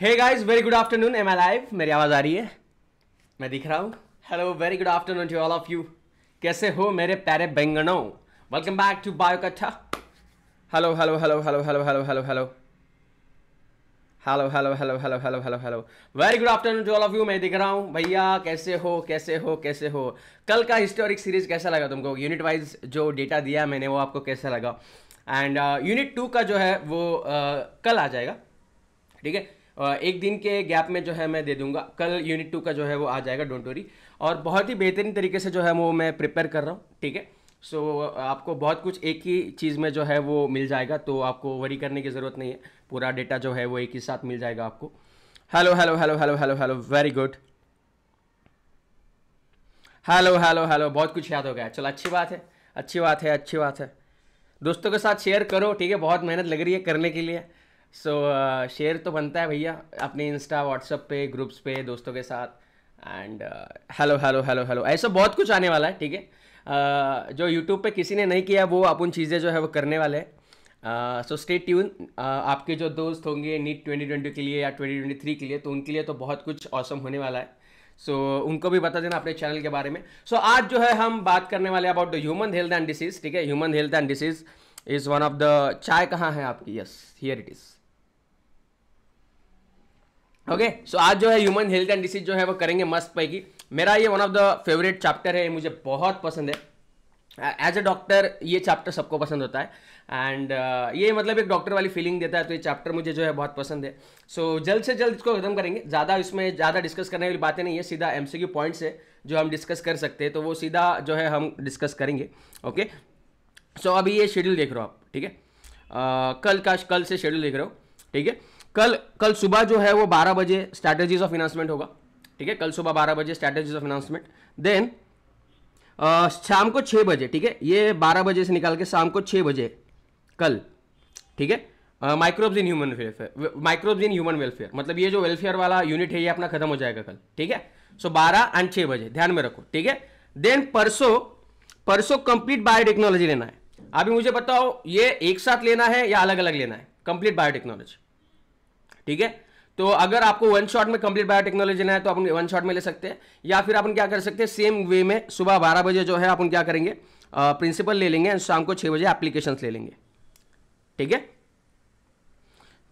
Hey guys very good afternoon am I live मेरी आवाज़ आ रही है? मैं दिख रहा हूँ। Hello very good afternoon to all of you कैसे हो मेरे प्यारे बैंगनों? Welcome back to bio Katta hello hello hello hello hello hello hello hello hello hello hello hello hello hello hello very good afternoon to all of you मैं दिख रहा हूँ। भैया कैसे हो? कैसे हो? कैसे हो? कल का हिस्टोरिक सीरीज़ कैसा लगा तुमको? यूनिट वाइज जो डेटा दिया मैंने वो आपको कैसा लगा? एंड यूनिट टू का जो है वो uh, कल आ जाएगा। ठीक है? एक दिन के गैप में जो है मैं दे दूँगा। कल यूनिट टू का जो है वो आ जाएगा डोंट वरी और बहुत ही बेहतरीन तरीके से जो है वो मैं प्रिपेयर कर रहा हूँ ठीक है? सो so, आपको बहुत कुछ एक ही चीज़ में जो है वो मिल जाएगा तो आपको वरी करने की ज़रूरत नहीं है। पूरा डेटा जो है वो एक ही साथ मिल जाएगा आपको। Hello hello hello hello hello hello very good hello hello hello बहुत कुछ याद हो गया। चलो अच्छी बात है अच्छी बात है अच्छी बात है। दोस्तों के साथ शेयर करो ठीक है? बहुत मेहनत लग रही है करने के लिए। सो so, शेयर uh, तो बनता है भैया अपने इंस्टा व्हाट्सअप पे ग्रुप्स पे दोस्तों के साथ। And hello hello hello hello ऐसा बहुत कुछ आने वाला है ठीक है? Uh, जो यूट्यूब पे किसी ने नहीं किया वो अपन चीज़ें जो है वो करने वाले हैं। सो स्टे ट्यून आपके जो दोस्त होंगे नीट ट्वेंटी ट्वेंटी के लिए या ट्वेंटी ट्वेंटी थ्री के लिए तो उनके लिए तो बहुत कुछ औसम होने वाला है। सो so, उनको भी बता देना अपने चैनल के बारे में। सो so, आज जो है हम बात करने वाले about the human health and disease ठीक है? Human health and disease is one of the चाय कहाँ है आपकी? Yes here it is okay so आज जो है ह्यूमन हेल्थ एंड डिसीज जो है वो करेंगे मस्त पैकी मेरा ये one of the favourite chapter है मुझे बहुत पसंद है। एज अ डॉक्टर ये चैप्टर सबको पसंद होता है। एंड uh, ये मतलब एक डॉक्टर वाली फीलिंग देता है तो ये चैप्टर मुझे जो है बहुत पसंद है। सो so, जल्द से जल्द इसको खत्म करेंगे। ज़्यादा इसमें ज़्यादा डिस्कस करने वाली बातें नहीं है सीधा एम सी पॉइंट्स है जो हम डिस्कस कर सकते हैं तो वो सीधा जो है हम डिस्कस करेंगे। Okay okay? सो so, अभी ये शेड्यूल देख रहे हो आप ठीक है? Uh, कल का कल से शेड्यूल देख रहे हो ठीक है? कल कल सुबह जो है वो 12 बजे स्ट्रैटेजीज ऑफ़ इनाउंसमेंट होगा, ठीक है? कल सुबह 12 बजे स्ट्रैटेजीज ऑफ़ इनाउंसमेंट देन शाम को 6 बजे, ठीक है? ये 12 बजे से निकाल के शाम को 6 बजे, कल, ठीक है? Microbes in human welfare microbes in human welfare मतलब ये जो वेलफेयर वाला यूनिट है, ये अपना खत्म हो जाएगा कल, ठीक है? सो बारह एंड छः बजे, ध्यान में रखो, ठीक है? देन परसों परसों कंप्लीट बायोटेक्नोलॉजी लेना है। अभी मुझे बताओ, ये एक साथ लेना है या अलग अलग लेना है? कंप्लीट बायोटेक्नोलॉजी ठीक है? तो अगर आपको वन शॉट में कंप्लीट बायोटेक्नोलॉजी लेना है तो अपन वन शॉट में ले सकते हैं। या फिर अपन क्या कर सकते हैं? सेम वे में सुबह बारह बजे जो है अपन क्या करेंगे? प्रिंसिपल ले लेंगे शाम को छः बजे एप्लीकेशन ले लेंगे। ठीक है?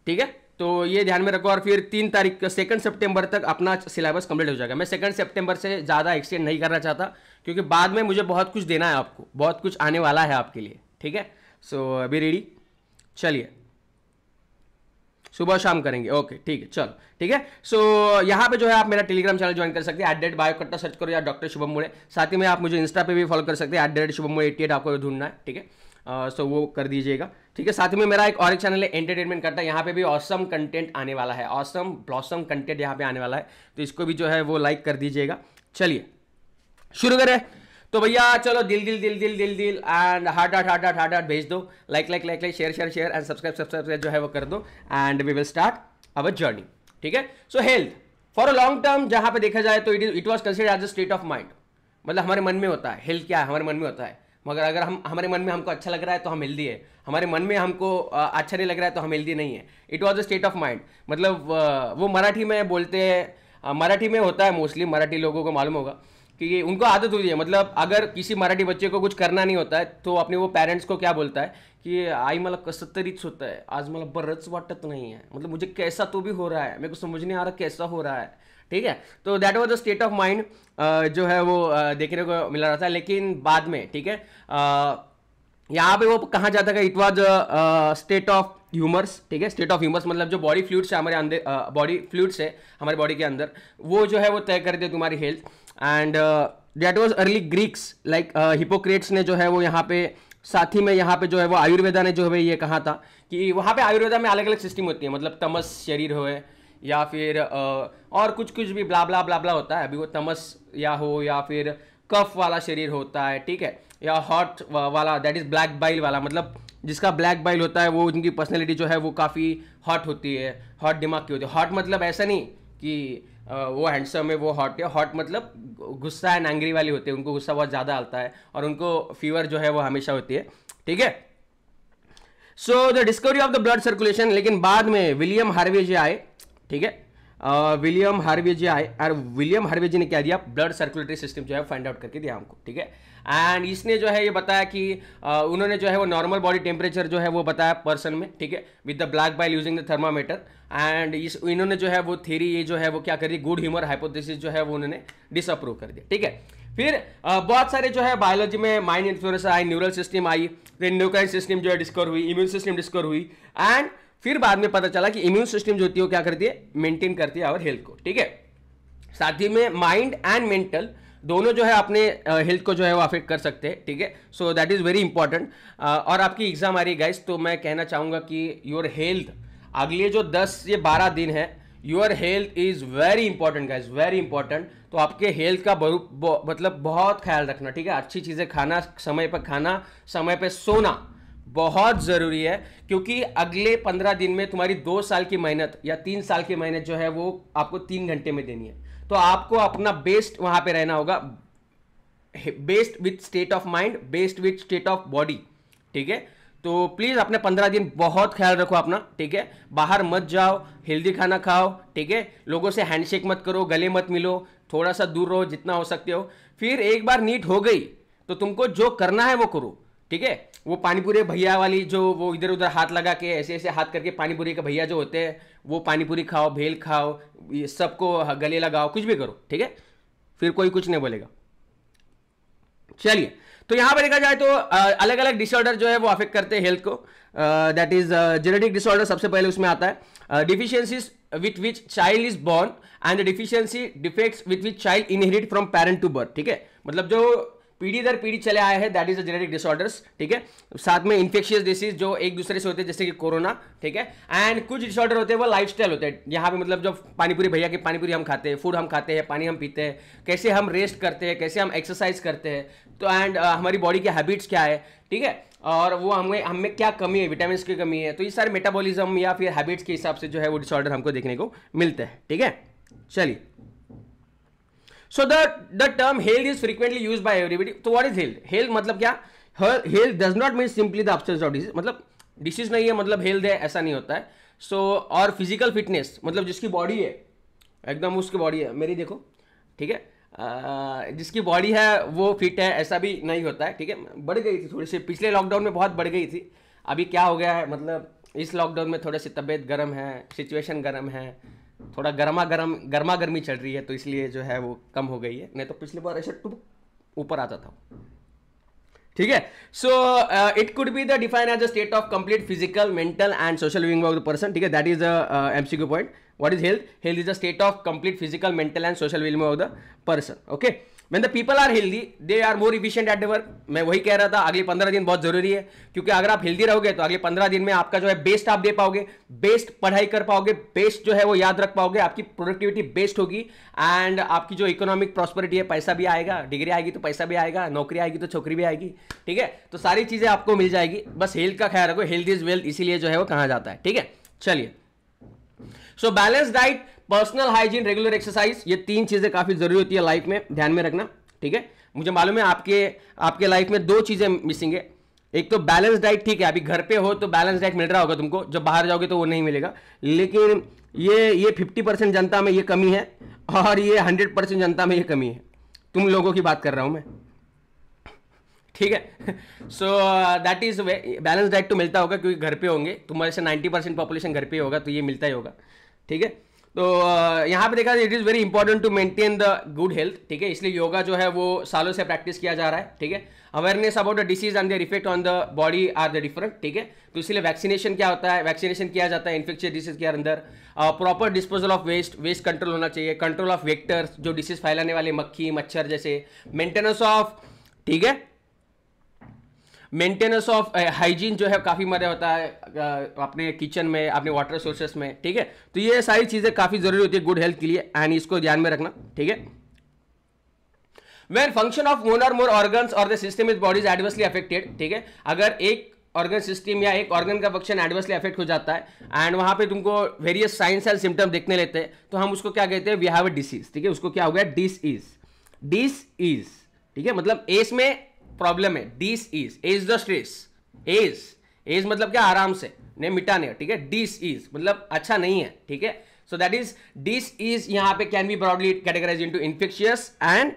ठीक है? तो ये ध्यान में रखो और फिर तीन तारीख सेकंड सितंबर तक अपना सिलेबस कंप्लीट हो जाएगा। मैं सेकंड सितंबर से ज़्यादा एक्सटेंड नहीं करना चाहता, क्योंकि बाद में मुझे बहुत कुछ देना है आपको, बहुत कुछ आने वाला है आपके लिए। ठीक है? सो अभी रेडी चलिए। सुबह शाम करेंगे। ओके ठीक है चलो ठीक है? सो यहाँ पे जो है आप मेरा टेलीग्राम चैनल ज्वाइन कर सकते हैं at date bio Katta search करो या डॉक्टर शुभम मुड़े। साथ ही में आप मुझे इंस्टा पे भी फॉलो कर सकते हैं एट डेट शुभम मुड़े एट्टी आपको ढूंढना है ठीक है? सो uh, वो कर दीजिएगा ठीक है? साथ में मेरा एक और एक चैनल है एंटरटेनमेंट करता है यहाँ पे भी ऑसम कंटेंट आने वाला है ऑसम ब्लॉसम कंटेंट यहाँ पे आने वाला है। तो इसको भी जो है वो लाइक कर दीजिएगा। चलिए शुरू करें। तो भैया, चलो दिल दिल दिल दिल दिल दिल and heart heart heart heart heart भेज दो। Like like like like share share share and subscribe subscribe जो है वो कर दो। And we will start our journey ठीक है? So health for a long term जहाँ पे देखा जाए तो it is it was consider as a state of mind मतलब हमारे मन में होता है। हेल्थ क्या है? हमारे मन में होता है। मगर अगर हम, हमारे मन में हमको अच्छा लग रहा है तो हम हेल्दी है। हमारे मन में हमको अच्छा नहीं लग रहा है तो हम हेल्दी नहीं है। It was a state of mind मतलब वो मराठी में बोलते हैं मराठी में होता है मोस्टली मराठी लोगों को मालूम होगा। कि उनको आदत होती है। मतलब अगर किसी मराठी बच्चे को कुछ करना नहीं होता है तो अपने वो पेरेंट्स को क्या बोलता है कि, आई, मला कसं तरीच होता है आज मला बरंच वाटत नहीं है मतलब मुझे कैसा तो भी हो रहा है, मेरे को समझ नहीं आ रहा कैसा हो रहा है। ठीक है? तो that was the state of mind जो है वो देखने को मिल रहा था। लेकिन बाद में, ठीक है? यहाँ पे वो कहा जाता है it was state of humours ठीक है? स्टेट ऑफ़ ह्यूमर्स मतलब जो बॉडी फ्लूड्स है हमारे अंदर बॉडी फ्लूड्स है हमारे बॉडी के अंदर, वो जो है वो तय कर दे तुम्हारी health and that was early Greeks like Hippocrates ने जो है वो यहाँ पे साथ ही में यहाँ पे जो है वो आयुर्वेदा ने जो है ये कहा था कि वहाँ पे आयुर्वेदा में अलग अलग सिस्टम होती है। मतलब तमस शरीर हो या फिर uh, और कुछ कुछ भी ब्ला ब्ला ब्ला ब्ला होता है। अभी वो तमस या हो या फिर कफ वाला शरीर होता है ठीक है? या हॉट वाला दैट इज़ ब्लैक बाइल वाला। मतलब जिसका ब्लैक बाइल होता है वो उनकी पर्सनैलिटी जो है वो काफ़ी हॉट होती है हॉट दिमाग की होती है। हॉट मतलब ऐसा नहीं कि वो हैंडसम है, वो हॉट है। हॉट मतलब गुस्सा एंड एंग्री वाली होती है। उनको गुस्सा बहुत ज़्यादा आता है और उनको फीवर जो है वो हमेशा होती है। ठीक है? So the discovery of the blood circulation लेकिन बाद में विलियम हार्वे जी आए। ठीक है? विलियम हार्वे जी आए। और विलियम हार्वे जी ने क्या दिया? ब्लड सर्कुलेटरी सिस्टम जो है फाइंड आउट करके दिया हमको। ठीक है? एंड इसने जो है ये बताया कि उन्होंने जो है वो नॉर्मल बॉडी टेम्परेचर जो है वो बताया पर्सन में, ठीक है? With the black bile using the thermometer and इस, इन्होंने जो है वो थ्योरी ये जो है वो क्या करी गुड ह्यूमर हाइपोथेसिस जो है वो उन्होंने डिसअप्रूव कर दिया, ठीक है? फिर बहुत सारे जो है बायोलॉजी में माइंड इन्फ्लुएंस आई न्यूरल सिस्टम आई फिर न्यूक्लाइन सिस्टम जो है डिस्कवर हुई इम्यून सिस्टम डिस्कवर हुई एंड फिर बाद में पता चला कि इम्यून सिस्टम जो होती है वो क्या करती है? मेंटेन करती है आवर हेल्थ को, ठीक है? साथ ही में माइंड एंड मेंटल दोनों जो है अपने हेल्थ को जो है वो अफेक्ट कर सकते हैं ठीक है? So that is very important और आपकी एग्ज़ाम आ रही गाइस तो मैं कहना चाहूँगा कि योर हेल्थ अगले जो 10 या 12 दिन है your health is very important guys very important तो आपके हेल्थ का बहु, मतलब बहुत ख्याल रखना ठीक है? अच्छी चीज़ें खाना समय पर खाना समय पर सोना बहुत ज़रूरी है क्योंकि अगले पंद्रह दिन में तुम्हारी दो साल की मेहनत या तीन साल की मेहनत जो है वो आपको तीन घंटे में देनी है। तो आपको अपना बेस्ट वहाँ पे रहना होगा। Best with state of mind best with state of body ठीक है? तो प्लीज़ अपने पंद्रह दिन बहुत ख्याल रखो अपना, ठीक है? बाहर मत जाओ हेल्दी खाना खाओ, ठीक है? लोगों से हैंडशेक मत करो, गले मत मिलो थोड़ा सा दूर रहो, जितना हो सकते हो। फिर एक बार नीट हो गई तो तुमको जो करना है वो करो, ठीक है? वो पानीपुरी भैया वाली जो वो इधर उधर हाथ लगा के ऐसे ऐसे हाथ करके पानीपुरी के भैया जो होते हैं, वो पानीपुरी खाओ, भेल खाओ, ये सबको गले लगाओ, कुछ भी करो, ठीक है? फिर कोई कुछ नहीं बोलेगा। चलिए तो यहाँ पर देखा जाए तो अलग अलग डिसऑर्डर जो है वो अफेक्ट करते हैं हेल्थ को। दैट इज़ जेनेटिक डिसऑर्डर सबसे पहले उसमें आता है। Deficiencies with which child is born and deficiency defects with which child inherit from parent to birth ठीक है? मतलब जो पीढ़ी दर पीढ़ी चले आए हैं that is a genetic disorders ठीक है? साथ में इन्फेक्शियस डिसीज जो एक दूसरे से होते हैं जैसे कि कोरोना ठीक है? एंड कुछ डिसऑर्डर होते हैं वो लाइफस्टाइल होते हैं। यहाँ पे मतलब जो पानीपुरी भैया की पानीपुरी हम खाते हैं फ़ूड हम खाते हैं पानी हम पीते हैं कैसे हम रेस्ट करते हैं कैसे हम एक्सरसाइज करते हैं तो एंड uh, हमारी बॉडी की हैबिट्स क्या है ठीक है? और वो हमें हमें क्या कमी है विटामिन की कमी है तो ये सारे मेटाबॉलिज्म या फिर हैबिट्स के हिसाब से जो है वो डिसऑर्डर हमको देखने को मिलते हैं ठीक है? चलिए। So the the term health is frequently use by everybody तो व्हाट इज़ हेल्थ हेल्थ मतलब क्या? Health does not mean simply the absence of disease मतलब डिसीज नहीं है मतलब हेल्थ है, ऐसा नहीं होता है। सो और फ़िज़िकल फिटनेस मतलब जिसकी बॉडी है, एकदम उसकी बॉडी है। मेरी देखो, ठीक है? जिसकी बॉडी है, वो फिट है, ऐसा भी नहीं होता है, ठीक है? बढ़ गई थी थोड़ी सी। पिछले लॉकडाउन में बहुत बढ़ गई थी। अभी क्या हो गया है? मतलब इस लॉकडाउन में थोड़ी सी तबीयत गर्म है सिचुएशन गर्म है थोड़ा गर्मा गर्म गर्मा गर्मी चल रही है तो इसलिए जो है वो कम हो गई है। नहीं तो पिछली बार ऐसे टुप ऊपर आता था। ठीक है? So it could be the define as a state of complete physical mental and social wing of the person ठीक है? That is MCQ point is health health is a state of complete physical mental and social living of the person okay when the people are healthy they are more efficient at work मैं वही कह रहा था, अगले पंद्रह दिन बहुत ज़रूरी है, क्योंकि अगर आप हेल्दी रहोगे तो अगले पंद्रह दिन में आपका जो है बेस्ट आप दे पाओगे बेस्ट पढ़ाई कर पाओगे बेस्ट जो है वो याद रख पाओगे, आपकी प्रोडक्टिविटी बेस्ट होगी एंड आपकी जो इकोनॉमिक प्रॉस्पेरिटी है, पैसा भी आएगा डिग्री आएगी तो पैसा भी आएगा, नौकरी आएगी तो छोकरी भी आएगी, ठीक है? तो सारी चीज़ें आपको मिल जाएगी, बस हेल्थ का ख्याल रखो हेल्थ इज़ वेल्थ इसीलिए जो है वो कहा जाता है, ठीक है? चलिए। So balance diet personal hygiene regular exercise ये तीन चीज़ें काफ़ी ज़रूरी होती है लाइफ में, ध्यान में रखना, ठीक है? मुझे मालूम है आपके आपके लाइफ में दो चीज़ें मिसिंग है। एक तो बैलेंस डाइट ठीक है? अभी घर पे हो तो बैलेंस डाइट मिल रहा होगा तुमको, जब बाहर जाओगे तो वो नहीं मिलेगा। लेकिन ये ये फिफ्टी परसेंट जनता में ये कमी है, और ये हंड्रेड परसेंट जनता में ये कमी है। तुम लोगों की बात कर रहा हूँ मैं। ठीक है? So that is balance diet तो मिलता होगा क्योंकि घर पे होंगे, तुम्हारे से नाइन्टी परसेंट पॉपुलेशन घर पे होगा तो ये मिलता ही होगा। ठीक है? तो यहाँ पे देखा it is very important to maintain the good health ठीक है? इसलिए योगा जो है, वो सालों से प्रैक्टिस किया जा रहा है, ठीक है? Awareness about the disease and their effect on the body are the different ठीक है? तो इसलिए वैक्सीनेशन क्या होता है? वैक्सीनेशन किया जाता है इन्फेक्शियस डिसीज के अंदर। Proper disposal of waste waste control होना चाहिए कंट्रोल ऑफ़ वेक्टर्स जो डिसीज फैलाने वाले मक्खी, मच्छर जैसे मेंटेनेंस ऑफ़ ठीक है? मेंटेनेंस ऑफ़ हाइजीन जो है काफ़ी मदद होता है अपने किचन में, अपने वाटर सोर्सेस में, ठीक है? तो ये सारी चीज़ें काफ़ी ज़रूरी होती है गुड हेल्थ के लिए एंड इसको ध्यान में रखना, ठीक है? When function of one or more organs or the system is body is adversely affected ठीक है? अगर एक ऑर्गन सिस्टम या एक ऑर्गन का फ़ंक्शन एडवर्सली अफेक्ट हो जाता है एंड वहाँ पे तुमको वेरियस साइंस एंड सिम्टम देखने लेते हैं तो हम उसको क्या कहते हैं? वी हैव अ डिसीज ठीक है? उसको क्या हो गया? डिस इज़ डिस इज़ ठीक है? मतलब एस में प्रॉब्लम है. This is as the stress as as मतलब क्या? आराम से. ने मिटाने ठीक है? डिस इज़ मतलब अच्छा नहीं है, ठीक है? So that is this is यहाँ पे can be broadly categorise into infectious and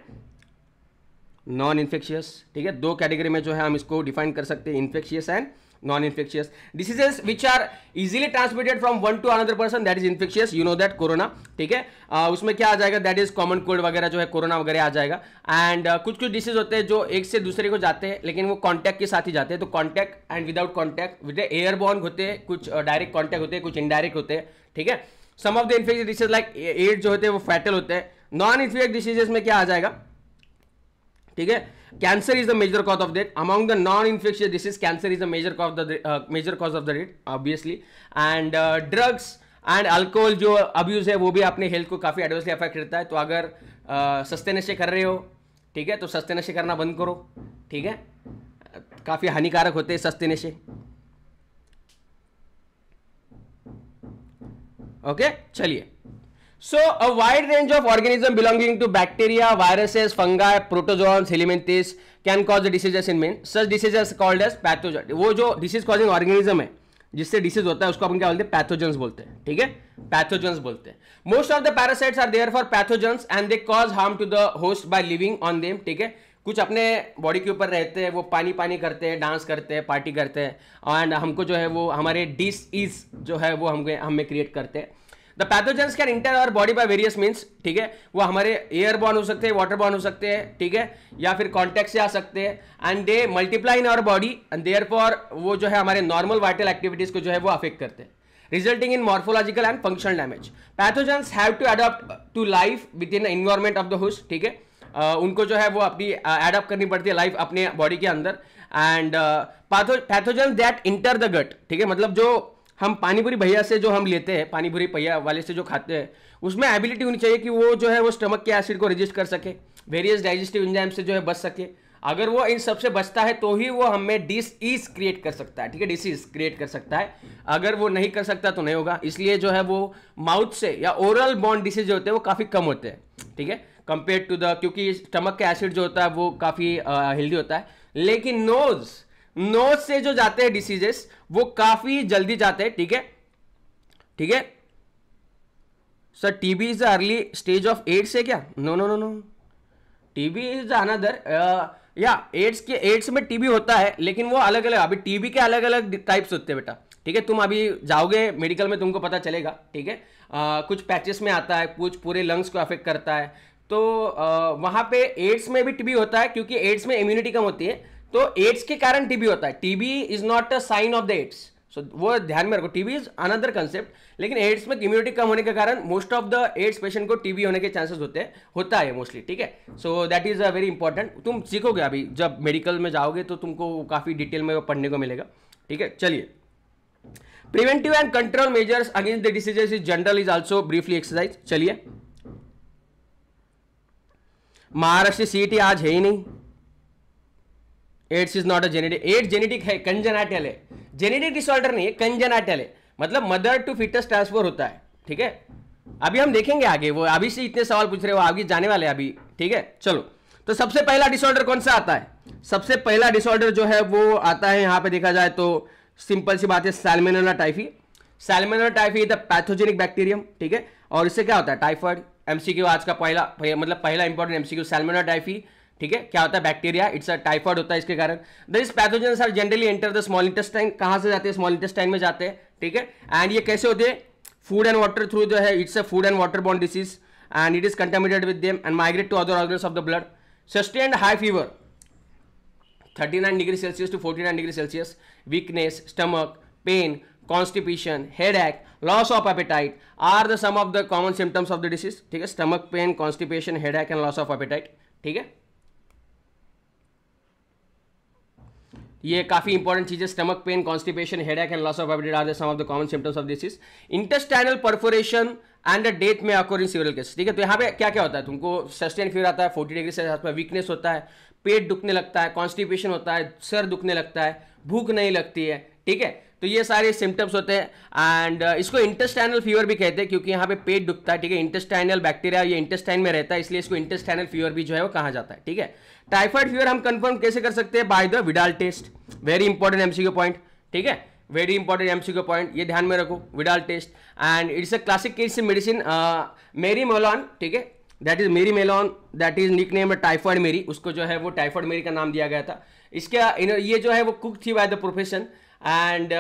non infectious ठीक है? दो कैटेगरी में जो है हम इसको डिफाइन कर सकते हैं infectious and infectious diseases which are easily transmitted from one to another person that is infectious you know that corona ठीक है? uh, उसमें क्या आ जाएगा? दैट इज़ कॉमन कोल्ड वगैरह जो है कोरोना वगैरह आ जाएगा। एंड uh, कुछ कुछ डिसीज होते हैं जो एक से दूसरे को जाते हैं लेकिन वो कॉन्टैक्ट के साथ ही जाते हैं। तो contact and without contact with airborne होते हैं कुछ डायरेक्ट uh, कॉन्टैक्ट होते हैं कुछ इनडायरेक्ट होते हैं ठीक है? Some of the infection disease like AIDS जो होते हैं वो फैटल होते हैं। नॉन इन्फेक्ट डिसीजेस में क्या आ जाएगा? ठीक है? Cancer is the major cause of death among the non-infectious disease cancer is the major cause of the uh, major cause of the death obviously and uh, drugs and alcohol जो abuse है वो भी अपने health को काफ़ी adversely affect करता है तो अगर uh, सस्ते नशे कर रहे हो ठीक है तो सस्ते नशे करना बंद करो ठीक है काफ़ी हानिकारक होते हैं सस्ते नशे ओके चलिए So, a wide range of organisms belonging to bacteria, viruses, fungi, protozoans, helminthes can cause the diseases in men. Such diseases called as pathogen. वो जो disease causing organism जिससे डिसीज होता है उसको अपन क्या बोलते हैं? पैथोजेंस बोलते हैं ठीक है? पैथोजेंस बोलते हैं। Most of the parasites are therefore pathogens and they cause harm to the host by living on them ठीक है? कुछ अपने बॉडी के ऊपर रहते हैं वो पानी पानी करते हैं डांस करते हैं पार्टी करते हैं एंड हमको जो है वो हमारे डिस इज़ जो है वो हम हमें क्रिएट करते हैं। The pathogens can enter our body by various means ठीक है? वो हमारे एयर बॉर्न हो सकते हैं वाटर बॉर्न हो सकते हैं ठीक है? या फिर कॉन्टेक्ट से आ सकते हैं and they multiply in our body and therefore वो जो है हमारे नॉर्मल वाइटल एक्टिविटीज़ को जो है वो अफेक्ट करते हैं। Resulting in morphological and functional damage. Pathogens have to adapt to life within the environment of the host, ठीक है? Uh, उनको जो है वो अपनी एडप्ट uh, करनी पड़ती है लाइफ अपने बॉडी के अंदर and pathogen that enter the gut ठीक है? मतलब जो हम पानीपुरी भैया से जो हम लेते हैं, पानीपुरी भैया वाले से जो खाते हैं, उसमें एबिलिटी होनी चाहिए कि वो जो है वो स्टमक के एसिड को रजिस्ट कर सके वेरियस डाइजेस्टिव इंजाइम से जो है बच सके। अगर वो इन सबसे बचता है तो ही वो हमें डिस ईज क्रिएट कर सकता है, ठीक है? डिसीज क्रिएट कर सकता है। अगर वो नहीं कर सकता तो नहीं होगा। इसलिए जो है वो माउथ से या ओरल बॉन्ड डिसीज होते हैं, वो काफ़ी कम होते हैं, ठीक है? कंपेयर टू द क्योंकि स्टमक के एसिड जो होता है, वो काफ़ी हेल्दी होता है। लेकिन नोज़ नोज़ से जो जाते हैं डिसीजेस वो काफ़ी जल्दी जाते हैं ठीक है? ठीक है? Sir TB is early stage of AIDS है क्या? No no no no TB is another या एड्स के एड्स में टीबी होता है लेकिन वो अलग अलग अभी टीबी के अलग अलग टाइप्स होते हैं बेटा। ठीक है? तुम अभी जाओगे मेडिकल में तुमको पता चलेगा ठीक है? Uh, कुछ पैचेस में आता है कुछ पूरे लंग्स को अफेक्ट करता है। तो uh, वहाँ पे एड्स में भी टीबी होता है क्योंकि एड्स में इम्यूनिटी कम होती है। तो एड्स के कारण टीबी होता है। TB is not a sign of the AIDS so वो ध्यान में रखो टीबी इज़ अनदर कंसेप्ट लेकिन एड्स में इम्यूनिटी कम होने के कारण most of the AIDS patient को टीबी होने के चांसेस होते हैं, होता है मोस्टली ठीक है? So that is a very important तुम सीखोगे अभी, जब मेडिकल में जाओगे तो तुमको काफ़ी डिटेल में पढ़ने को मिलेगा, ठीक है? चलिए। Preventive and control measures against the diseases is general is also briefly exercise चलिए। महाराष्ट्र सीटी आज है ही नहीं। AIDS is not a genetic AIDS genetic है कंजनाटल है जेनेटिक डिसऑर्डर नहीं है कंजनाटल है मतलब मदर टू फिटस ट्रांसफ़र होता है, ठीक है? अभी हम देखेंगे आगे, वो अभी से इतने सवाल पूछ रहे हो, आगे जाने वाले अभी, ठीक है? चलो तो सबसे पहला डिसऑर्डर कौन सा आता है? सबसे पहला डिसऑर्डर जो है, वो आता है, यहाँ पे देखा जाए तो सिंपल सी बात है salmonella typhi salmonella typhi the pathogenic bacterium ठीक है? और इससे क्या होता है? टाइफॉइड एमसीक्यू आज का पहला मतलब पहला इंपॉर्टेंट एमसीक्यू सैलमेनोला टाइफी ठीक है? क्या होता है? बैक्टीरिया इट्स अ टाइफॉइड होता है इसके कारण। This pathogens are generally enter the small intestine कहाँ से जाते हैं? स्मॉल इंटेस्टाइन में जाते हैं, ठीक है? एंड ये कैसे होते हैं? फ़ूड एंड वाटर थ्रू जो है it's a food and water bond disease and it is contaminated with them and migrate to other organs of the blood sustained high fever 39 degree Celsius to 49 degree Celsius weakness stomach pain constipation headache loss of appetite are the some of the common symptoms of the disease ठीक है? Stomach pain constipation headache and loss of appetite ठीक है? ये काफ़ी important चीज़ें stomach pain constipation headache and loss of appetite are some of the common symptoms of this intestinal perforation and death में occur in severe case ठीक है? तो यहाँ पे क्या क्या होता है? तुमको सस्टेन फीवर आता है फोर्टी डिग्री से वीकनेस होता है पेट दुखने लगता है कॉन्स्टिपेशन होता है सर दुखने लगता है भूख नहीं लगती है ठीक है? तो ये सारे सिम्टम्स होते हैं एंड uh, इसको इंटेस्टाइनल फीवर भी कहते हैं क्योंकि यहाँ पे पेट दुखता है ठीक है? इंटेस्टाइनल बैक्टीरिया ये इंटेस्टाइन में रहता है इसलिए इसको इंटेस्टाइनल फीवर भी जो है वो कहा जाता है ठीक है? टाइफाइड फीवर हम कंफर्म कैसे कर सकते हैं? By the Widal test very important MCQ point ठीक है? वेरी इंपॉर्टेंट एमसीक्यू पॉइंट ये ध्यान में रखो Widal test and it's a classic case medicine Mary Mallon ठीक है? That is Mary Mallon that is nickname typhoid Mary उसको जो है वो टाइफॉइड मेरी का नाम दिया गया था। इसके ये जो है वो कुक थी by the profession and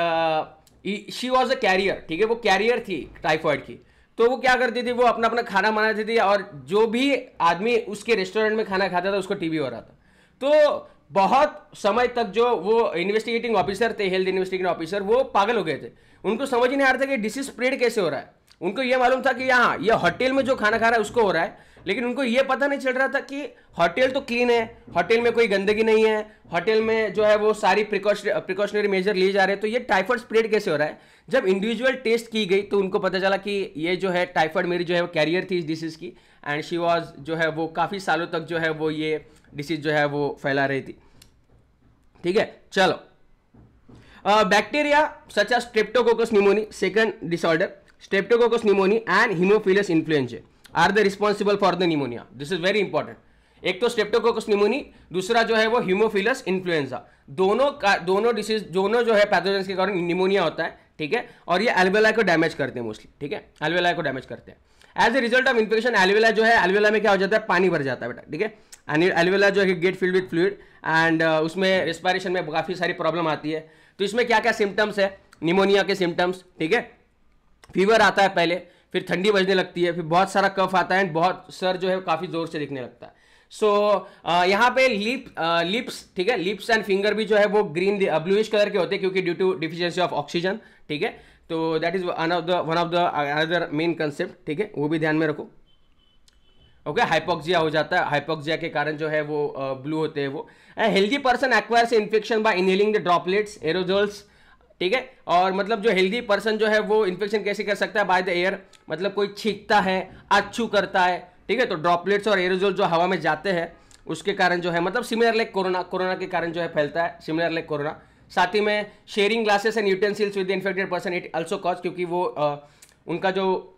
she was a carrier ठीक है? वो कैरियर थी टाइफॉइड की. तो वो क्या करती थी? वो अपना अपना खाना बनाती थी और जो भी आदमी उसके रेस्टोरेंट में खाना खाता था, उसको टीवी हो रहा था। तो बहुत समय तक जो वो इन्वेस्टिगेटिंग ऑफिसर थे हेल्थ इन्वेस्टिगेटिंग ऑफिसर वो पागल हो गए थे। उनको समझ ही नहीं आ रहा था कि डिसीज स्प्रेड कैसे हो रहा है। उनको ये मालूम था कि यहाँ, ये होटल में जो खाना खा रहा है, उसको हो रहा है। लेकिन उनको ये पता नहीं चल रहा था कि होटल तो क्लीन है, होटल में कोई गंदगी नहीं है, होटल में जो है वो सारी प्रिकॉशनरी मेजर लिए जा रहे हैं। तो ये टाइफॉइड स्प्रेड कैसे हो रहा है? जब इंडिविजुअल टेस्ट की गई तो उनको पता चला कि ये जो है टाइफॉइड मेरी जो है वो कैरियर थी इस डिसीज की एंड शी वॉज़ जो है वो काफ़ी सालों तक जो है वो ये डिसीज जो है वो फैला रही थी। ठीक है, चलो। Bacteria such a streptococcus pneumoniae second disorder streptococcus pneumoniae and haemophilus influenza are the responsible for the pneumonia? This is very important एक तो स्टेप्टोकोकस निमोनी, दूसरा जो है वो ह्यूमोफिलस इन्फ्लुएंजा। दोनों का, दोनों डिसीज दोनों जो है पैथोजन के कारण निमोनिया होता है, ठीक है? और ये एल्वेला को डैमेज करते हैं मोस्टली ठीक है? एल्वेला को डैमेज करते हैं। As a result of infection alveoli जो है एल्वेला में क्या हो जाता है? पानी भर जाता है बेटा, ठीक है? एल्वेला जो है get filled with fluid and उसमें रेस्पायरेशन में काफ़ी सारी प्रॉब्लम आती है। तो इसमें क्या क्या सिम्टम्स है? निमोनिया के सिम्टम्स ठीक है? फीवर आता है पहले फिर ठंडी बजने लगती है फिर बहुत सारा कफ आता है एंड बहुत सर जो है काफ़ी ज़ोर से दिखने लगता है। सो so, यहाँ पे लिप लिप्स ठीक है लिप्स एंड फिंगर भी जो है वो ग्रीन ब्लूइश कलर के होते हैं क्योंकि due to deficiency of oxygen ठीक है? तो that is one of the one of the other main concept ठीक है? वो भी ध्यान में रखो। ओके okay, हाइपोक्सिया हो जाता है। हाइपोक्सिया के कारण जो है वो ब्लू uh, होते हैं वो। Healthy person acquires infection by inhaling the droplets aerosols ठीक है? और मतलब जो हेल्दी पर्सन जो है वो इन्फेक्शन कैसे कर सकता है? बाय द एयर मतलब कोई छींकता है अच्छू करता है ठीक है? तो ड्रॉपलेट्स और एरोजोल जो हवा में जाते हैं उसके कारण जो है मतलब सिमिलर लाइक कोरोना कोरोना के कारण जो है फैलता है सिमिलर लाइक कोरोना साथ ही में sharing glasses and utensils with infected person it also cause क्योंकि वो आ, उनका जो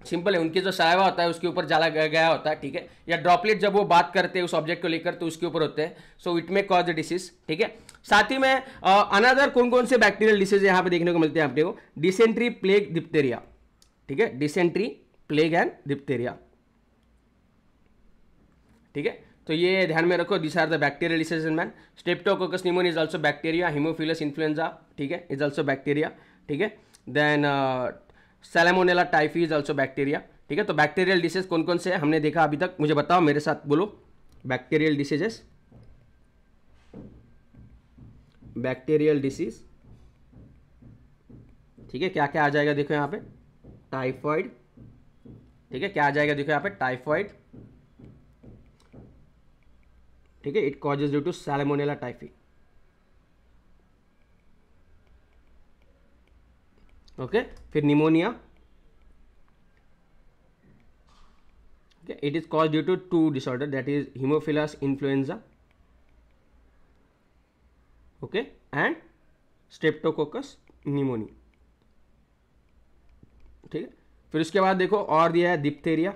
सिंपल है उनकी जो सलाइवा होता है उसके ऊपर जाला गया होता है ठीक है? या ड्रॉपलेट जब वो बात करते हैं उस ऑब्जेक्ट को लेकर तो उसके ऊपर होते हैं. So it may cause the disease ठीक है? साथ ही में अनदर कौन कौन से बैक्टीरियल डिसीज यहाँ पे देखने को मिलते हैं आपने को? डिसेंट्री प्लेग डिप्टेरिया ठीक है? डिसेंट्री प्लेग एंड डिप्टेरिया ठीक है? तो ये ध्यान में रखो this are the bacterial disease in man streptococcus pneumoniae is also bacteria haemophilus influenza ठीक है? इज़ ऑल्सो बैक्टीरिया ठीक है? Then salmonella typhi is also bacteria ठीक है? तो बैक्टीरियल डिसीज कौन कौन से हमने देखा अभी तक। मुझे बताओ, मेरे साथ बोलो। Bacterial diseases bacterial disease. ठीक है क्या क्या आ जाएगा देखो यहाँ पे। टाइफॉइड। ठीक है, क्या आ जाएगा देखो यहाँ पे, टाइफॉइड। ठीक है it causes due to salmonella typhi okay फिर pneumonia. It is cause due to to disorder that is hemophilus influenza okay? And streptococcus pneumoniae. ठीक है? फिर उसके बाद देखो, और दिया है दिप्तेरिया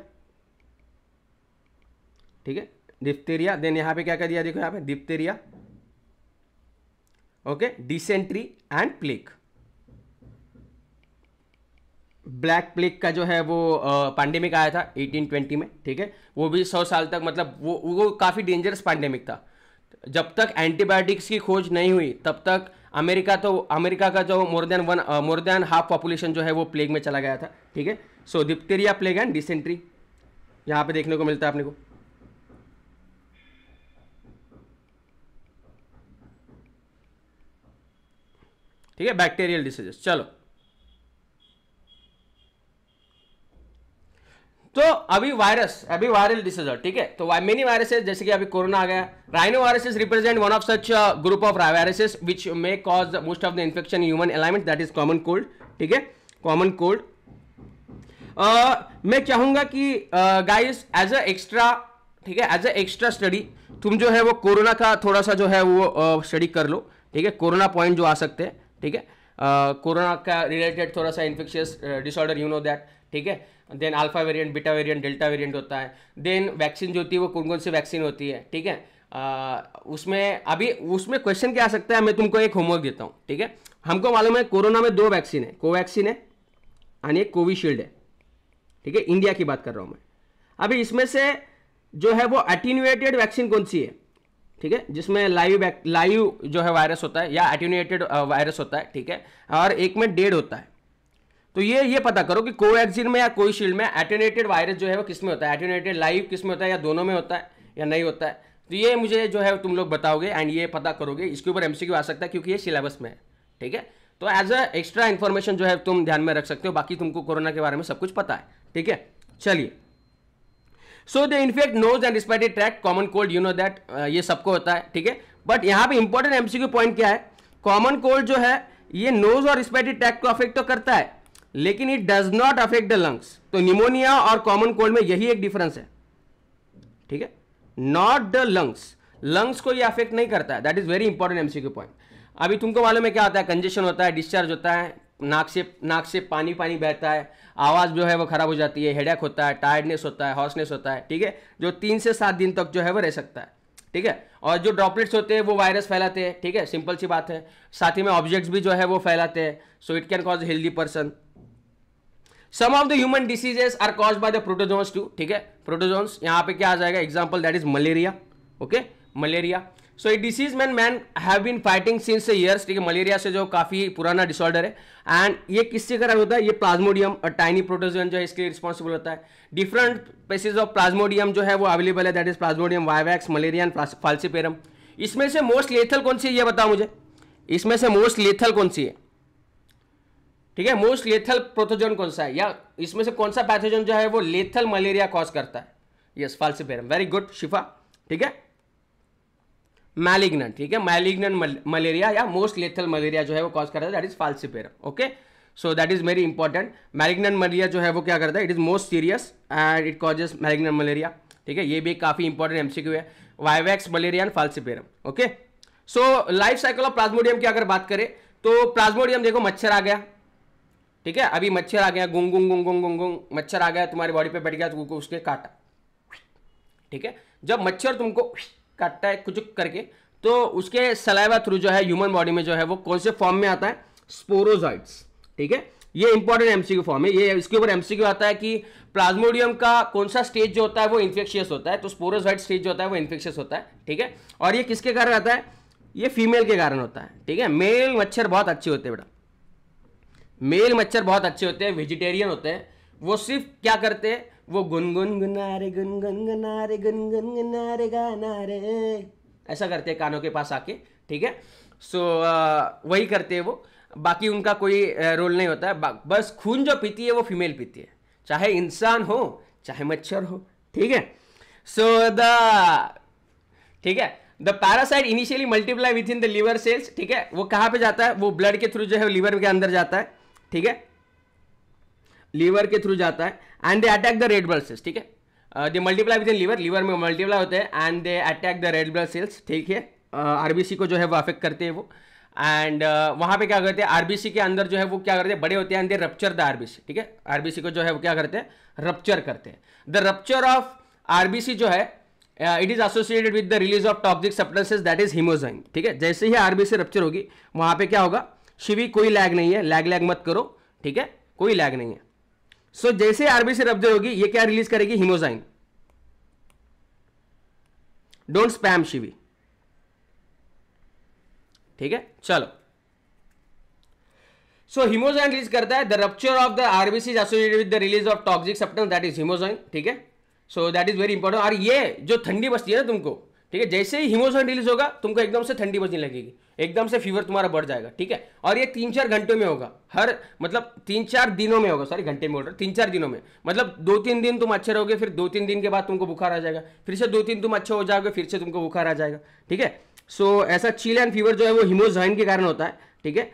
ठीक है? दिप्तेरिया देन यहाँ पे क्या क्या दिया? देखो यहाँ पे diphtheria okay dysentery and plague black plague का जो है वो पैंडेमिक आया था 1820 में, ठीक है? वो भी सौ साल तक मतलब वो वो काफ़ी डेंजरस पैंडेमिक था। जब तक एंटीबायोटिक्स की खोज नहीं हुई, तब तक अमेरिका तो अमेरिका का जो more than one more than half population जो है वो प्लेग में चला गया था, ठीक है? So diphtheria plague and dysentery यहाँ पे देखने को मिलता है अपने को। ठीक है? बैक्टीरियल डिसीजेस चलो। तो अभी वायरस अभी वायरल डिसीजर ठीक है? तो मेनी वायरसेस जैसे कि अभी कोरोना आ गया। Rhino viruses represent one of such group of viruses which may cause most of the infection human ailment that is common cold ठीक है? कॉमन कोल्ड मैं चाहूँगा कि गाइस एज अ एक्स्ट्रा ठीक है? एज अ एक्स्ट्रा स्टडी तुम जो है वो कोरोना का थोड़ा सा जो है वो स्टडी uh, कर लो ठीक है? कोरोना पॉइंट जो आ सकते हैं ठीक है? कोरोना uh, का रिलेटेड थोड़ा सा infectious disorder you know that ठीक है? Then alpha variant beta variant delta variant होता है। देन वैक्सीन जो होती है, वो कौन कौन सी वैक्सीन होती है? ठीक है? उसमें, अभी उसमें क्वेश्चन क्या आ सकता है? मैं तुमको एक होमवर्क देता हूँ, ठीक है? हमको मालूम है कोरोना में दो वैक्सीन है। कोवैक्सीन है यानी एक कोविशील्ड है। ठीक है? इंडिया की बात कर रहा हूँ मैं। अभी इसमें से जो है वो एटीन्यूएटेड वैक्सीन कौन सी है? ठीक है? जिसमें लाइव लाइव जो है वायरस होता है या एटीन्यूएटेड वायरस होता है, ठीक है? और एक में डेड होता है। तो ये ये पता करो कि कोवैक्सीन में या कोविशील्ड में एटीनेटेड वायरस जो है वो किसमें होता है? एटीनेटेड लाइव किसमें होता है या दोनों में होता है या नहीं होता है? तो ये मुझे जो है तुम लोग बताओगे एंड ये पता करोगे। इसके ऊपर एमसीक्यू आ सकता है क्योंकि ये सिलेबस में है, ठीक है? तो एज अ एक्स्ट्रा इन्फॉर्मेशन जो है तुम ध्यान में रख सकते हो। बाकी तुमको कोरोना के बारे में सब कुछ पता है, ठीक है? चलिए। So the infect nose and respiratory tract common cold you know that ये सबको होता है, ठीक है? बट यहाँ पे इंपॉर्टेंट एमसीक्यू पॉइंट क्या है? कॉमन कोल्ड जो है, ये नोज़ और रिस्पायरेटरी ट्रैक को अफेक्ट तो करता है। लेकिन it does not affect the lungs तो निमोनिया और कॉमन कोल्ड में यही एक डिफरेंस है। ठीक है? नॉट द लंग्स लंग्स को ये अफेक्ट नहीं करता है। That is very important MCQ point अभी तुमको मालूम है क्या होता है? कंजेशन होता है डिस्चार्ज होता है, नाक से नाक से पानी पानी बहता है, आवाज़ जो है वो खराब हो जाती है हेडेक होता है टायर्डनेस होता है हॉर्सनेस होता है। ठीक है? जो तीन से सात दिन तक जो है वो रह सकता है। ठीक है? और जो ड्रॉपलेट्स होते हैं, वो वायरस फैलाते हैं। ठीक है? सिंपल सी बात है। साथ ही में ऑब्जेक्ट्स भी जो है वो फैलाते हैं। So it can cause healthy person some of the human diseases are cause by the protozoans to ठीक है? प्रोटोजोन्स यहाँ पे क्या आ जाएगा? Example that is malaria okay malaria so ये disease man man have been fighting since years ठीक है? मलेरिया से जो काफ़ी पुराना डिसऑर्डर है। एंड ये किससे कारण होता है? ये प्लाज्मोडियम और टाइनी प्रोटोजोन जो है, इसके लिए रिस्पॉन्सिबल होता है। डिफरेंट पेसिस ऑफ़ प्लाज्मोडियम जो है, वो अवेलेबल है that is plasmodium vivax malaria and falciparum इसमें से मोस्ट लेथल कौन सी है? ये बताओ मुझे। इसमें से मोस्ट लेथल कौन सी है? ठीक है मोस्ट लेथल प्रोथोजन कौन सा है? या इसमें से कौन सा पैथोजन जो है वो लेथल मलेरिया कॉज करता है? यस फाल्सिपेरम वेरी गुड शिफा। ठीक है? मैलिग्नेंट ठीक है? मैलिग्नेंट मलेरिया या मोस्ट लेथल मलेरिया जो है वो कॉज करता है that is falciparum okay so that is very important malignant malaria जो है वो क्या करता है? It is most serious and it causes malignant malaria ठीक है? ये भी काफ़ी इंपॉर्टेंट एमसीक्यू है। Vivax malaria and falciparum okay so life cycle of plasmodium की अगर बात करें तो प्लाज्मोडियम देखो मच्छर आ गया। ठीक है? अभी मच्छर आ गया, गुंग गुंग गुंग गुंग गुंग गुंग। मच्छर आ गया, तुम्हारी बॉडी पे बैठ गया तो उसके काटा। ठीक है? जब मच्छर तुमको काटता है कुछ करके तो उसके सलाइवा थ्रू जो है ह्यूमन बॉडी में जो है, वो कौन से फॉर्म में आता है? स्पोरोजाइड्स ठीक है? ये इंपॉर्टेंट एमसीक्यू फॉर्म है। ये इसके ऊपर एमसीक्यू आता है कि प्लाज्मोडियम का कौन सा स्टेज जो होता है, वो इन्फेक्शियस होता है। तो स्पोरोजाइड स्टेज जो होता है, वो इन्फेक्शियस होता है। ठीक है? और ये किसके कारण आता है? ये फीमेल के कारण होता है। ठीक है? मेल मच्छर बहुत अच्छे होते हैं, बेटा। मेल मच्छर बहुत अच्छे होते हैं वेजिटेरियन होते हैं। वो सिर्फ़ क्या करते हैं? वो गुनगुन गुनारे गुनगुन गुनारे गुनगुन गुनारे गाना रे। ऐसा करते हैं कानों के पास आके, ठीक है? सो वही करते हैं वो। बाकी उनका कोई रोल नहीं होता। है बस खून जो पीती है, वो फीमेल पीती है। चाहे इंसान हो, चाहे मच्छर हो, ठीक है? सो द ठीक है? The parasite initially multiply within the liver cells ठीक है? वो कहाँ पे जाता है? वो ब्लड के थ्रू जो है लीवर के अंदर जाता है। ठीक है? लीवर के थ्रू जाता है and they attack the red blood cells ठीक है? They multiply within liver liver में मल्टीप्लाई होते हैं and they attack the red blood cells ठीक है? आरबीसी uh, को जो है वो अफेक्ट करते हैं वो। एंड uh, वहाँ पे क्या करते हैं? आरबीसी के अंदर जो है वो क्या करते हैं? बड़े होते हैं and they rupture the RBC ठीक है? आरबीसी को जो है वो क्या करते हैं? रप्चर करते हैं। द रप्चर ऑफ़ आरबीसी जो है it is associated with the release of toxic substances that is haemozoin ठीक है? जैसे ही आरबीसी रप्चर होगी वहाँ पे क्या होगा? शिवी कोई लैग नहीं है। लैग लैग मत करो ठीक है? कोई लैग नहीं है। सो so, जैसे आरबीसी रब्दर होगी ये क्या रिलीज़ करेगी? हिमोजाइन डोंट स्पैम शिवी। ठीक है? चलो। सो हिमोजाइन रिलीज़ करता है। The rupture of the RBC associated with the release of toxic substance that is haemozoin ठीक है? So that is very important और ये जो ठंडी बसती है ना तुमको ठीक है, जैसे ही हिमोजाइन रिलीज़ होगा, तुमको एकदम से ठंडी बजने लगेगी। एकदम से फीवर तुम्हारा बढ़ जाएगा, ठीक है? और ये तीन चार घंटों में होगा। हर मतलब तीन चार दिनों में होगा सॉरी घंटे में बोल रहा तीन चार दिनों में। मतलब दो तीन दिन तुम अच्छे रहोगे, फिर दो तीन दिन के बाद तुमको बुखार आ जाएगा। फिर से दो तीन तुम अच्छे हो जाओगे, फिर से तुमको बुखार आ जाएगा, ठीक है? सो ऐसा चील एंड फीवर जो है, वो हिमोजाइन के कारण होता है, ठीक है?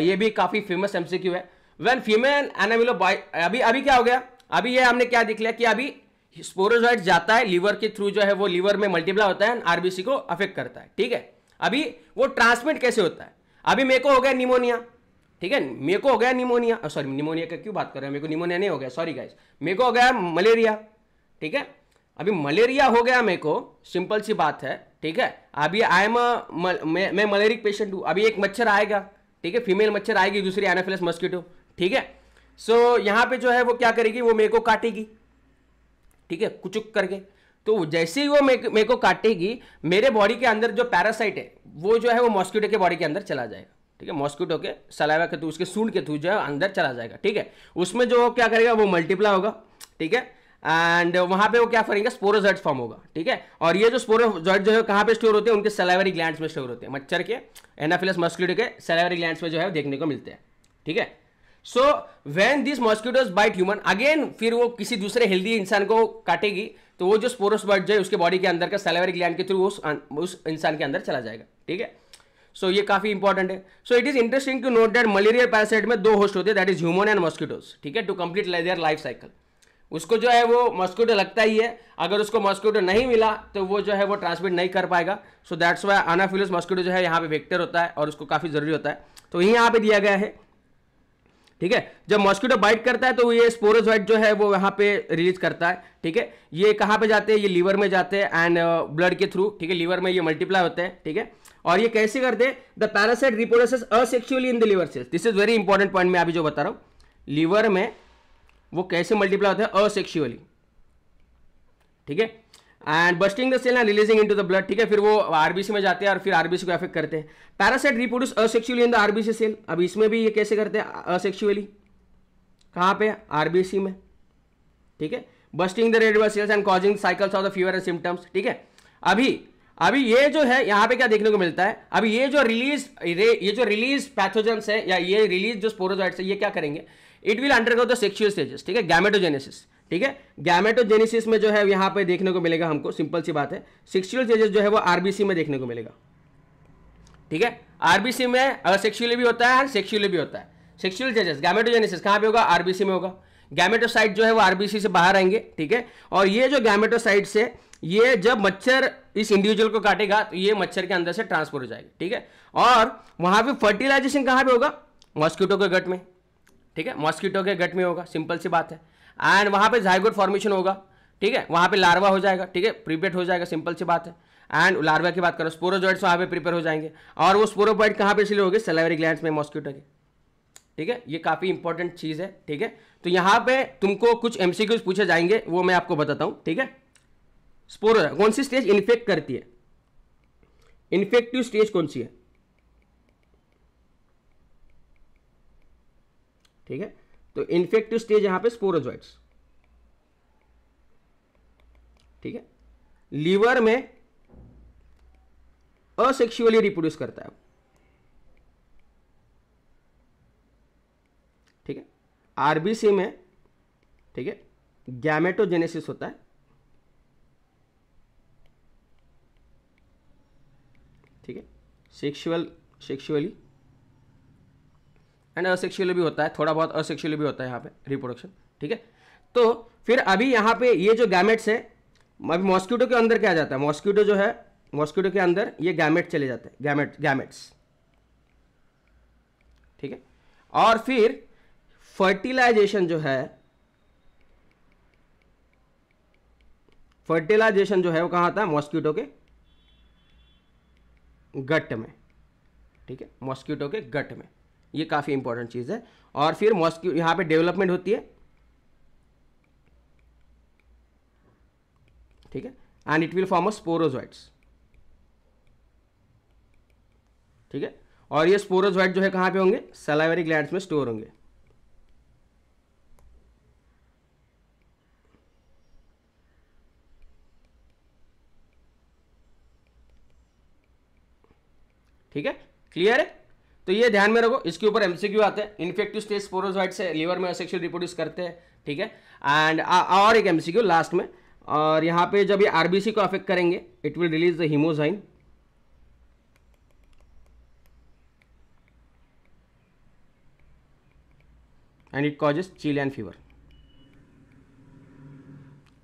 ये भी काफ़ी फ़ेमस एमसीक्यू है। वेन फीमेल एनामिलो बाई अभी अभी क्या हो गया? अभी ये हमने क्या देख लिया कि अभी स्पोरोजॉइड जाता है लीवर के थ्रू जो है वो लीवर में मल्टीप्लाई होता है आरबीसी को अफेक्ट करता है ठीक है? अभी वो ट्रांसमिट कैसे होता है? अभी मेरे को हो गया निमोनिया ठीक है? मेरे को हो गया निमोनिया सॉरी निमोनिया का क्यों बात कर रहे हैं? मेरे को निमोनिया नहीं हो गया सॉरी गाइस मेरे को हो गया मलेरिया ठीक है? अभी मलेरिया हो गया मेरे को सिंपल सी बात है ठीक है? अभी आई एम मैं मलेरिक पेशेंट हूँ अभी एक मच्छर आएगा ठीक है? फीमेल मच्छर आएगी दूसरी एनाफिलस मस्किटो ठीक है? सो so, यहाँ पे जो है वो क्या करेगी? वो मेरे को काटेगी। ठीक है, कुचुक करके। तो जैसे ही वो मेरे को काटेगी, मेरे बॉडी के अंदर जो पैरासाइट है, वो जो है वो मॉस्किटो के बॉडी के अंदर चला जाएगा। ठीक है मॉस्किटो के सलाइवा के थ्रू उसके सूंड के थ्रू जो है अंदर चला जाएगा। ठीक है, उसमें जो क्या करेगा, वो मल्टीप्लाई होगा। ठीक है एंड वहाँ पे वो क्या करेंगे स्पोरोजॉइड फॉर्म होगा। ठीक है, और ये जो स्पोरोजॉइड जो है, कहाँ पे स्टोर होते हैं, उनके सलाइवरी ग्लैंड्स में स्टोर होते हैं। मच्छर के एनाफिलस मॉस्किटो के सलाइवरी ग्लैंड्स में जो है देखने को मिलते हैं। ठीक है so when this mosquitoes bite human again फिर वो किसी दूसरे हेल्दी इंसान को काटेगी तो वो जो स्पोरोस बर्ड जो है उसके बॉडी के अंदर का सेलेवरी ग्लैंड के थ्रू उस उस इंसान के अंदर चला जाएगा ठीक है? सो so, ये काफ़ी इंपॉर्टेंट है। So it is interesting to note that malaria parasite में दो होस्ट होते हैं that is human and mosquitoes ठीक है? To complete their life cycle उसको जो है वो मॉस्किटो लगता ही है। अगर उसको मॉस्किटो नहीं मिला तो वो जो है वो ट्रांसमिट नहीं कर पाएगा। So that's why anopheles mosquito जो है यहाँ पे वेक्टर होता है और उसको काफ़ी ज़रूरी होता है। तो यही यहाँ पे दिया गया है। ठीक है? जब मॉस्किटो बाइट करता है तो ये स्पोरोजॉइड जो है वो वहाँ पे रिलीज़ करता है ठीक है? ये कहाँ पे जाते हैं? ये लीवर में जाते हैं एंड ब्लड uh, के थ्रू ठीक है? लीवर में ये मल्टीप्लाई होते हैं ठीक है? और ये कैसे करते हैं? The parasite reproduces asexually in the liver cells this is very important point मैं अभी जो बता रहा हूँ। लीवर में वो कैसे मल्टीप्लाई होते हैं? असेक्सुअली ठीक है? And bursting the cell and releasing into the blood ठीक है? फिर वो आरबीसी में जाते हैं और फिर आरबीसी को अफेक्ट करते हैं। Parasite reproduce asexually in the RBC cell अब इसमें भी ये कैसे करते हैं? असेक्सुअली कहाँ पे? आरबीसी में। ठीक है? Bursting the red blood cells and causing cycles of the fever and symptoms ठीक है? अभी अभी ये जो है, यहाँ पे क्या देखने को मिलता है? अभी ये जो रिलीज़ ये जो रिलीज़ पैथोजेंस है या ये रिलीज़ जो स्पोरोजॉइड्स है, ये क्या करेंगे? It will undergo the sexual stages ठीक है? गैमेटोजेनेसिस ठीक है? गैमेटोजेनेसिस में जो है, यहाँ पे देखने को मिलेगा हमको सिंपल सी बात है। सेक्सुअल स्टेजेस जो है, वो आरबीसी में देखने को मिलेगा। ठीक है? आरबीसी में असेक्सुअली भी होता है सेक्सुअली भी होता है। सेक्सुअल स्टेजेस गैमेटोजेनेसिस कहाँ पे होगा? आरबीसी में होगा। गैमेटोसाइट जो है, वो आरबीसी से बाहर आएँगे, ठीक है? और ये जो गैमेटोसाइट से, ये जब मच्छर इस इंडिविजुअल को काटेगा तो ये मच्छर के अंदर से ट्रांसफ़र हो जाएगा, ठीक है? और वहाँ पे फर्टिलाइजेशन कहाँ पे होगा? मॉस्किटो के गट में। ठीक है? मॉस्किटो के गट में होगा सिंपल सी बात है। एंड वहाँ पे जाइगोट फॉर्मेशन होगा, ठीक है? वहाँ पे लार्वा हो जाएगा, ठीक है? प्रिपेट हो जाएगा सिंपल सी बात है। एंड लार्वा की बात करो स्पोरोजॉइड्स वहाँ पे प्रिपेयर हो जाएँगे। और वो स्पोरोपॉइड कहाँ पे इसलिए होगी? सेलेवरी ग्लैंड्स में मॉस्किटो के। ठीक है? ये काफ़ी इंपॉर्टेंट चीज़ है, ठीक है? तो यहाँ पे तुमको कुछ एमसीक्यूज पूछे जाएँगे, वो मैं आपको बताता हूँ, ठीक है? स्पोरो कौन सी स्टेज इन्फेक्ट करती है? इन्फेक्टिव स्टेज कौन सी है? ठीक है? तो इन्फेक्टिव स्टेज यहाँ पे स्पोरोजॉइड्स ठीक है? लीवर में असेक्सुअली रिप्रोड्यूस करता है ठीक है? आरबीसी में, ठीक है? गैमेटोजेनेसिस होता है। ठीक है? सेक्सुअल सेक्सुअली एंड असेक्सुअली भी होता है, थोड़ा बहुत असेक्सुअली भी होता है यहाँ पे रिप्रोडक्शन ठीक है? तो फिर अभी यहाँ पे ये जो गैमेट्स है, अभी मॉस्किटो के अंदर क्या जाता है? मॉस्किटो जो है मॉस्किटो के अंदर ये गैमेट चले जाते हैं गैमेट गैमेट्स ठीक है? और फिर फर्टिलाइजेशन जो है फर्टिलाइजेशन जो है वो कहाँ आता है? मॉस्किटो के गट में, ठीक है? मॉस्किटो के गट में। ये काफ़ी इंपॉर्टेंट चीज़ है। और फिर मॉस्क्यू यहाँ पे डेवलपमेंट होती है। ठीक है? And it will form a sporozoites ठीक है? और ये स्पोरोजॉइड जो है कहाँ पे होंगे? सलाइवरी ग्लैंड्स में स्टोर होंगे। ठीक है? क्लियर है? तो ये ध्यान में रखो, इसके ऊपर एमसीक्यू आते हैं इन्फेक्टिव स्टेज स्पोरोजॉइड से लीवर में सेक्सुअल रिप्रोड्यूस करते हैं, ठीक है? एंड और एक एमसीक्यू लास्ट में, और यहाँ पे जब ये आरबीसी को अफेक्ट करेंगे it will release the haemozoin and it causes chill and fever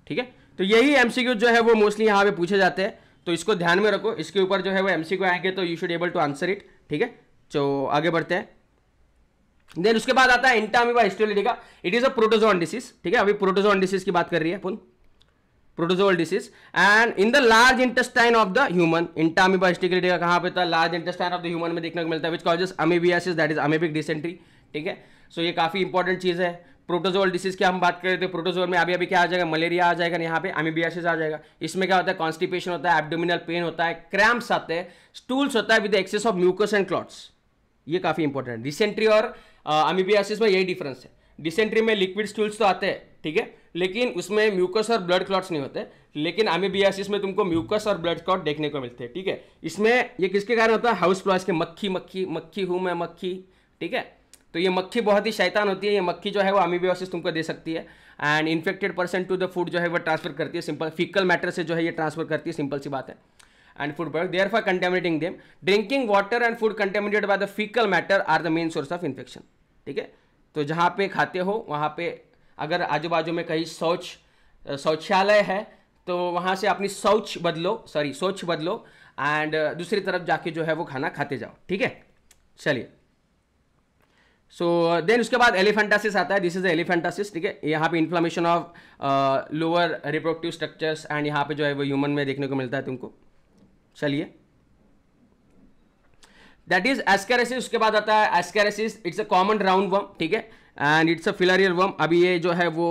ठीक है? तो यही एमसीक्यू जो है वो मोस्टली यहाँ पे पूछे जाते हैं। तो इसको ध्यान में रखो, इसके ऊपर जो है वो एमसीक्यू आएँगे तो you should able to answer it ठीक है? तो आगे बढ़ते हैं। देन उसके बाद आता है entamoeba histolytica it is a protozoan disease ठीक है? अभी प्रोटोजोन डिसीज की बात कर रही है अपन protozoal disease and in the large intestine of the human entamoeba histolytica का कहाँ पे था? Large intestine of the human में देखने को मिलता है which causes amoebiasis that is amoebic dysentery ठीक है? सो ये काफ़ी इंपॉर्टेंट चीज़ है। प्रोटोजोल डिसीज की हम बात करें तो प्रोटोजोल में अभी अभी क्या आ जाएगा? मलेरिया आ जाएगा, यहाँ पे अमीबियासिस आ जाएगा। इसमें क्या होता है? कॉन्स्टिपेशन होता है एब्डोमिनल पेन होता है क्रैम्प्स आते हैं स्टूल्स होता है with excess of mucus and clots ये काफ़ी इंपॉर्टेंट है। डिसेंट्री और अमीबियासिस में यही डिफरेंस है। डिसेंट्री में लिक्विड स्टूल्स तो आते हैं, ठीक है? लेकिन उसमें म्यूकस और ब्लड क्लॉट्स नहीं होते। लेकिन अमीबियासिस में तुमको म्यूकस और ब्लड क्लॉट देखने को मिलते हैं, ठीक है? इसमें ये किसके कारण होता है? हाउस फ्लॉस के मक्खी मक्खी मक्खी हूँ मैं, मक्खी, ठीक है? तो ये मक्खी बहुत ही शैतान होती है। ये मक्खी जो है वो अमीबियोसिस तुमको दे सकती है। And infected person to the food जो है वो ट्रांसफ़र करती है। सिंपल फिकल मैटर से जो है ये ट्रांसफ़र करती है। सिंपल सी बात है। Food product therefore contaminating them drinking water and food contaminated by the faecal matter are the main source of infection ठीक है? तो जहाँ पे खाते हो वहाँ पे अगर आजू बाजू में कहीं शौच शौचालय है तो वहाँ से अपनी शौच बदलो सॉरी सोच बदलो एंड दूसरी तरफ़ जाके जो है वो खाना खाते जाओ। ठीक है? चलिए। सो so, देन उसके बाद एलिफेंटासिस आता है। दिस इज़ एलिफेंटासिस ठीक है? यहाँ पे inflammation of lower reproductive structures and यहाँ पे जो है वो ह्यूमन में देखने को मिलता है तुमको। चलिए। दैट इज़ एस्केरेसिस उसके बाद आता है ascariasis it's a common roundworm ठीक है? And it's a filarial worm अभी ये जो है वो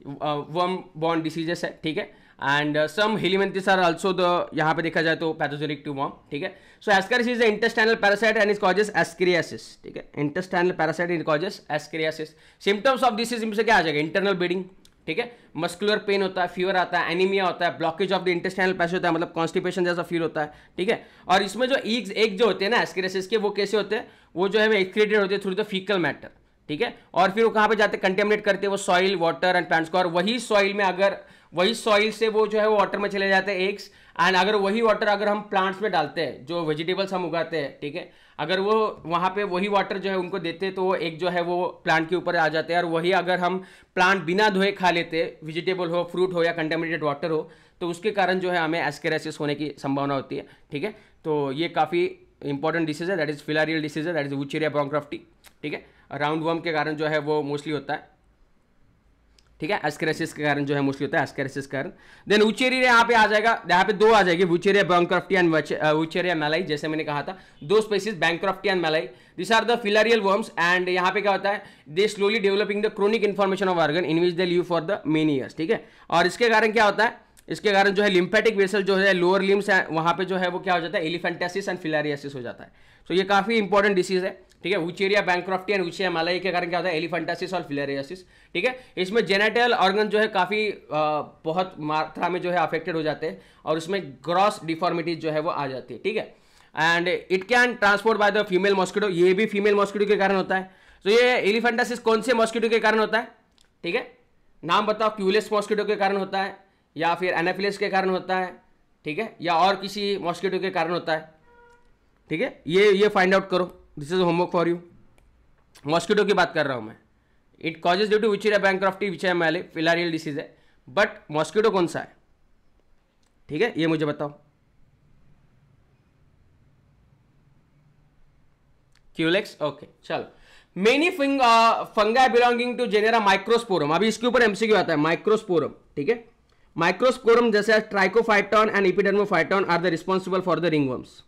वर्म बॉन्ड डिसीजेस है, ठीक है? And some helminths are also the यहाँ पे देखा जाए तो पैथोजेनिक टू वर्म ठीक है? So ascariasis is intestinal parasite and is causes ascariasis ठीक है? Intestinal parasite in causes ascariasis symptoms of this is क्या आ जाएगा? इंटरनल ब्लीडिंग ठीक है? मस्कुलर पेन होता है फीवर आता है एनीमिया होता है blockage of the intestinal passage होता है मतलब कॉन्स्टिपेशन जैसा फील होता है, ठीक है? और इसमें जो ईग्स एक जो होते हैं ना एस्क्रेसिस के, वो कैसे होते हैं? वो जो है एक्सक्रेटेड होते हैं थ्रू द फीकल मैटर ठीक है? और फिर वो कहाँ पे जाते कंटेमिनेट करते हैं वो सॉइल वाटर एंड प्लांट्स को। और वही सॉइल में अगर, वही सॉइल से वो जो है वो वाटर में चले जाते हैं एग्स एंड अगर वही वाटर अगर हम प्लांट्स में डालते हैं, जो वेजिटेबल्स हम उगाते हैं, ठीक है? अगर वो वहाँ पे वही वाटर जो है उनको देते हैं तो वो एक जो है वो प्लांट के ऊपर आ जाते हैं। और वही अगर हम प्लांट बिना धोए खा लेते वेजिटेबल हो फ्रूट हो या कंटेमिनेटेड वाटर हो तो उसके कारण जो है हमें एस्केरेसिस होने की संभावना होती है, ठीक है? तो ये काफ़ी इंपॉर्टेंट डिसीज है दैट इज़ फिलारियल डिसीज है दैट इज़ उचेरिया ब्रोंक्राफ्टी ठीक है? राउंड वर्म के कारण जो है वो मोस्टली होता है। ठीक है? एस्केरेसिस के कारण जो है मोस्टली होता है एस्केरेसिस के कारण। देन उचेरिया यहाँ पे आ जाएगा, यहाँ पे दो आ जाएगी उचेरिया बैंक्रफ्टी एंड उचेरिया मेलाई जैसे मैंने कहा था। दो species bancrofti and malayi this are the filarial worms and यहाँ पे क्या होता है they slowly developing the chronic information of organ in which they live for the many years ठीक है? और इसके कारण क्या होता है? इसके कारण जो है लिम्फेटिक वेसल जो है लोअर लिम्स है, वहाँ पे जो है वो क्या हो जाता है एलिफेंटेसिस एंड फिलारियासिस हो जाता है। तो ये काफ़ी इंपॉर्टेंट डिसीज है। ठीक है उचेरिया बैंक्रॉफ्टी एंड उचिया मलाई के कारण क्या होता है? एलिफेंटासिस और फिलेरियासिस ठीक है? इसमें जेनेटल ऑर्गन जो है काफ़ी बहुत मात्रा में जो है अफेक्टेड हो जाते हैं और उसमें ग्रॉस डिफॉर्मिटीज जो है वो आ जाती है, ठीक है? And it can transport by the female mosquito ये भी फीमेल मॉस्किटो के कारण होता है। तो ये एलिफेंटासिस कौन से मॉस्किटो के कारण होता है? ठीक है? नाम बताओ क्यूलेस मॉस्किटो के कारण होता है या फिर एनाफिलिस के कारण होता है, ठीक है? या और किसी मॉस्किटो के कारण होता है, ठीक है? ये ये फाइंड आउट करो। This is homework for you mosquito की बात कर रहा हूँ मैं। It causes due to which bancrofti which है मैले फिलारियल डिसीज है। बट मॉस्किटो कौन सा है? ठीक है? ये मुझे बताओ। क्यूलेक्स ओके चलो। Many Phing fungi belonging to genera Microsporum अभी इसके ऊपर एमसीक्यू आता है माइक्रोस्पोरम ठीक है? माइक्रोस्पोरम जैसे Trichophyton and Epidermophyton are the responsible for the ringworms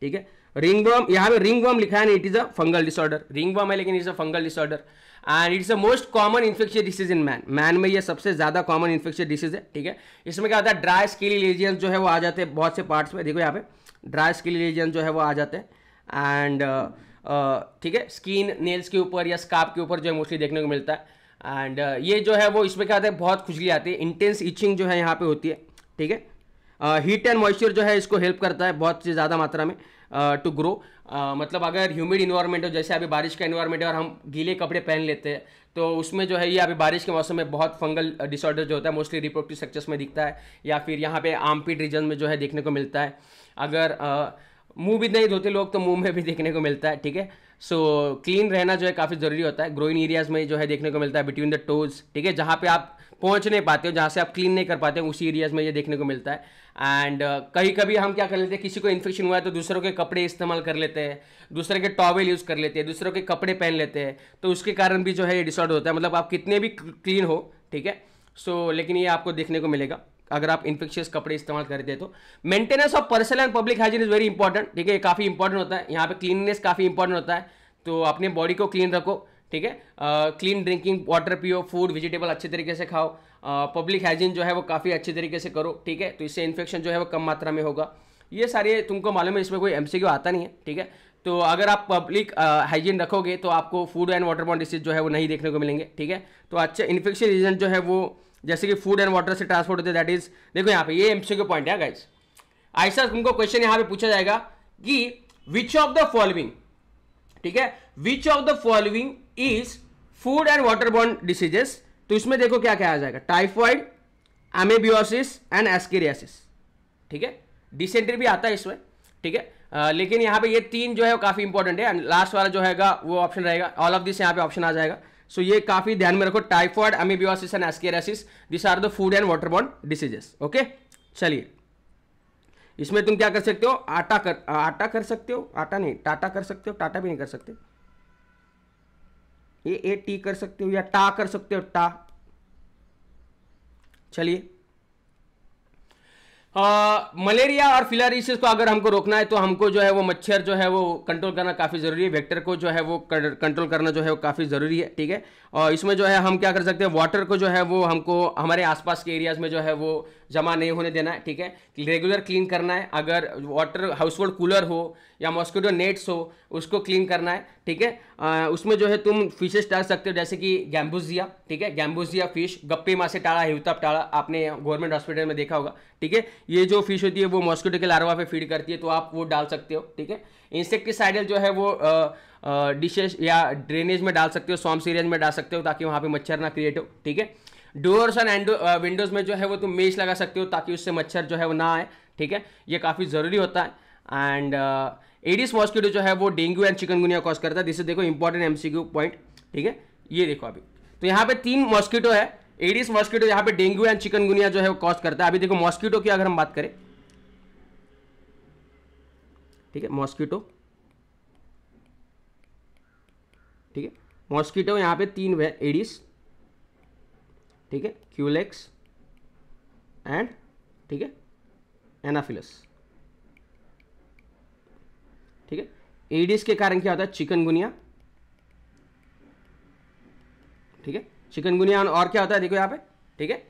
ठीक है? रिंगवर्म यहाँ पे रिंगवर्म लिखा है it is a fungal disorder ringworm है लेकिन it is a fungal disorder and it's a most common infection disease in man man में ये सबसे ज़्यादा कॉमन इन्फेक्शन डिसीज है ठीक है? इसमें क्या होता है ड्राई स्किली लेजियंस जो है वो आ जाते हैं बहुत से पार्ट्स में। देखो यहाँ पे ड्राई स्किली लेजियंस जो है वो आ जाते हैं। एंड ठीक है स्किन नेल्स के ऊपर या स्काप के ऊपर जो है मोस्टली देखने को मिलता है। एंड uh, ये जो है वो इसमें क्या होता है बहुत खुजली आती है। इंटेंस इचिंग जो है यहाँ पे होती है ठीक है? हीट एंड मॉइस्चर जो है इसको हेल्प करता है बहुत ज़्यादा मात्रा में। टू ग्रो मतलब अगर ह्यूमिड इन्वायरमेंट हो, जैसे अभी बारिश का इन्वायरमेंट है और हम गीले कपड़े पहन लेते हैं तो उसमें जो है ये अभी बारिश के मौसम में बहुत फंगल डिसऑर्डर जो होता है मोस्टली रिप्रोडक्टिव स्ट्रक्चर्स में दिखता है, या फिर यहाँ पे आर्मपिट रीजन में जो है देखने को मिलता है। अगर मुँह भी नहीं धोते लोग तो मुँह में भी देखने को मिलता है, ठीक है? सो क्लीन रहना जो है काफ़ी ज़रूरी होता है। ग्रोइंग एरियाज़ में जो है देखने को मिलता है बिटवीन द टोज ठीक है? जहाँ पे आप पहुँच नहीं पाते हो जहाँ से आप क्लीन नहीं कर पाते हो उसी एरियाज़ में ये देखने को मिलता है। एंड uh, कहीं कभी हम क्या कर लेते हैं किसी को इन्फेक्शन हुआ है तो दूसरों के कपड़े इस्तेमाल कर लेते हैं दूसरे के टॉवल यूज़ कर लेते हैं दूसरों के कपड़े पहन लेते हैं तो उसके कारण भी जो है ये डिसऑर्डर होता है। मतलब आप कितने भी क्लीन हो ठीक है? सो so, लेकिन ये आपको देखने को मिलेगा अगर आप इन्फेक्शियस कपड़े इस्तेमाल करते हैं। तो maintenance of personal and public hygiene is very important ठीक है? काफ़ी इंपॉर्टेंट होता है। यहाँ पे क्लीननेस काफ़ी इंपॉर्टेंट होता है। तो अपने बॉडी को क्लीन रखो। ठीक है? क्लीन ड्रिंकिंग वाटर पियो फ़ूड वेजिटेबल अच्छे तरीके से खाओ। पब्लिक हाइजीन जो है वो काफ़ी अच्छे तरीके से करो, ठीक है? तो इससे इन्फेक्शन जो है वो कम मात्रा में होगा। ये सारे तुमको मालूम है, इसमें कोई एमसीक्यू आता नहीं है, ठीक है? तो अगर आप पब्लिक हाइजीन रखोगे तो आपको food and water bond disease जो है वो नहीं देखने को मिलेंगे, ठीक है? तो अच्छे इन्फेक्शन रीजन जो है वो, जैसे कि फ़ूड एंड वाटर से ट्रांसपोर्ट होते दैट इज़ देखो यहाँ पे, ये एमसी के पॉइंट है गाइस ऐसा तुमको क्वेश्चन यहाँ पे पूछा जाएगा कि विच ऑफ़ द फॉलोइंग ठीक है? Which of the following is food and water bond diseases तो इसमें देखो क्या क्या आ जाएगा? टाइफॉइड एमेबियोसिस एंड एस्केरियासिस ठीक है? डिसेंट्री भी आता है इसमें ठीक है? लेकिन यहाँ पे ये तीन जो है वो काफ़ी इंपॉर्टेंट है। एंड लास्ट वाला जो है वो ऑप्शन रहेगा। ऑल ऑफ़ दिस यहाँ पे ऑप्शन आ जाएगा। सो so, ये काफ़ी ध्यान में रखो typhoid amoebiasis and ascariasis this are the food and water bond diseases okay चलिए। इसमें तुम क्या कर सकते हो? आटा कर आटा कर सकते हो? आटा नहीं टाटा कर सकते हो? टाटा भी नहीं कर सकते। ये ए, टी कर सकते हो या टा कर सकते हो, टा। चलिए। मलेरिया और फिलारिसिस को अगर हमको रोकना है तो हमको जो है वो मच्छर जो है वो कंट्रोल करना काफ़ी ज़रूरी है। वेक्टर को जो है वो कंट्रोल करना जो है वो काफ़ी ज़रूरी है, ठीक है? और इसमें जो है हम क्या कर सकते हैं वाटर को जो है वो हमको, हमारे आसपास के एरियाज़ में जो है वो जमा नहीं होने देना है, ठीक है? रेगुलर क्लीन करना है, अगर वाटर हाउस होल्ड कूलर हो या मॉस्किटो नेट्स हो, उसको क्लीन करना है, ठीक है? उसमें जो है तुम फिशेस डाल सकते हो, जैसे कि गैम्बुजिया ठीक है? गैम्बुजिया फ़िश गप्पे मासे टाड़ा हिवताप टाड़ा आपने गवर्नमेंट हॉस्पिटल में देखा होगा, ठीक है? ये जो फ़िश होती है, वो मॉस्किटो के लार्वा पे फ़ीड करती है तो आप वो डाल सकते हो, ठीक है? इंसेक्टिसाइडल जो है वो डिशेज या ड्रेनेज में डाल सकते हो सॉम सीरियज में डाल सकते हो, ताकि वहाँ पे मच्छर ना क्रिएट हो, ठीक है? डोर्स एंड विंडोज़ में जो है वो तुम मेज लगा सकते हो ताकि उससे मच्छर जो है वो ना आए, ठीक है? ये काफ़ी ज़रूरी होता है। एंड एडिस मॉस्किटो जो है वो डेंगू एंड चिकनगुनिया कॉज करता है। जिससे देखो इंपॉर्टेंट एमसीक्यू पॉइंट ठीक है? ये देखो अभी। तो यहाँ पे तीन मॉस्किटो है। एडिस मॉस्किटो यहाँ पे डेंगू एंड चिकनगुनिया जो है वो कॉज करता है। अभी देखो मॉस्किटो की अगर हम बात करें, ठीक है? मॉस्किटो ठीक है? मॉस्किटो यहाँ पे तीन है एडिस ठीक है? क्यूलेक्स एंड ठीक है? एनाफिलस ठीक है? एडिस के कारण क्या होता है? चिकनगुनिया ठीक है? चिकनगुनिया और क्या होता है? देखो यहाँ पे, ठीक है?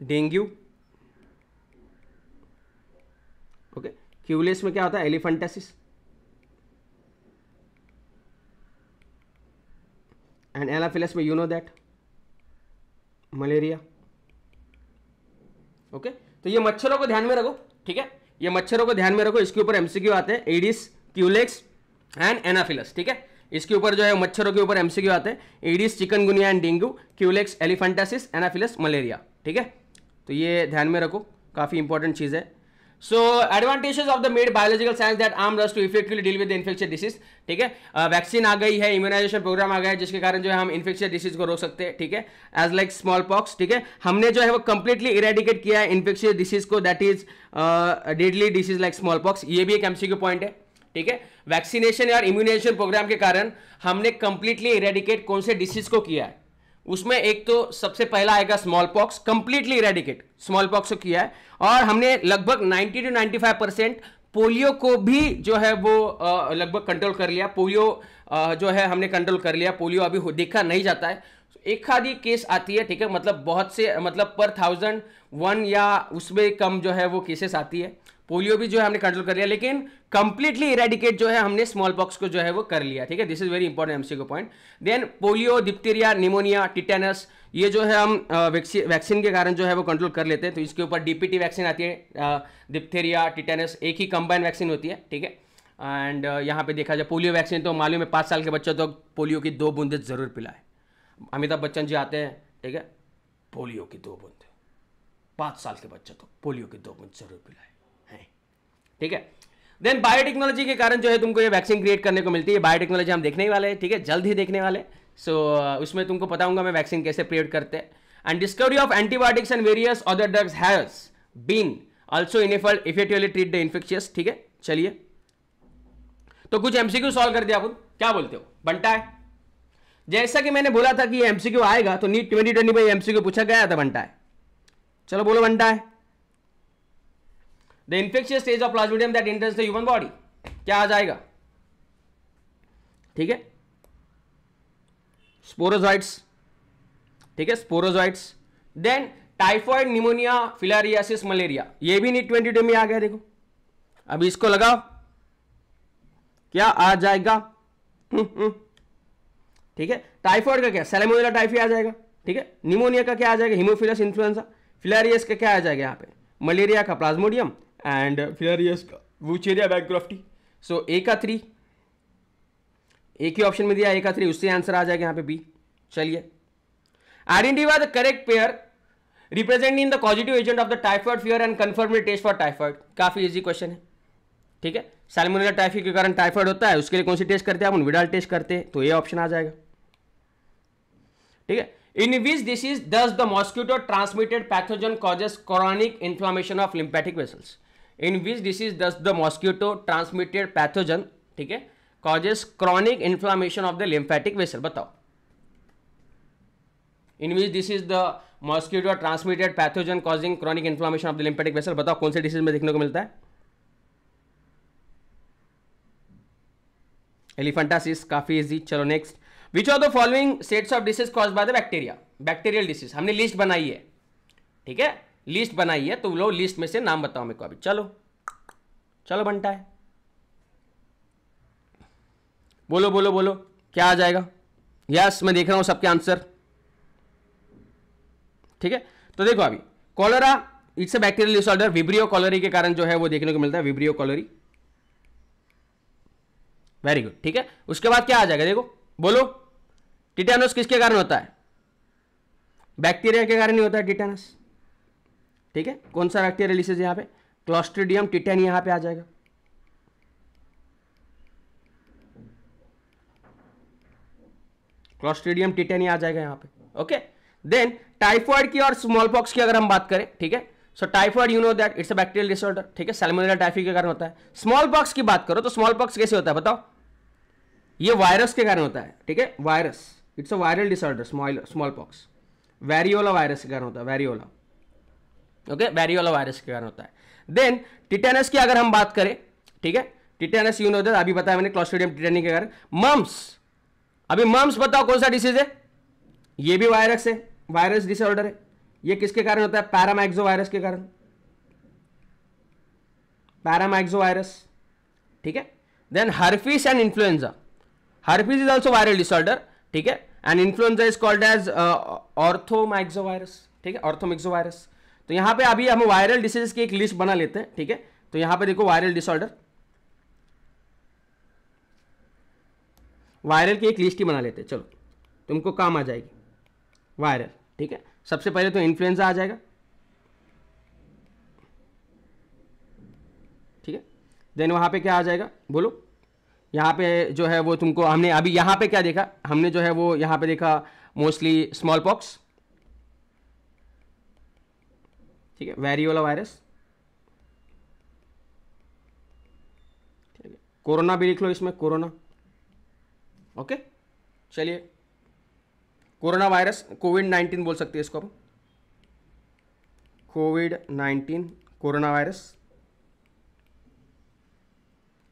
डेंगू ओके क्यूलेस में क्या होता है? एलिफेंटासिस एंड एनाफिलस में you know that malaria. Okay? तो ये मच्छरों को ध्यान में रखो, ठीक है? ये मच्छरों को ध्यान में रखो, इसके ऊपर एमसीक्यू आते हैं एडिस क्यूलेक्स एंड एनाफिलस ठीक है? इसके ऊपर जो है, मच्छरों के ऊपर एमसीक्यू आते हैं Aedes chikungunya and dengue Culex elephantiasis Anopheles malaria ठीक है? तो ये ध्यान में रखो, काफ़ी इंपॉर्टेंट चीज़ है। So advantages of the made biological science that arm us to effectively deal with infection disease ठीक है? वैक्सीन आ गई है इम्यूनाइजेशन प्रोग्राम आ गया है, जिसके कारण जो है हम इन्फेक्शन डिसीज को रोक सकते हैं, ठीक है? एज लाइक स्मॉल पॉक्स ठीक है? हमने जो है वो कंप्लीटली इरेडिकेट किया है इन्फेक्शियस डिसीज को that is deadly disease like smallpox ये भी एक एमसी एमसीक्यू पॉइंट है, ठीक है? वैक्सीनेशन या इम्यूनाइजेशन प्रोग्राम के कारण हमने कंप्लीटली इरेडिकेट कौन से डिसीज को किया है? उसमें एक तो सबसे पहला आएगा small pox completely eradicate small pox को किया है। और हमने लगभग 90 टू 95 परसेंट पोलियो को भी जो है वो लगभग कंट्रोल कर लिया। पोलियो जो है हमने कंट्रोल कर लिया। पोलियो अभी देखा नहीं जाता है। एक खादी केस आती है, ठीक है? मतलब बहुत से मतलब पर थाउज़ेंड वन या उसमें कम जो है वो केसेस आती है। पोलियो भी जो है हमने कंट्रोल कर लिया, लेकिन कंप्लीटली इरेडिकेट जो है हमने स्मॉल पॉक्स को जो है वो कर लिया, ठीक है? This is very important MCQ point then polio diphtheria pneumonia tetanus ये जो है हम वैक्सीन के कारण जो है वो कंट्रोल कर लेते हैं तो इसके ऊपर डीपीटी वैक्सीन आती है डिप्थेरिया टिटेनस एक ही कंबाइन वैक्सीन होती है, ठीक है? एंड यहाँ पे देखा जाए पोलियो वैक्सीन तो मालूम है पाँच साल के बच्चों तो पोलियो की दो बूंदे ज़रूर पिलाए। अमिताभ बच्चन जी आते हैं, ठीक है? पोलियो की दो बूंदे। पाँच साल के बच्चे तो पोलियो की दो बूंद ज़रूर पिलाए। ठीक है? देन बायोटेक्नोलॉजी के कारण जो है तुमको ये वैक्सीन क्रिएट करने को मिलती है। बायोटेक्नोलॉजी हम देखने ही वाले हैं ठीक है? जल्द ही देखने वाले सो so, उसमें तुमको बताऊँगा मैं वैक्सीन कैसे क्रिएट करते हैं। And discovery of antibiotics and various other drugs has been also enabled effectively treat the infectious ठीक है? चलिए। तो कुछ एमसीक्यू सॉल्व कर दिया क्या बोलते हो? बनता है। जैसा कि मैंने बोला था कि एमसीक्यू आएगा तो नीट ट्वेंटी ट्वेंटी एमसीक्यू पूछा गया था बनता है। चलो बोलो बनता है। The infectious stage of Plasmodium that enters the human body क्या आ जाएगा? ठीक है? स्पोरोजॉइड्स ठीक है? Sporozoites then typhoid pneumonia filariasis malaria ये भी नीट ट्वेंटी टू में आ गया देखो। अभी इसको लगाओ। क्या आ जाएगा? हम्म, हम्म। ठीक है? टाइफॉइड का क्या? सेलेमोनेला टाइफी आ जाएगा। ठीक है? निमोनिया का क्या आ जाएगा? हिमोफिलस इन्फ्लुएंजा फिलारियस का क्या आ जाएगा यहाँ पे? मलेरिया का प्लाज्मोडियम एंड फिलारियस का वूचेरिया बैकग्राफ्टी सो ए का थ्री एक ही ऑप्शन में दिया ए का थ्री उससे आंसर आ जाएगा यहाँ पे बी चलिए. Identify the correct pair representing the positive agent of the typhoid fever and confirm test for typhoid काफ़ी इजी क्वेश्चन है. ठीक है? सैलमोनेला टाइफी के कारण टाइफॉइड होता है, उसके लिए कौन सी टेस्ट करते हैं हम विडाल टेस्ट करते हैं तो ये ऑप्शन आ जाएगा. ठीक है? इन विच दिस इज़ दस the mosquito transmitted pathogen causes chronic inflammation of lymphatic vessels in which this is दस द मॉस्किटो ट्रांसमिटेड पैथोजन, ठीक है causes chronic inflammation of the lymphatic vessel बताओ। In which this is the mosquito transmitted pathogen causing chronic inflammation of the lymphatic vessel बताओ, कौन से disease में देखने को मिलता है? एलिफेंटासिस काफ़ी इजी चलो next which are the following sets of disease cause by the bacteria bacterial disease हमने लिस्ट बनाई है, ठीक है? लिस्ट बनाई है तो लो लिस्ट में से नाम बताओ मेरे को अभी। चलो। चलो, बनता है। बोलो बोलो बोलो। क्या आ जाएगा? यस मैं देख रहा हूँ सबके आंसर। ठीक है? तो देखो अभी cholera it's a bacterial disorder Vibrio cholerae के कारण जो है वो देखने को मिलता है विब्रियो कॉलरी वेरी गुड ठीक है? उसके बाद क्या आ जाएगा, देखो। बोलो। टिटेनस किसके कारण होता है? बैक्टीरिया के कारण ही होता है टिटेनस ठीक है? कौन सा बैक्टीरिया लिसेज यहाँ पे? क्लॉस्ट्रीडियम टिटेन यहाँ पे आ जाएगा। क्लॉस्ट्रीडियम टिटेन आ जाएगा यहाँ पे। ओके देन टाइफॉइड की और स्मॉल पॉक्स की अगर हम बात करें, ठीक है? सो typhoid you know that it's a bacterial disorder ठीक है? सैल्मोनेला टाइफी के कारण होता है। स्मॉल पॉक्स की बात करो तो स्मॉल पॉक्स कैसे होता है बताओ? ये वायरस के कारण होता है, ठीक है? Virus it's a viral disorder small smallpox variola virus के कारण होता है वेरियोला ओके वेरियोला वायरस के कारण होता है। देन टिटेनस की अगर हम बात करें, ठीक है? टिटेनस यू नो अभी बताया मैंने क्लोस्ट्रीडियम टिटेनी के कारण। मम्स अभी मम्स बताओ, कौन सा डिसीज है? ये भी वायरस है। वायरस डिसऑर्डर है। ये किसके कारण होता है? पैरामैक्सो वायरस के कारण। पैरामैक्सो वायरस ठीक है? Then herpes and influenza herpes is also viral disorder ठीक है? And influenza is called as orthomyxovirus ठीक है? ऑर्थोमिक्सोवायरस तो यहाँ पे अभी हम वायरल डिसीज की एक लिस्ट बना लेते हैं, ठीक है? तो यहाँ पे देखो वायरल डिसऑर्डर वायरल की एक लिस्ट ही बना लेते हैं, चलो, तुमको काम आ जाएगी। वायरल ठीक है? सबसे पहले तो इन्फ्लुएंजा आ जाएगा। ठीक है? देन वहाँ पे क्या आ जाएगा? बोलो। यहाँ पे जो है वो तुमको, हमने अभी यहाँ पे क्या देखा? हमने जो है वो यहाँ पे देखा मोस्टली स्मॉल पॉक्स ठीक है वेरियोला वायरस कोरोना भी लिख लो इसमें, कोरोना। ओके, चलिए। कोरोना वायरस कोविड नाइन्टीन बोल सकते हैं इसको आप COVID nineteen corona virus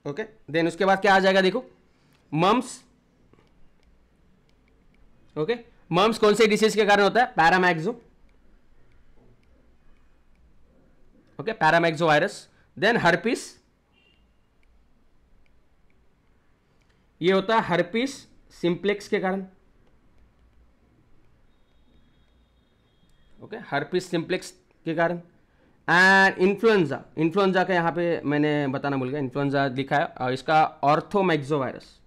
okay then उसके बाद क्या आ जाएगा देखो? मम्स ओके मम्स कौन से डिसीज के कारण होता है? Paramyxo okay paramyxo virus then herpes ये होता है हर्पिस सिंप्लेक्स के कारण। ओके हर्पिस सिंप्लेक्स के कारण। एंड इन्फ्लुएंजा इन्फ्लुएंजा का यहाँ पे मैंने बताना भूल गया इन्फ्लुएंजा लिखा है, और इसका ऑर्थोमैक्सो वायरस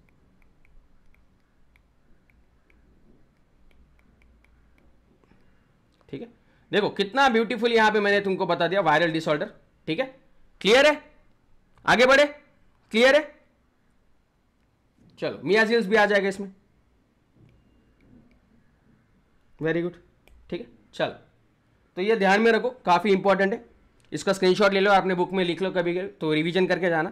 ठीक है? देखो, कितना ब्यूटीफुल यहाँ पे मैंने तुमको बता दिया वायरल डिसऑर्डर ठीक है? क्लियर है? आगे बढ़े? क्लियर है? चलो मियाजिल्स भी आ जाएगा इसमें। वेरी गुड ठीक है? चलो तो ये ध्यान में रखो, काफ़ी इंपॉर्टेंट है। इसका स्क्रीनशॉट ले लो, आपने बुक में लिख लो कभी कभी तो रिवीजन करके जाना,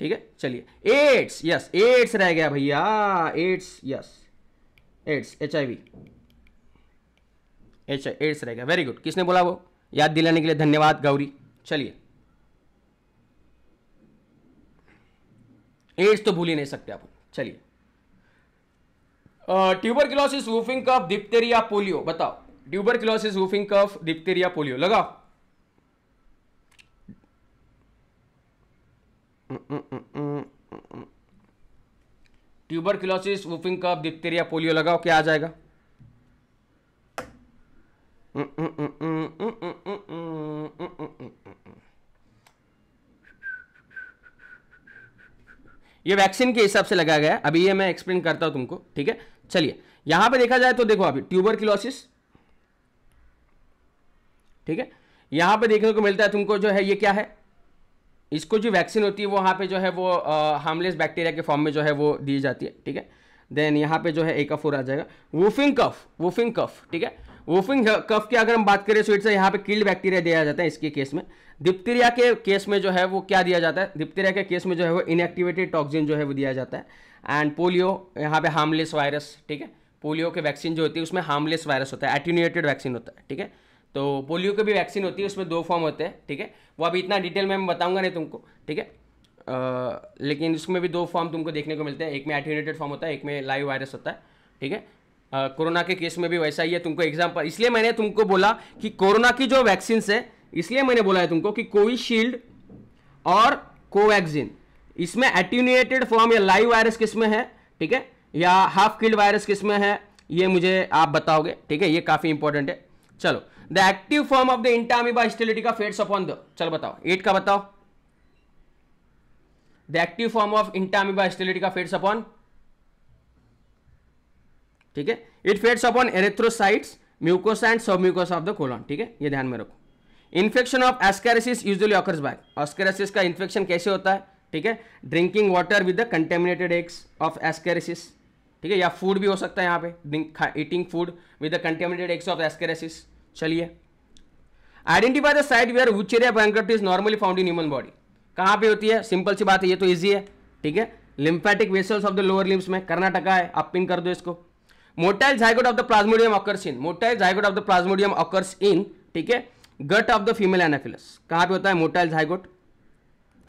ठीक है? चलिए एड्स यस एड्स रह गया भैया AIDS yes AIDS H I V H AIDS रहेगा। वेरी गुड किसने बोला वो? याद दिलाने के लिए धन्यवाद, गौरी। चलिए। एड्स तो भूल ही नहीं सकते आप। चलिए। Tuberculosis whooping cough diphtheria polio बताओ। Tuberculosis whooping cough diphtheria polio लगाओ। Tuberculosis whooping cough diphtheria polio लगाओ, क्या आ जाएगा? ये वैक्सीन के हिसाब से लगाया गया अभी ये मैं एक्सप्लेन करता हूँ तुमको, ठीक है? चलिए, यहाँ पे देखा जाए तो देखो अभी ट्यूबर क्लोसिस ठीक है? यहाँ पे देखने को मिलता है तुमको जो है, ये क्या है? इसको जो वैक्सीन होती है, वो वहाँ पे जो है, वो हार्मलेस बैक्टीरिया के फॉर्म में जो है, वो दी जाती है, ठीक है? देन यहाँ पे जो है, एक फोर आ जाएगा। वूफिंग कफ वूफिंग कफ ठीक है? वूफिंग कफ की अगर हम बात करें तो इट्स यहाँ पे किल्ड बैक्टीरिया दिया जाता है इसके केस में। डिप्टीरिया के केस में जो है, वो क्या दिया जाता है? डिप्टीरिया के केस में जो है, वो इनएक्टिवेटेड टॉक्सिन जो है, वो दिया जाता है। एंड पोलियो यहाँ पे हार्मलेस वायरस ठीक है? पोलियो के वैक्सीन जो होती है, उसमें हार्मलेस वायरस होता है एट्यूनेटेड वैक्सीन होता है, ठीक है? तो पोलियो की भी वैक्सीन होती है, उसमें दो फॉर्म होते हैं, ठीक है? वो अभी इतना डिटेल में मैं बताऊँगा नहीं तुमको, ठीक है? लेकिन इसमें भी दो फॉर्म तुमको देखने को मिलते हैं। एक में एट्यूनेटेड फॉर्म होता है, एक में लाइव वायरस होता है, ठीक है? कोरोना के केस में भी वैसा ही है, तुमको एग्ज़ाम्पल इसलिए मैंने तुमको बोला कि कोरोना की जो वैक्सीन है, इसलिए मैंने बोला है तुमको कि कोविशील्ड और कोवैक्सिन इसमें एट्यूनिएटेड फॉर्म या लाइव वायरस किसमें है, ठीक है? या हाफ़ किल्ड वायरस किसमें है, ये मुझे आप बताओगे, ठीक है? ये काफ़ी इंपॉर्टेंट है। चलो the active form of the entamoeba का फेड्स अपॉन द चलो बताओ एट का बताओ। The active form of entamoeba का फेड्स अपॉन ठीक है? It feeds upon erythrocytes mucous and sub mucous of the colon ठीक है? ये ध्यान में रखो। Infection of ascariasis usually occurs by ascariasis का इन्फेक्शन कैसे होता है? ठीक है? Drinking water with the contaminated eggs of ascariasis ठीक है? या फ़ूड भी हो सकता है यहाँ पे। Eating food with the contaminated eggs of ascariasis चलिए। Identify the site where Wuchereria bancrofti is normally found in human body कहाँ पे होती है? सिंपल सी बात है, ये तो ईजी है। ठीक है? Lymphatic vessels of the lower limbs में। कर्नाटका है। आप पिन कर दो इसको। Motile zygote of the Plasmodium occurs in motile zygote of the Plasmodium occurs in ठीक है? Gut of the female Anopheles कहाँ पे होता है मोटाइल जाइगोट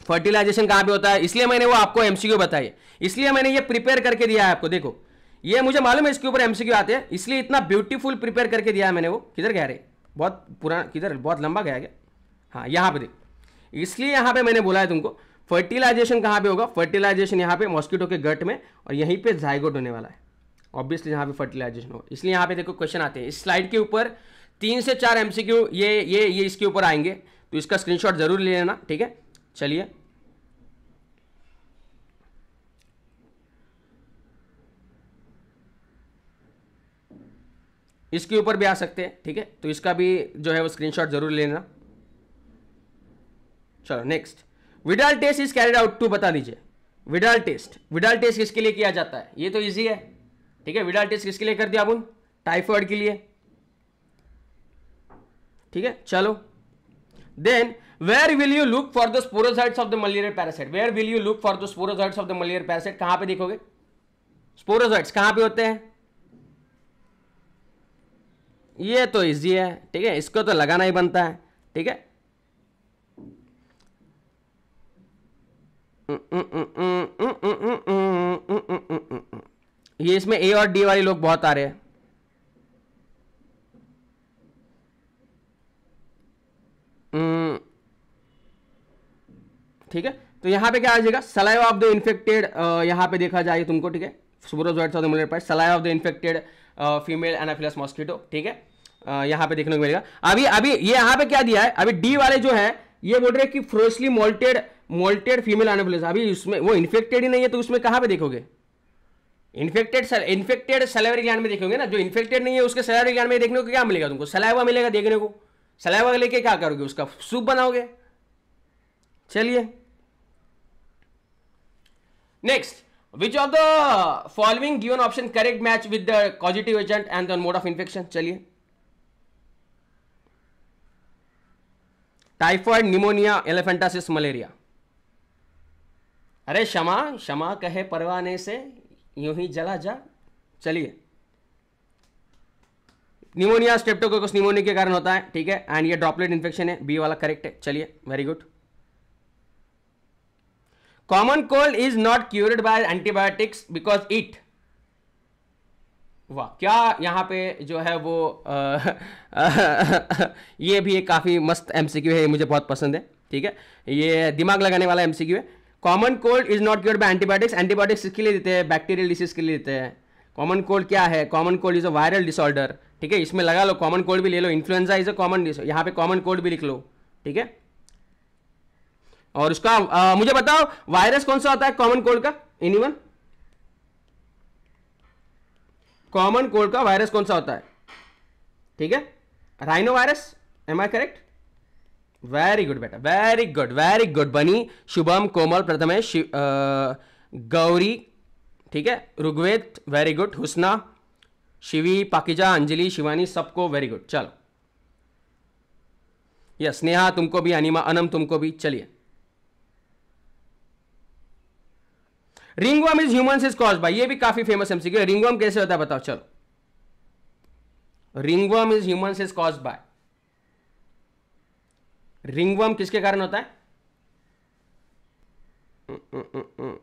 फर्टिलाइजेशन कहाँ पे होता है? इसलिए मैंने वो आपको एमसीक्यू बताई। इसलिए मैंने ये प्रिपेयर करके दिया है आपको, देखो। ये मुझे मालूम है इसके ऊपर एमसीक्यू आते हैं। इसलिए इतना ब्यूटीफुल प्रिपेयर करके दिया है मैंने वो। किधर गया रे? बहुत पुराना, किधर? बहुत लंबा गया क्या? हाँ यहाँ पे देख। इसलिए यहाँ पे मैंने बोला है तुमको फर्टिलाइजेशन कहाँ पे होगा? फर्टिलाइजेशन यहाँ पे मॉस्किटो के गट में और यहीं पे जाइगोट होने वाला है। ऑब्वियसली यहाँ पे फर्टिलाइजेशन हो। इसलिए यहाँ पे देखो क्वेश्चन आते हैं। इस स्लाइड के ऊपर तीन से चार एमसीक्यू ये ये ये इसके ऊपर आएँगे। तो इसका स्क्रीनशॉट ज़रूर ले लेना, ठीक है? चलिए। इसके ऊपर भी आ सकते हैं, ठीक है? तो इसका भी जो है वो स्क्रीनशॉट ज़रूर लेना। चलो next Widal test is carried out to बता दीजिए। विडाल टेस्ट विडाल टेस्ट किसके लिए किया जाता है? ये तो इजी है। ठीक है विडाल टेस्ट किसके लिए कर दिया अपन टाइफॉइड के लिए ठीक है चलो then where will you look for the sporozoites of the malaria parasite where will you look for the sporozoites of the malaria parasite कहाँ पे देखोगे स्पोरोजाइट्स कहाँ पे होते हैं ये तो इजी है ठीक है इसको तो लगाना ही बनता है ठीक है ये इसमें ए और डी वाले लोग बहुत आ रहे हैं। हम्म। ठीक है? तो यहाँ पे क्या आ जाएगा? सलाइव ऑफ़ द इन्फेक्टेड यहाँ पे देखा जाए तुमको ठीक है? Malaria saliva of the infected female Anopheles mosquito ठीक है? uh, यहाँ पे देखने को मिलेगा। अभी अभी ये यहाँ पे क्या दिया है? अभी डी वाले जो है ये बोल रहे हैं कि freshly moulted moulted female anopheles अभी उसमें वो इन्फेक्टेड ही नहीं है तो उसमें कहाँ पे देखोगे? इन्फेक्टेड इन्फेक्टेड सलाइवरी ग्लैंड में देखोगे ना, जो इन्फेक्टेड नहीं है, उसके सलाइवरी ग्लैंड में देखने को क्या मिलेगा तुमको? सलाइवा मिलेगा देखने को। सलाइवा लेके क्या करोगे उसका? सूप बनाओगे। चलिए। Next which of the following given option correct match with the positive agent and the mode of infection चलिए। टाइफॉइड निमोनिया एलिफेंटासिस मलेरिया अरे क्षमा क्षमा कहे परवाने से यूँ ही जला जा। चलिए। निमोनिया स्टेप्टोकोकस निमोनिया के कारण होता है ठीक है? एंड ये ड्रॉपलेट इन्फेक्शन है बी वाला करेक्ट है। चलिए very good common cold is not cured by antibiotics because it वाह क्या यहाँ पे जो है वो आ, ये भी एक काफ़ी मस्त एमसीक्यू है ये मुझे बहुत पसंद है ठीक है? ये दिमाग लगाने वाला एमसीक्यू है। Common cold is not cured by antibiotics antibiotics किसके लिए देते हैं? बैक्टीरियल डिसीज के लिए देते हैं। कॉमन कोल्ड क्या है? Common cold is a viral disorder ठीक है? इसमें लगा लो कॉमन कोल्ड भी ले लो। Influenza is a common dis यहाँ पे कॉमन कोल्ड भी लिख लो। ठीक है? और उसका आ, मुझे बताओ वायरस कौन सा होता है कॉमन कोल्ड का? एनीवन कॉमन कोल्ड का वायरस कौन सा होता है? ठीक है? Rhinovirus am I correct very good बेटा. Very good very good Bani. Shubham, Komal, Prathamesh Gauri, ठीक है? ऋग्वेद वेरी गुड हुसना, शिवी, पाकिजा, अंजलि, शिवानी, सबको वेरी गुड चलो. यस स्नेहा, तुमको भी, अनिमा, अनम, तुमको भी. चलिए. Ringworm is human is cause by ये भी काफ़ी फ़ेमस एमसीक्यू रिंगवर्म कैसे होता है बताओ? चलो. Ringworm is human is cause by ringworm किसके कारण होता है?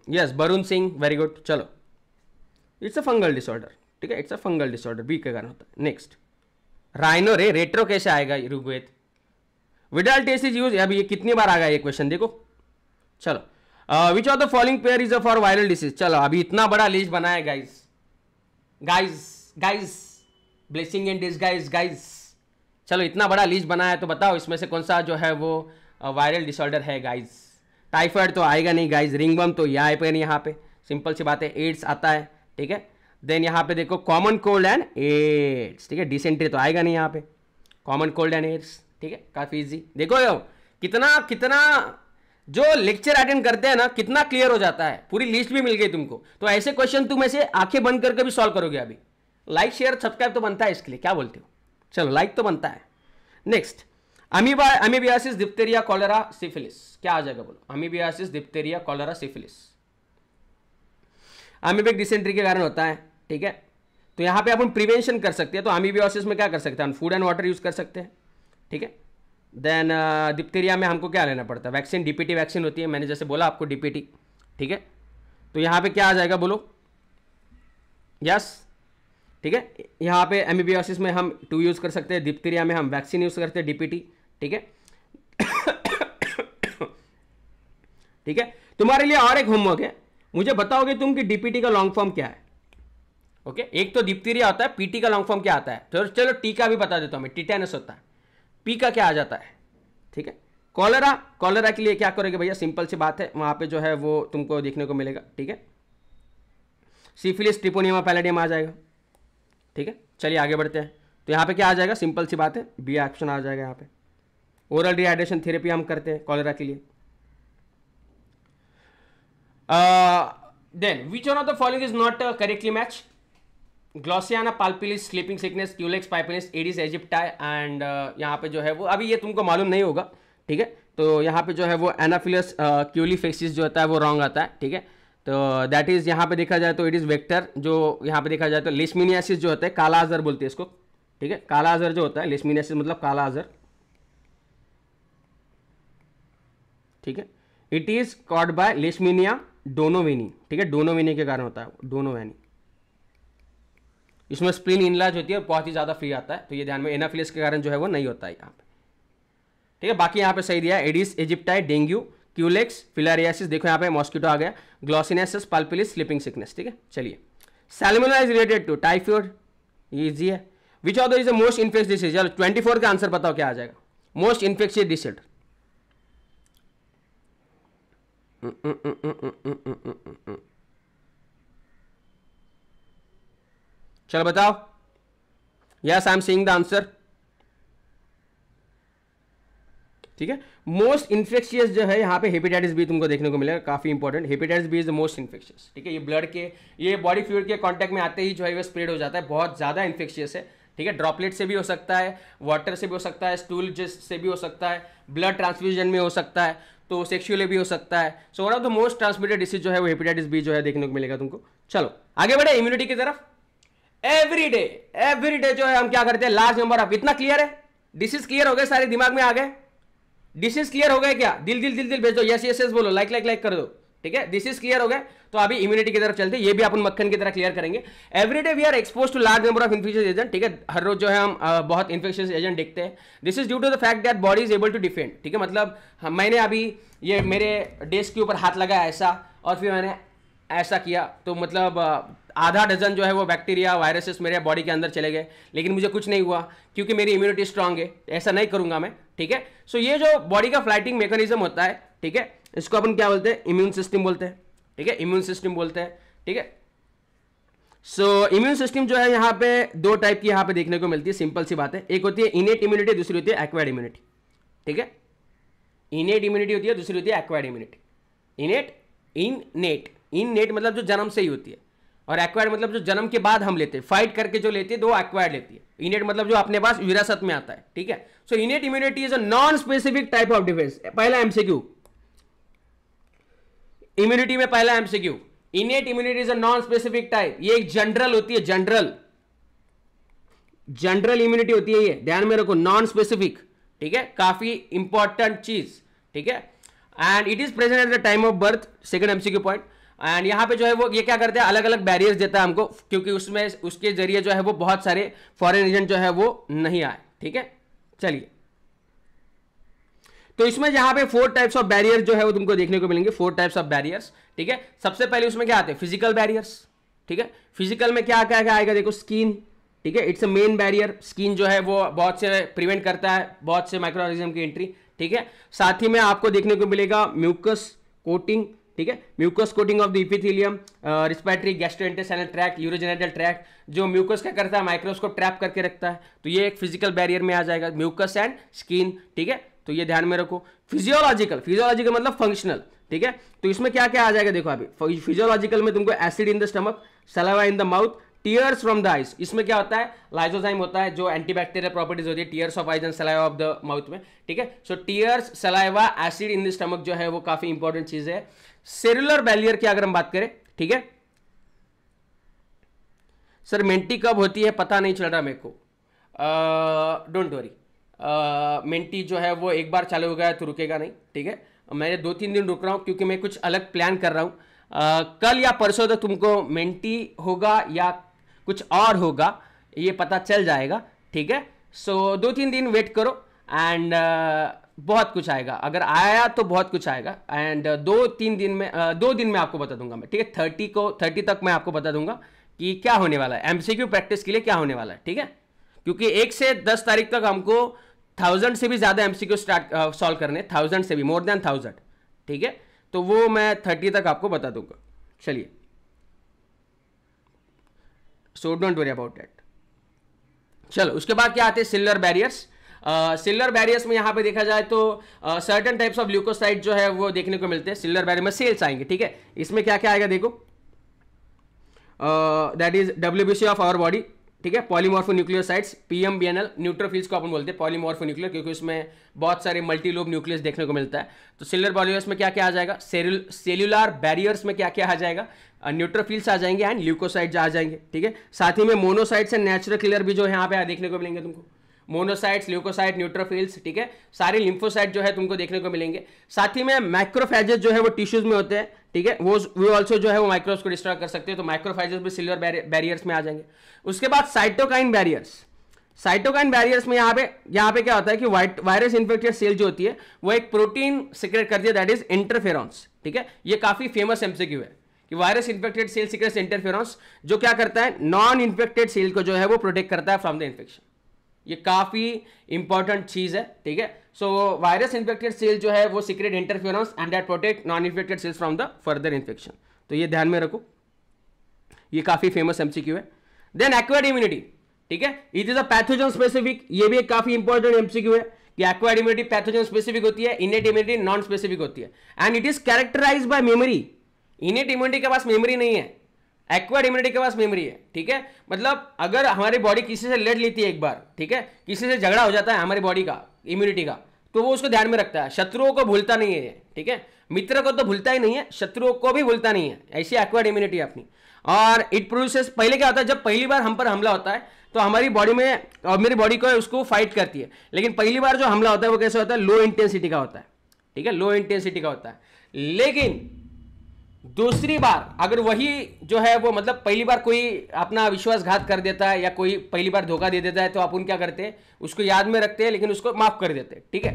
Yes Varun Singh very good चलो। इट्स अ फंगल डिसऑर्डर ठीक है? It's a fungal disorder B के कारण होता है। नेक्स्ट राइनो रे रेट्रो कैसे आएगा Rigved? Widal test is use अभी ये कितनी बार आ गया ये क्वेश्चन देखो। चलो। Which of the following pair is a for viral disease चलो, अभी इतना बड़ा लिस्ट बनाया guys guys guys blessing in dis guys guys चलो, इतना बड़ा लिस्ट बनाया तो बताओ, इसमें से कौन सा जो है वो वायरल डिसऑर्डर है गाइज़ टाइफाइड तो आएगा नहीं गाइस रिंगबम तो यहाँ पे नहीं यहाँ पे. सिंपल सी बात है एड्स आता है, ठीक है? देन यहाँ पे देखो कॉमन कोल्ड एंड एड्स ठीक है? डिसेंट्री तो आएगा नहीं यहाँ पे. कॉमन कोल्ड एंड एड्स ठीक है? काफ़ी इजी देखो यो, कितना कितना, जो लेक्चर अटेंड करते हैं ना, कितना क्लियर हो जाता है. पूरी लिस्ट भी मिल गई तुमको. तो ऐसे क्वेश्चन तुम ऐसे आँखें बंद करके भी सॉल्व करोगे अभी. लाइक शेयर सब्सक्राइब तो बनता है इसके लिए. क्या बोलते हो? चलो लाइक तो बनता है। Next amoeba amoebiasis diphtheria cholera syphilis क्या आ जाएगा बोलो? Amoebiasis diphtheria cholera syphilis amoebic dysentery के कारण होता है ठीक है? तो यहाँ पे अपन प्रिवेंशन कर सकते हैं तो अमीबियोसिस में क्या कर सकते हैं? फ़ूड एंड वाटर यूज़ कर सकते हैं ठीक है? देन डिप्टेरिया uh, में हमको क्या लेना पड़ता है? वैक्सीन डीपीटी वैक्सीन होती है मैंने जैसे बोला आपको डीपीटी ठीक है? तो यहाँ पे क्या आ जाएगा बोलो? यस ठीक है? यहाँ पे एमीबियोसिस में हम टू यूज़ कर सकते हैं। डिप्टेरिया में हम वैक्सीन यूज़ करते हैं डीपीटी ठीक है? ठीक है? तुम्हारे लिए और एक होमवर्क है। मुझे बताओगे तुम कि डीपीटी का लॉन्ग फॉर्म क्या है? ओके? एक तो डिप्टीरिया होता है पीटी का लॉन्ग फॉर्म क्या आता है? तो चलो टी का भी बता देता हूँ मैं होता है। पी का क्या आ जाता है? ठीक है? कॉलरा कॉलरा के लिए क्या करोगे भैया? सिंपल सी बात है, वहाँ पे जो है वो तुमको देखने को मिलेगा, ठीक है? सिफिलिस ट्रिपोनियमा पैलेडियम आ जाएगा। ठीक है? चलिए आगे बढ़ते हैं। तो यहाँ पे क्या आ जाएगा? सिंपल सी बात है। बी ऑप्शन आ जाएगा यहाँ पे। ओरल डिहाइड्रेशन थेरेपी हम करते हैं कॉलरा के लिए। Then which one of the following is not correctly match Glossina palpalis sleeping sickness Culex pipiens Aedes aegypti and यहाँ पे जो है वो अभी ये तुमको मालूम नहीं होगा ठीक है? तो यहाँ पे जो है वो एनाफिलस क्यूलीफेसिस uh, जो होता है वो रॉन्ग आता है ठीक है? तो दैट इज़ यहाँ पे देखा जाए तो इट इज़ वेक्टर जो यहाँ पे देखा जाए तो लिस्मिनियासिस जो होता है, काला आजर बोलते हैं इसको, ठीक है? काला आजर जो होता है लिस्मिनियासिस मतलब काला आजर, ठीक है? It is caused by Leishmania donovani ठीक है? डोनोवेनी के कारण होता है डोनोवेनी इसमें स्प्लिन इनलाज होती है बहुत ही ज़्यादा फ्री आता है तो ये ध्यान में एनाफिलिस के कारण जो है वो नहीं होता है यहाँ पे। ठीक है? बाकी यहाँ पे सही दिया Aedes aegypti dengue Culex filariasis देखो यहाँ पे मॉस्किटो आ गया। ग्लॉसिनेसिस पल्पिलिस स्लीपिंग सिकनेस ठीक है? चलिए। Salmonella is related to typhoid ये इजी है। Which of the is the most infectious disease चलो ट्वेंटी फोर का आंसर बताओ, क्या आ जाएगा? मोस्ट इन्फेक्शियस डिसीज चलो बताओ। Yes I am seeing the answer ठीक है? मोस्ट इन्फेक्शियस जो है, यहाँ पे हेपेटाइटिस बी तुमको देखने को मिलेगा, काफ़ी important hepatitis B is the most infectious ठीक है? ये ब्लड के, ये बॉडी फ्लूड के कांटेक्ट में आते ही जो है वो स्प्रेड हो जाता है. बहुत ज़्यादा इन्फेक्शियस है. ठीक है? ड्रॉपलेट से भी हो सकता है वाटर से भी हो सकता है स्टूल से भी हो सकता है ब्लड ट्रांसफ्यूजन में हो सकता है तो सेक्शुअली भी हो सकता है. So one of the most transmitted disease जो है, वो हेपेटाइटिस बी जो है देखने को मिलेगा तुमको. चलो, आगे बढ़े इम्यूनिटी की तरफ़. एवरी डे एवरी डे जो है, हम क्या करते हैं? लार्ज नंबर ऑफ़ इतना क्लियर है? डिसीज क्लियर हो गए, सारे दिमाग में आ गए? दिस इज़ क्लियर हो गया क्या? दिल दिल दिल दिल भेज। दो यस यस यस बोलो। लाइक लाइक लाइक कर दो। ठीक है? दिस इज़ क्लियर हो गया तो अभी इम्यूनिटी की तरफ़ चलते। ये भी अपन मक्खन की तरह क्लियर करेंगे। Every day we are expose to large number of infectious agent ठीक है? हर रोज जो है हम बहुत इन्फेक्शियस एजेंट देखते हैं। This is due to the fact that body is able to defend ठीक है? मतलब मैंने अभी ये मेरे डेस्क के ऊपर हाथ लगाया ऐसा, और फिर मैंने ऐसा किया। तो मतलब आधा डजन जो है वो बैक्टीरिया, वायरसेस मेरे बॉडी के अंदर चले गए, लेकिन मुझे कुछ नहीं हुआ, क्योंकि मेरी इम्यूनिटी स्ट्रांग है। ऐसा नहीं करूँगा मैं, ठीक है? सो ये जो बॉडी का फ्लाइटिंग मैकेनिज्म होता है, ठीक है? इसको अपन क्या बोलते हैं? इम्यून सिस्टम बोलते हैं, ठीक है? इम्यून सिस्टम बोलते हैं, ठीक है? सो इम्यून सिस्टम जो है यहाँ पे दो टाइप की यहाँ पे देखने को मिलती है सिंपल सी बात है। एक होती है इनेट इम्यूनिटी दूसरी होती है एक्वायर्ड इम्यूनिटी ठीक है? इनेट इम्यूनिटी होती है, दूसरी होती है acquired immunity innate innate innate मतलब जो जन्म से ही होती है। और एक्वायर्ड मतलब जो जन्म के बाद हम लेते हैं। फाइट करके जो लेते हैं, दो एक्वायर्ड लेती है। इनेट मतलब जो अपने पास विरासत में आता है, ठीक है? So innate immunity is a non specific type of defence पहला एमसीक्यू इम्यूनिटी में पहला MCQ innate immunity is a non specific type ये एक जनरल होती है जनरल जनरल इम्यूनिटी होती है ये। ध्यान में रखो नॉन स्पेसिफिक ठीक है? काफ़ी इंपॉर्टेंट चीज़, ठीक है? And it is present at the time of birth second MCQ point and यहाँ पे जो है वो, ये क्या करते हैं? अलग अलग बैरियर्स देता है हमको, क्योंकि उसमें, उसके ज़रिए जो है वो बहुत सारे फॉरेन एजेंट जो है वो नहीं आए, ठीक है? चलिए। तो इसमें जहाँ पे फोर टाइप्स ऑफ़ बैरियर्स जो है वो तुमको देखने को मिलेंगे फोर टाइप्स ऑफ़ बैरियर्स ठीक है? सबसे पहले उसमें क्या आते हैं? फ़िज़िकल बैरियर्स ठीक है? फ़िज़िकल में क्या क्या क्या आएगा? देखो स्किन ठीक है? It's a main barrier skin जो है वो बहुत से प्रिवेंट करता है, बहुत से माइक्रो की एंट्री ठीक है? साथ ही में आपको देखने को मिलेगा म्यूकस कोटिंग ठीक है? Mucus coating of the epithelium respiratory gastrointestinal tract urogenital tract जो म्यूकस क्या करता है? माइक्रोस्कोप ट्रैप करके रखता है। तो ये एक फ़िज़िकल बैरियर में आ जाएगा म्यूकस एंड स्किन ठीक है? तो ये ध्यान में रखो। फिजियोलॉजिकल फिजियोलॉजिकल मतलब फंक्शनल ठीक है? तो इसमें क्या क्या आ जाएगा देखो अभी। फिजियोलॉजिकल में तुमको acid in the stomach saliva in the mouth tears from the eyes इसमें क्या होता है? लाइजोजाइम होता है, जो एंटीबैक्टीरियल प्रॉपर्टीज़ होती है tears of eyes and saliva of the mouth में, ठीक है? So tears saliva acid in the stomach जो है, वो काफ़ी इंपॉर्टेंट चीज़ है। सेलुलर बैलियर की अगर हम बात करें ठीक है? सर मेंटी कब होती है पता नहीं चल रहा मेरे को। डोंट वरी मेंटी जो है वो एक बार चालू हो गया तो रुकेगा नहीं ठीक है? मैं दो तीन दिन रुक रहा हूँ क्योंकि मैं कुछ अलग प्लान कर रहा हूँ। कल या परसों तक तुमको मेंटी होगा या कुछ और होगा ये पता चल जाएगा ठीक है? सो so, दो तीन दिन वेट करो एंड uh, बहुत कुछ आएगा। अगर आया तो बहुत कुछ आएगा। एंड uh, दो तीन दिन में uh, दो दिन में आपको बता दूँगा मैं ठीक है? थर्टी को थर्टी तक मैं आपको बता दूँगा कि क्या होने वाला है। एमसीक्यू प्रैक्टिस के लिए क्या होने वाला है ठीक है? क्योंकि एक से दस तारीख तक हमको थाउज़ेंड से भी ज़्यादा एमसीक्यू स्टार्ट सॉल्व करने थाउज़ेंड से भी मोर देन थाउज़ेंड ठीक है? तो वो मैं थर्टी तक आपको बता दूँगा। चलिए। So don't worry about that चलो उसके बाद क्या आते हैं? सिल्वर बैरियर्स सिल्वर बैरियर्स में यहाँ पे देखा जाए तो सर्टन टाइप्स ऑफ़ ल्यूकोसाइड जो है वो देखने को मिलते हैं। सिल्वर बैरियर में सेल्स आएँगे, ठीक है? इसमें क्या क्या आएगा देखो। That is WBC of our body ठीक है? पॉलीमॉर्फो न्यूक्लियोसाइड्स पीएमबीएनएल न्यूट्रोफिल्स को अपन बोलते हैं पॉलीमॉर्फो न्यूक्लियर क्योंकि उसमें बहुत सारे मल्टीलोब न्यूक्लियस देखने को मिलता है। तो सिल्वर बॉलियर्स में क्या क्या आ जाएगा? सेल्युलर बैरियर्स में क्या क्या आ जाएगा? न्यूट्रोफिल्स आ जाएँगे एंड ल्यूकोसाइड्स आ जाएँगे, ठीक है? साथ ही में मोनोसाइड्स एंड नेचुरल किलर भी जो यहाँ पे देखने को मिलेंगे तुमको। मोनोसाइट्स, ल्यूकोसाइट, न्यूट्रोफिल्स, ठीक है? सारे लिम्फोसाइट जो है तुमको देखने को मिलेंगे। साथ ही में माइक्रोफेजेस जो है वो टिश्यूज में होते हैं, ठीक है? वो वो ऑल्सो जो है वो माइक्रोस को डिस्ट्रॉय कर सकते हैं तो माइक्रोफाइजेस भी सिल्वर बैरियर्स में आ जाएँगे। उसके बाद साइटोकाइन बैरियर्स साइटोकाइन बैरियर्स में यहाँ पे यहाँ पे क्या होता है कि वायरस इन्फेक्टेड सेल जो होती है, वो एक प्रोटीन सिक्रेट करती है दैट इज़ इंटरफेरॉन्स ठीक है? ये काफ़ी फ़ेमस एमसीक्यू है कि virus infected cell secrete interferons जो क्या करता है नॉन इन्फेक्टेड सेल को जो है वो प्रोटेक्ट करता है फ्रॉम द इन्फेक्शन ये काफ़ी इंपॉर्टेंट चीज़ है, ठीक है? सो वायरस इन्फेक्टेड सेल जो है, वो secrete interference and that protect non infected cells from the further infection तो ये ध्यान में रखो। ये काफ़ी फ़ेमस एमसीक्यू है। देन एक्वायर्ड इम्यूनिटी ठीक है? It is a pathogen specific ये भी एक काफ़ी इंपॉर्टेंट एमसीक्यू है कि एक्वायर्ड इम्यूनिटी पैथोजन स्पेसिफिक होती है इनेट इम्यूनिटी नॉन स्पेसिफिक होती है। And it is characterise by memory innate immunity के पास मेमोरी नहीं है। एक्वायर्ड इम्यूनिटी के पास मेमोरी है, ठीक है? मतलब अगर हमारी बॉडी किसी से लड़ लेती है एक बार, ठीक है? किसी से झगड़ा हो जाता है हमारी बॉडी का इम्यूनिटी का तो वो उसको ध्यान में रखता है। शत्रुओं को भूलता नहीं है, ठीक है? मित्र को तो भूलता ही नहीं है, शत्रुओं को भी भूलता नहीं है। ऐसी एक्वायर्ड इम्यूनिटी है अपनी। और इट प्रोड्यूसेस पहले क्या होता है, जब पहली बार हम पर हमला होता है तो हमारी बॉडी में, और मेरी बॉडी को उसको फाइट करती है। लेकिन पहली बार जो हमला होता है, वो कैसे होता है? लो इंटेंसिटी का होता है, ठीक है? लो इंटेंसिटी का होता है। लेकिन दूसरी बार, अगर वही जो है वो मतलब पहली बार कोई अपना विश्वासघात कर देता है या कोई पहली बार धोखा दे देता है तो आप उन क्या करते हैं? उसको याद में रखते हैं, लेकिन उसको माफ़ कर देते हैं, ठीक है?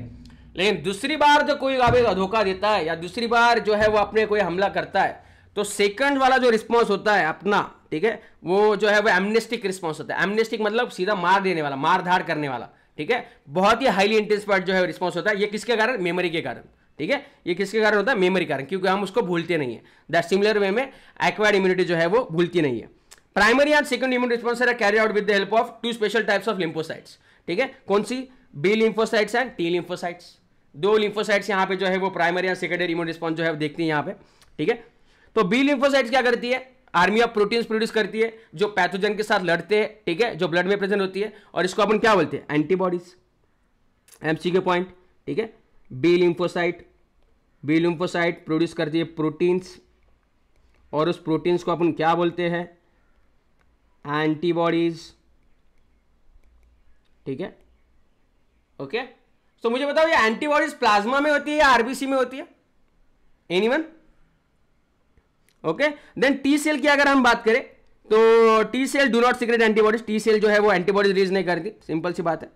लेकिन दूसरी बार जो कोई धोखा देता है या दूसरी बार जो है वो अपने कोई हमला करता है तो सेकंड वाला जो रिस्पॉन्स होता है अपना, ठीक है? वो जो है वो एमनेस्टिक रिस्पॉन्स होता है। एमनेस्टिक मतलब सीधा मार देने वाला, मार धाड़ करने वाला, ठीक है? बहुत ही हाईली इंटेंसिफाइड जो है रिस्पॉन्स होता है। ये किसके कारण? मेमोरी के कारण। ठीक है? ये किसके कारण होता है? मेमोरी कारण, क्योंकि हम उसको भूलते नहीं है। दैट सिमिलर वे में एक्वायर्ड इम्यूनिटी जो है वो भूलती नहीं है। Primary and second immune response are carry out with the help of two special types of lymphocytes ठीक है? कौन सी? B lymphocytes and T lymphocytes दो लिम्फोसाइट्स यहाँ पे जो है वो primary and secondary immune response जो है देखती है यहाँ पे, ठीक है? तो बी लिम्फोसाइट्स क्या करती है? आर्मी ऑफ़ प्रोटीन्स प्रोड्यूस करती है, जो पैथोजन के साथ लड़ते हैं, ठीक है? जो ब्लड में प्रेजेंट होती है, और इसको अपन क्या बोलते हैं? एंटीबॉडीज एमसी के पॉइंट ठीक है? B lymphocyte B lymphocyte produce करती है प्रोटीन्स और उस प्रोटीन्स को अपन क्या बोलते हैं? एंटीबॉडीज ठीक है? ओके तो मुझे बताओ, ये एंटीबॉडीज प्लाज्मा में होती है या आरबीसी में होती है? Anyone okay then T cell की अगर हम बात करें तो T cell do not secrete antibodies T cell जो है वो एंटीबॉडीज रिलीज़ नहीं करती. सिंपल सी बात है.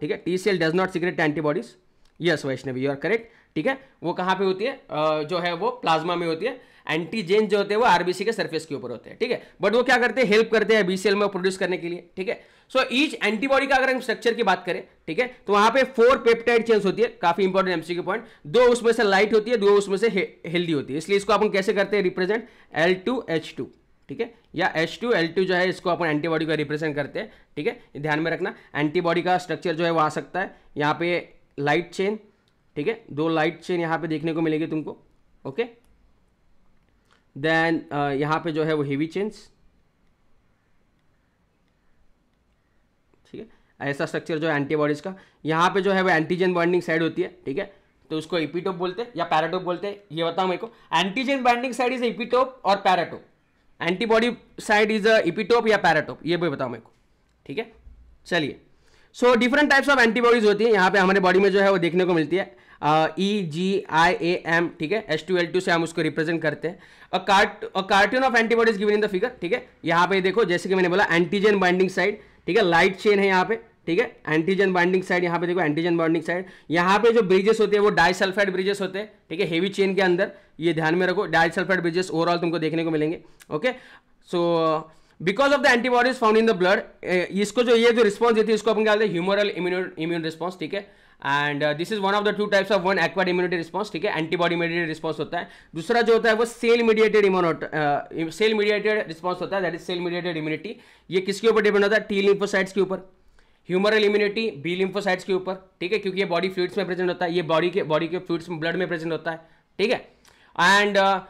ठीक है? T cell does not secrete antibodies yes Vaishnavi you are correct ठीक है? वो कहाँ पे होती है? uh, जो है वो प्लाज्मा में होती है। एंटीजेन जो होते हैं वो आरबीसी के सरफेस के ऊपर होते हैं ठीक है? बट वो क्या करते हैं? हेल्प करते हैं बीसीएल में प्रोड्यूस करने के लिए ठीक है? सो ईच एंटीबॉडी का अगर हम स्ट्रक्चर की बात करें ठीक है? तो वहाँ पे फोर पेप्टाइड चेंज होती है काफ़ी इंपॉर्टेंट एमसी के पॉइंट दो उसमें से लाइट होती है दो उसमें से हेल्दी होती है। इसलिए इसको अपन कैसे करते हैं? Represent L two H two ठीक है? या एच टू एल टू जो है इसको अपन एंटीबॉडी का रिप्रेजेंट करते हैं ठीक है? ध्यान में रखना एंटीबॉडी का स्ट्रक्चर जो है वो आ सकता है। यहाँ पे लाइट चेन, ठीक है? दो लाइट चेन यहाँ पे देखने को मिलेगी तुमको, ओके? देन यहाँ पे जो है वो हेवी चेन्स ठीक है? ऐसा स्ट्रक्चर जो है एंटीबॉडीज का। यहाँ पे जो है वो एंटीजन बॉन्डिंग साइड होती है, ठीक है? तो उसको इपीटोप बोलते हैं या पैराटोप बोलते हैं, ये बताओ मेरे को। Antigen binding side is epitope और paratope antibody side is epitope या पैराटोप ये भी बताओ मेरे को, ठीक है? चलिए। So different types of antibodies होती है। यहाँ पे हमारे बॉडी में जो है वो देखने को मिलती है। ई जी आई ए एम ठीक है? एस टू एल टू से हम उसको रिप्रेजेंट करते हैं। Cartoon of antibodies given in the figure ठीक है? यहाँ पे देखो, जैसे कि मैंने बोला एंटीजन बाइंडिंग साइड ठीक है? लाइट चेन है यहाँ पे, ठीक है? एंटीजन बाइंडिंग साइड यहाँ पे देखो एंटीजन बाइंडिंग साइड यहाँ पे जो ब्रिजेस होते हैं, वो डाइसल्फाइड ब्रिजेस होते हैं, ठीक है? हेवी चेन के अंदर, ये ध्यान में रखो डाइसल्फाइड ब्रिजेस ओवरऑल तुमको देखने को मिलेंगे okay so because of the antibodies found in the blood इसको जो ये जो रिस्पॉन्स देती है इसको अपन क्या बोलते हैं ह्यूमरल इम्यून रिस्पॉन्स ठीक है? And this is one of the two types of one acquired immunity response ठीक है? एंटीबॉडी मीडिएटेड रिस्पॉन्स होता है। दूसरा जो होता है वो cell mediated immune cell mediated response होता है that is cell mediated immunity ये किसके ऊपर डिपेंड होता है? टी लिम्फोसाइट्स के ऊपर। ह्यूमरल इम्यूनिटी बी लिम्फोसाइट्स के ऊपर ठीक है? क्योंकि ये बॉडी फ्लूड्स में प्रेजेंट होता है ये बॉडी के बॉडी के फ्लूड्स में ब्लड में प्रेजेंट होता है ठीक है? एंड uh,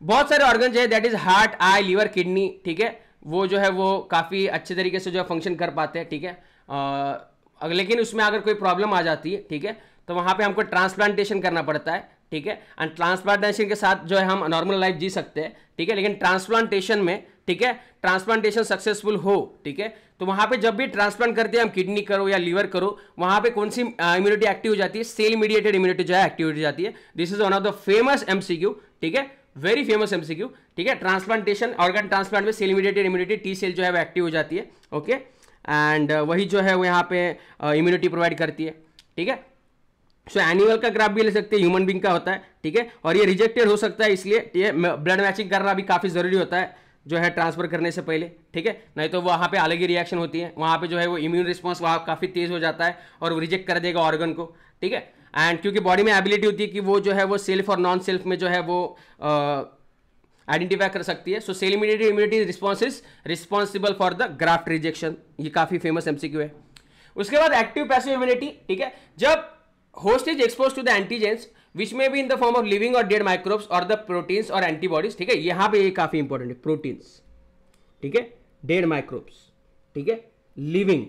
बहुत सारे ऑर्गन है that is heart eye liver kidney ठीक है? वो जो है वो काफ़ी अच्छे तरीके से जो है फ़ंक्शन कर पाते हैं ठीक है? uh, लेकिन उसमें अगर कोई प्रॉब्लम आ जाती है ठीक है? तो वहाँ पे हमको ट्रांसप्लांटेशन करना पड़ता है ठीक है? एंड ट्रांसप्लांटेशन के साथ जो है हम नॉर्मल लाइफ जी सकते हैं ठीक है? लेकिन ट्रांसप्लांटेशन में ठीक है? ट्रांसप्लांटेशन सक्सेसफुल हो ठीक है? तो वहाँ पे जब भी ट्रांसप्लांट करते हैं हम किडनी करो या लीवर करो वहाँ पे कौन सी इम्यूनिटी एक्टिव हो जाती है? सेल मीडिएटेड इम्यूनिटी जो है एक्टिव हो जाती है। This is one of the famous MCQ ठीक है? वेरी फ़ेमस एमसीक्यू ठीक है? ट्रांसप्लांटेशन ऑर्गन ट्रांसप्लांट में cell mediated immunity T cell जो है वो एक्टिव हो जाती है ओके एंड वही जो है वो यहाँ पे इम्यूनिटी प्रोवाइड करती है, ठीक है? सो एनिमल का ग्राफ भी ले सकते हैं ह्यूमन बींग का होता है, ठीक है? और ये रिजेक्टेड हो सकता है इसलिए ये ब्लड मैचिंग करना भी काफ़ी ज़रूरी होता है, जो है ट्रांसफ़र करने से पहले, ठीक है? नहीं तो वहाँ पे अलग ही रिएक्शन होती है, वहाँ पे जो है वो इम्यून रिस्पॉन्स वहाँ काफ़ी तेज़ हो जाता है और रिजेक्ट कर देगा ऑर्गन को, ठीक है? एंड क्योंकि बॉडी में एबिलिटी होती है कि वो जो है वो सेल्फ और नॉन सेल्फ में जो है वो आइडेंटिफाई कर सकती है। So cell immunity immunity response is responsible for the graft rejection ये काफ़ी फ़ेमस एमसीक्यू है। उसके बाद एक्टिव पैसिव इम्यूनिटी ठीक है? जब host is exposed to the antigens, which may be in the form of living or dead microbes or the proteins or antibodies, ठीक है? यहाँ पे ये काफ़ी इंपॉर्टेंट है प्रोटीन्स ठीक है? डेड माइक्रोब्स ठीक है? लिविंग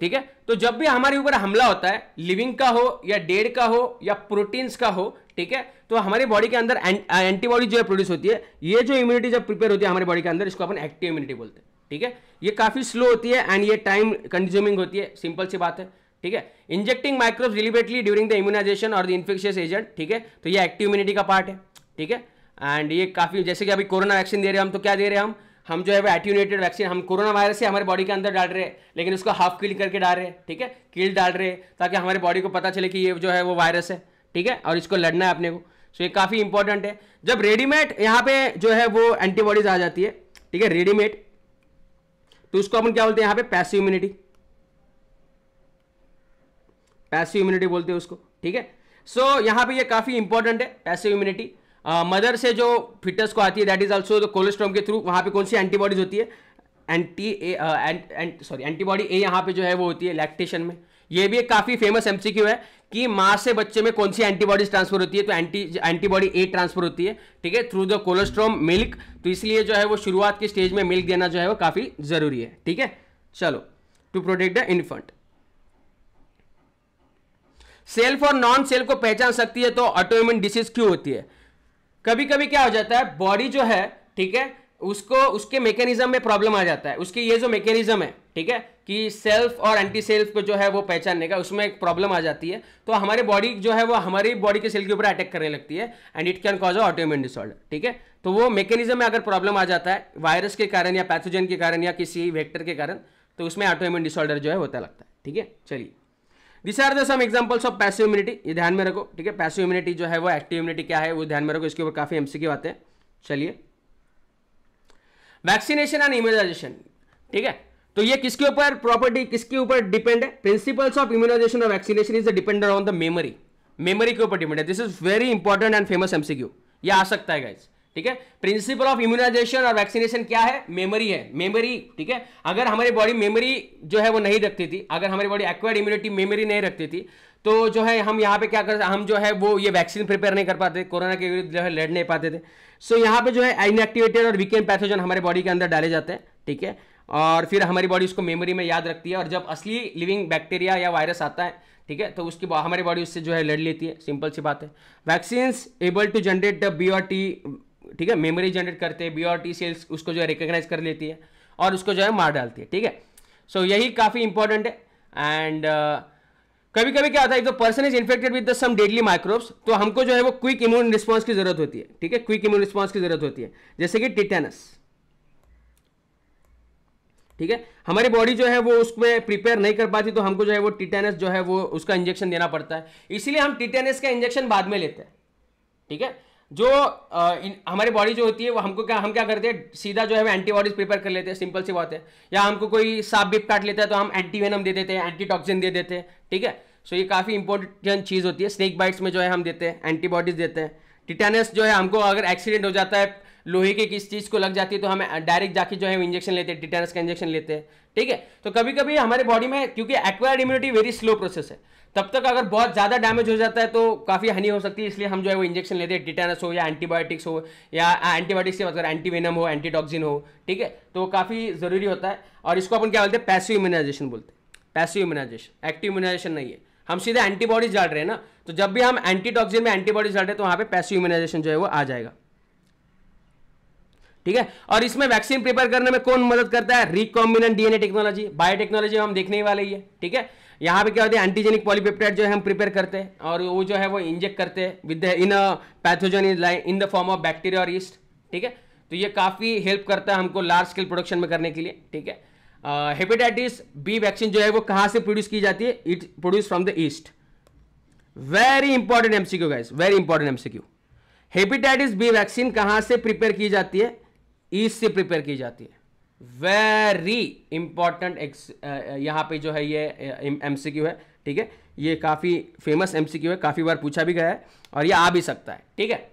ठीक है? तो जब भी हमारे ऊपर हमला होता है लिविंग का हो या डेड का हो या प्रोटीन्स का हो, ठीक है? तो हमारी बॉडी के अंदर एंटीबॉडी जो है प्रोड्यूस होती है, ये जो इम्यूनिटी जब प्रिपेयर होती है हमारी बॉडी के अंदर, इसको अपन एक्टिव इम्यूनिटी बोलते हैं, ठीक है? ये काफ़ी स्लो होती है एंड ये टाइम कंज्यूमिंग होती है सिंपल सी बात है, ठीक है? Injecting microbes deliberately during the immunisation और द इन्फेक्शियस एजेंट ठीक है? तो ये एक्टिव इम्यूनिटी का पार्ट है, ठीक है? एंड ये काफ़ी, जैसे कि अभी कोरोना वैक्सीन दे रहे हैं हम तो क्या दे रहे हैं हम? हम जो है वो एट्यूनेटेड वैक्सीन हम कोरोना वायरस से हमारे बॉडी के अंदर डाल रहे हैं लेकिन उसको हाफ़ किल करके डाल रहे हैं ठीक है? किल डाल रहे हैं ताकि हमारे बॉडी को पता चले कि ये जो है वो वायरस है ठीक है? और इसको लड़ना है अपने को। सो ये काफ़ी इंपॉर्टेंट है। जब रेडीमेड यहाँ पे जो है वो एंटीबॉडीज आ जाती है ठीक है? रेडीमेड तो उसको अपन क्या बोलते हैं यहाँ पे? पैसिव इम्यूनिटी पैसिव इम्यूनिटी बोलते हैं उसको ठीक है? सो so, यहाँ पे ये काफ़ी इंपॉर्टेंट है पैसिव इम्यूनिटी मदर से जो फिटनेस को आती है that is also the colostrum के थ्रू वहाँ पे कौन सी एंटीबॉडीज होती है? Anti A sorry antibody A यहाँ पे जो है वो होती है लैक्टेशन में। ये भी एक काफ़ी फ़ेमस एमसीक्यू है कि माँ से बच्चे में कौन सी एंटीबॉडीज ट्रांसफ़र होती है तो एंटी एंटीबॉडी ए ट्रांसफ़र होती है, ठीक है? थ्रू द कोलेस्ट्रॉम मिल्क तो इसलिए जो है वो शुरुआत के स्टेज में मिल्क देना जो है वो काफ़ी ज़रूरी है, ठीक है? चलो to protect the infant self और नॉन सेल्फ को पहचान सकती है तो ऑटोइम्यून डिसीज क्यों होती है? कभी कभी क्या हो जाता है बॉडी जो है, ठीक है, उसको, उसके मैकेनिज्म में प्रॉब्लम आ जाता है। उसकी ये जो मैकेनिज्म है, ठीक है, कि सेल्फ और एंटी सेल्फ को जो है वो पहचानने का, उसमें एक प्रॉब्लम आ जाती है। तो हमारे बॉडी जो है वो हमारी बॉडी के सेल के ऊपर अटैक करने लगती है and it can cause autoimmune disorder ठीक है? तो वो मैकेनिज्म में अगर प्रॉब्लम आ जाता है वायरस के कारण या पैथोजन के कारण या किसी वेक्टर के कारण तो उसमें ऑटोइम्यून डिसऑर्डर जो है होता लगता है, ठीक है? चलिए। This are the some examples of passive immunity ये ध्यान में रखो, ठीक है? पैसिव इम्यूनिटी जो है वो एक्टिव इम्यूनिटी क्या है? वो ध्यान में रखो, इसके ऊपर काफ़ी एमसी आते हैं। चलिए। वैक्सीनेशन एंड इम्यूनाइजेशन ठीक है? तो ये किसके ऊपर? प्रॉपर्टी किसके ऊपर डिपेंड है? प्रिंसिपल्स ऑफ़ इम्यूनाइजेशन और vaccination is dependent on the memory memory के ऊपर डिपेंड है। This is very important and famous MCQ ये आ सकता है गाइज़ ठीक है? प्रिंसिपल ऑफ़ इम्यूनाइजेशन और वैक्सीनेशन क्या है? मेमोरी है। मेमोरी ठीक है? अगर हमारी बॉडी मेमोरी जो है वो नहीं रखती थी अगर हमारी बॉडी एक्वायर्ड इम्यूनिटी मेमोरी नहीं रखती थी तो जो है हम यहाँ पे क्या करते हम जो है वो ये वैक्सीन प्रिपेयर नहीं कर पाते कोरोना के विरुद्ध जो है लड़ नहीं पाते थे। सो so, यहाँ पे जो है इनएक्टिवेटेड और वीकेंड पैथोजन हमारे बॉडी के अंदर डाले जाते हैं ठीक है? और फिर हमारी बॉडी उसको मेमोरी में याद रखती है और जब असली लिविंग बैक्टीरिया या वायरस आता है ठीक है? तो उसकी हमारी बॉडी उससे जो है लड़ लेती है। सिंपल सी बात है। Vaccine able to generate the B T ठीक है मेमोरी जनरेट करते हैं बी और टी सेल्स उसको जो है रिकोगनाइज कर लेती है और उसको जो है मार डालती है ठीक है? सो so, यही काफ़ी इंपॉर्टेंट है एंड uh, कभी कभी क्या होता है तो person is infected with some deadly microbes तो हमको जो है वो क्विक इम्यून रिस्पॉन्स की ज़रूरत होती है ठीक है? क्विक इम्यून रिस्पॉन्स की ज़रूरत होती है जैसे कि टिटेनस ठीक है? हमारी बॉडी जो है वो उसमें प्रिपेयर नहीं कर पाती तो हमको जो है वो टिटेनस जो है वो उसका इंजेक्शन देना पड़ता है। इसीलिए हम टिटेनस का इंजेक्शन बाद में लेते हैं ठीक है? जो आ, इन, हमारी बॉडी जो होती है वो हमको क्या हम क्या करते हैं? सीधा जो है एंटीबॉडीज प्रिपेयर कर लेते हैं सिंपल सी बात है। या हमको कोई सांप बीप काट लेता है तो हम एंटीवेनम दे देते हैं एंटीटॉक्सिन दे देते हैं ठीक है? सो ये काफ़ी इंपॉर्टेंट चीज़ होती है। स्नेक बाइट्स में जो है हम देते हैं एंटीबॉडीज देते हैं। टिटानस जो है हमको अगर एक्सीडेंट हो जाता है लोहे के किस चीज़ को लग जाती है तो हम डायरेक्ट जाके जो है इंजेक्शन लेते हैं टिटानस का इंजेक्शन लेते हैं ठीक है? तो कभी कभी हमारे बॉडी में क्योंकि acquired immunity very slow process है तब तक अगर बहुत ज़्यादा डैमेज हो जाता है तो काफ़ी हानि हो सकती है, इसलिए हम जो है वो इंजेक्शन लेते हैं टिटानस हो या एंटीबायोटिक्स हो या एंटीबायोटिक्स के मतलब एंटीवेनम हो एंटीटॉक्सिन हो, ठीक है? तो काफ़ी ज़रूरी होता है। और इसको अपन क्या बोलते हैं? पैसिव इम्यूनाइजेशन बोलते हैं। पैसिव इम्यूनाइजेशन एक्टिव इम्यूनाइजेशन नहीं है। हम सीधे एंटीबॉडीज डाल रहे हैं ना तो जब भी हम एंटीटॉक्सिन में एंटीबॉडीज डाल रहे हैं तो वहाँ पे पैसिव इम्यूनाइजेशन जो है वो आ जाएगा। ठीक है? और इसमें वैक्सीन प्रिपेयर करने में कौन मदद करता है? रिकॉम्बिनेंट डीएनए टेक्नोलॉजी बायोटेक्नोलॉजी हम देखने वाले ही है, ठीक है? यहाँ पे क्या होता है एंटीजेनिक पॉलीपेप्टाइड जो है हम प्रिपेयर करते हैं और वो जो है वो इंजेक्ट करते हैं with in pathogen in in the form of bacteria और ईस्ट ठीक है? तो ये काफ़ी हेल्प करता है हमको लार्ज स्केल प्रोडक्शन में करने के लिए, ठीक है? हेपेटाइटिस बी वैक्सीन जो है वो कहाँ से प्रोड्यूस की जाती है? It produce from the yeast very important MCQ guys very important MCQ hepatitis B vaccine कहाँ से प्रिपेयर की जाती है? ईस्ट से प्रिपेयर की जाती है. वेरी इंपॉर्टेंट एक्स यहाँ पे जो है ये एमसीक्यू है, ठीक है? ये काफ़ी फ़ेमस एमसीक्यू है, काफ़ी बार पूछा भी गया है और ये आ भी सकता है, ठीक है?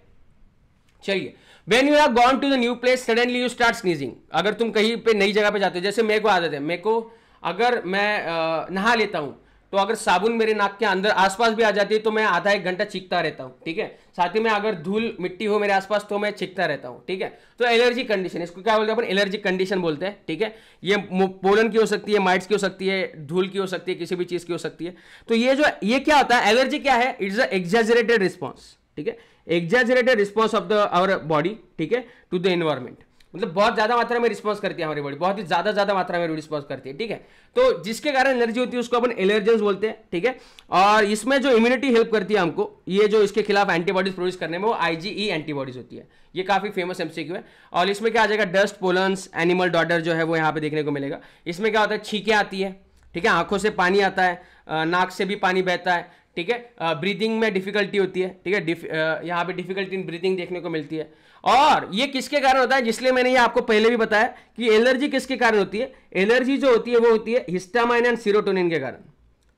चलिए when you are gone to the new place suddenly you start sneezing अगर तुम कहीं पे नई जगह पे जाते हो, जैसे मेरे को आदत है, मेरे को अगर मैं नहा लेता हूँ तो अगर साबुन मेरे नाक के अंदर आसपास भी आ जाती है तो मैं आधा एक घंटा चीखता रहता हूँ, ठीक है? साथ ही में अगर धूल मिट्टी हो मेरे आसपास तो मैं चीखता रहता हूँ, ठीक है? तो एलर्जी कंडीशन, इसको क्या बोलते हैं अपन? एलर्जी कंडीशन बोलते हैं, ठीक है? ये पोलन की हो सकती है, माइट्स की हो सकती है, धूल की हो सकती है, किसी भी चीज़ की हो सकती है। तो ये जो, ये क्या होता है? एलर्जी क्या है? इट्स अ एग्जेजरेटेड रिस्पॉन्स ठीक है? Exaggerated response of the our body ठीक है? टू द इन्वायरमेंट मतलब बहुत ज़्यादा मात्रा में रिस्पॉन्स करती है हमारी बॉडी बहुत ही ज़्यादा ज़्यादा मात्रा में रिस्पॉन्स करती है, ठीक है? तो जिसके कारण एनर्जी होती है, उसको अपन एलर्जेंस बोलते हैं, ठीक है? और इसमें जो इम्यूनिटी हेल्प करती है हमको, ये जो इसके खिलाफ एंटीबॉडीज प्रोड्यूस करने में वो आईजीई एंटीबॉडीज होती है। ये काफ़ी फ़ेमस एमसीक्यू है। और इसमें क्या आ जाएगा डस्ट पोलन्स एनिमल डॉटर जो है वो यहाँ पे देखने को मिलेगा। इसमें क्या होता है, छीके आती है, ठीक है? आँखों से पानी आता है नाक से भी पानी बहता है, ठीक है? ब्रीदिंग में डिफिकल्टी होती है, ठीक है? यहाँ पे डिफिकल्टी इन ब्रीदिंग देखने को मिलती है। और ये किसके कारण होता है जिसलिए मैंने ये आपको पहले भी बताया कि एलर्जी किसके कारण होती है? एलर्जी जो होती है वो होती है हिस्टामाइन एंड सीरोटोनिन के कारण।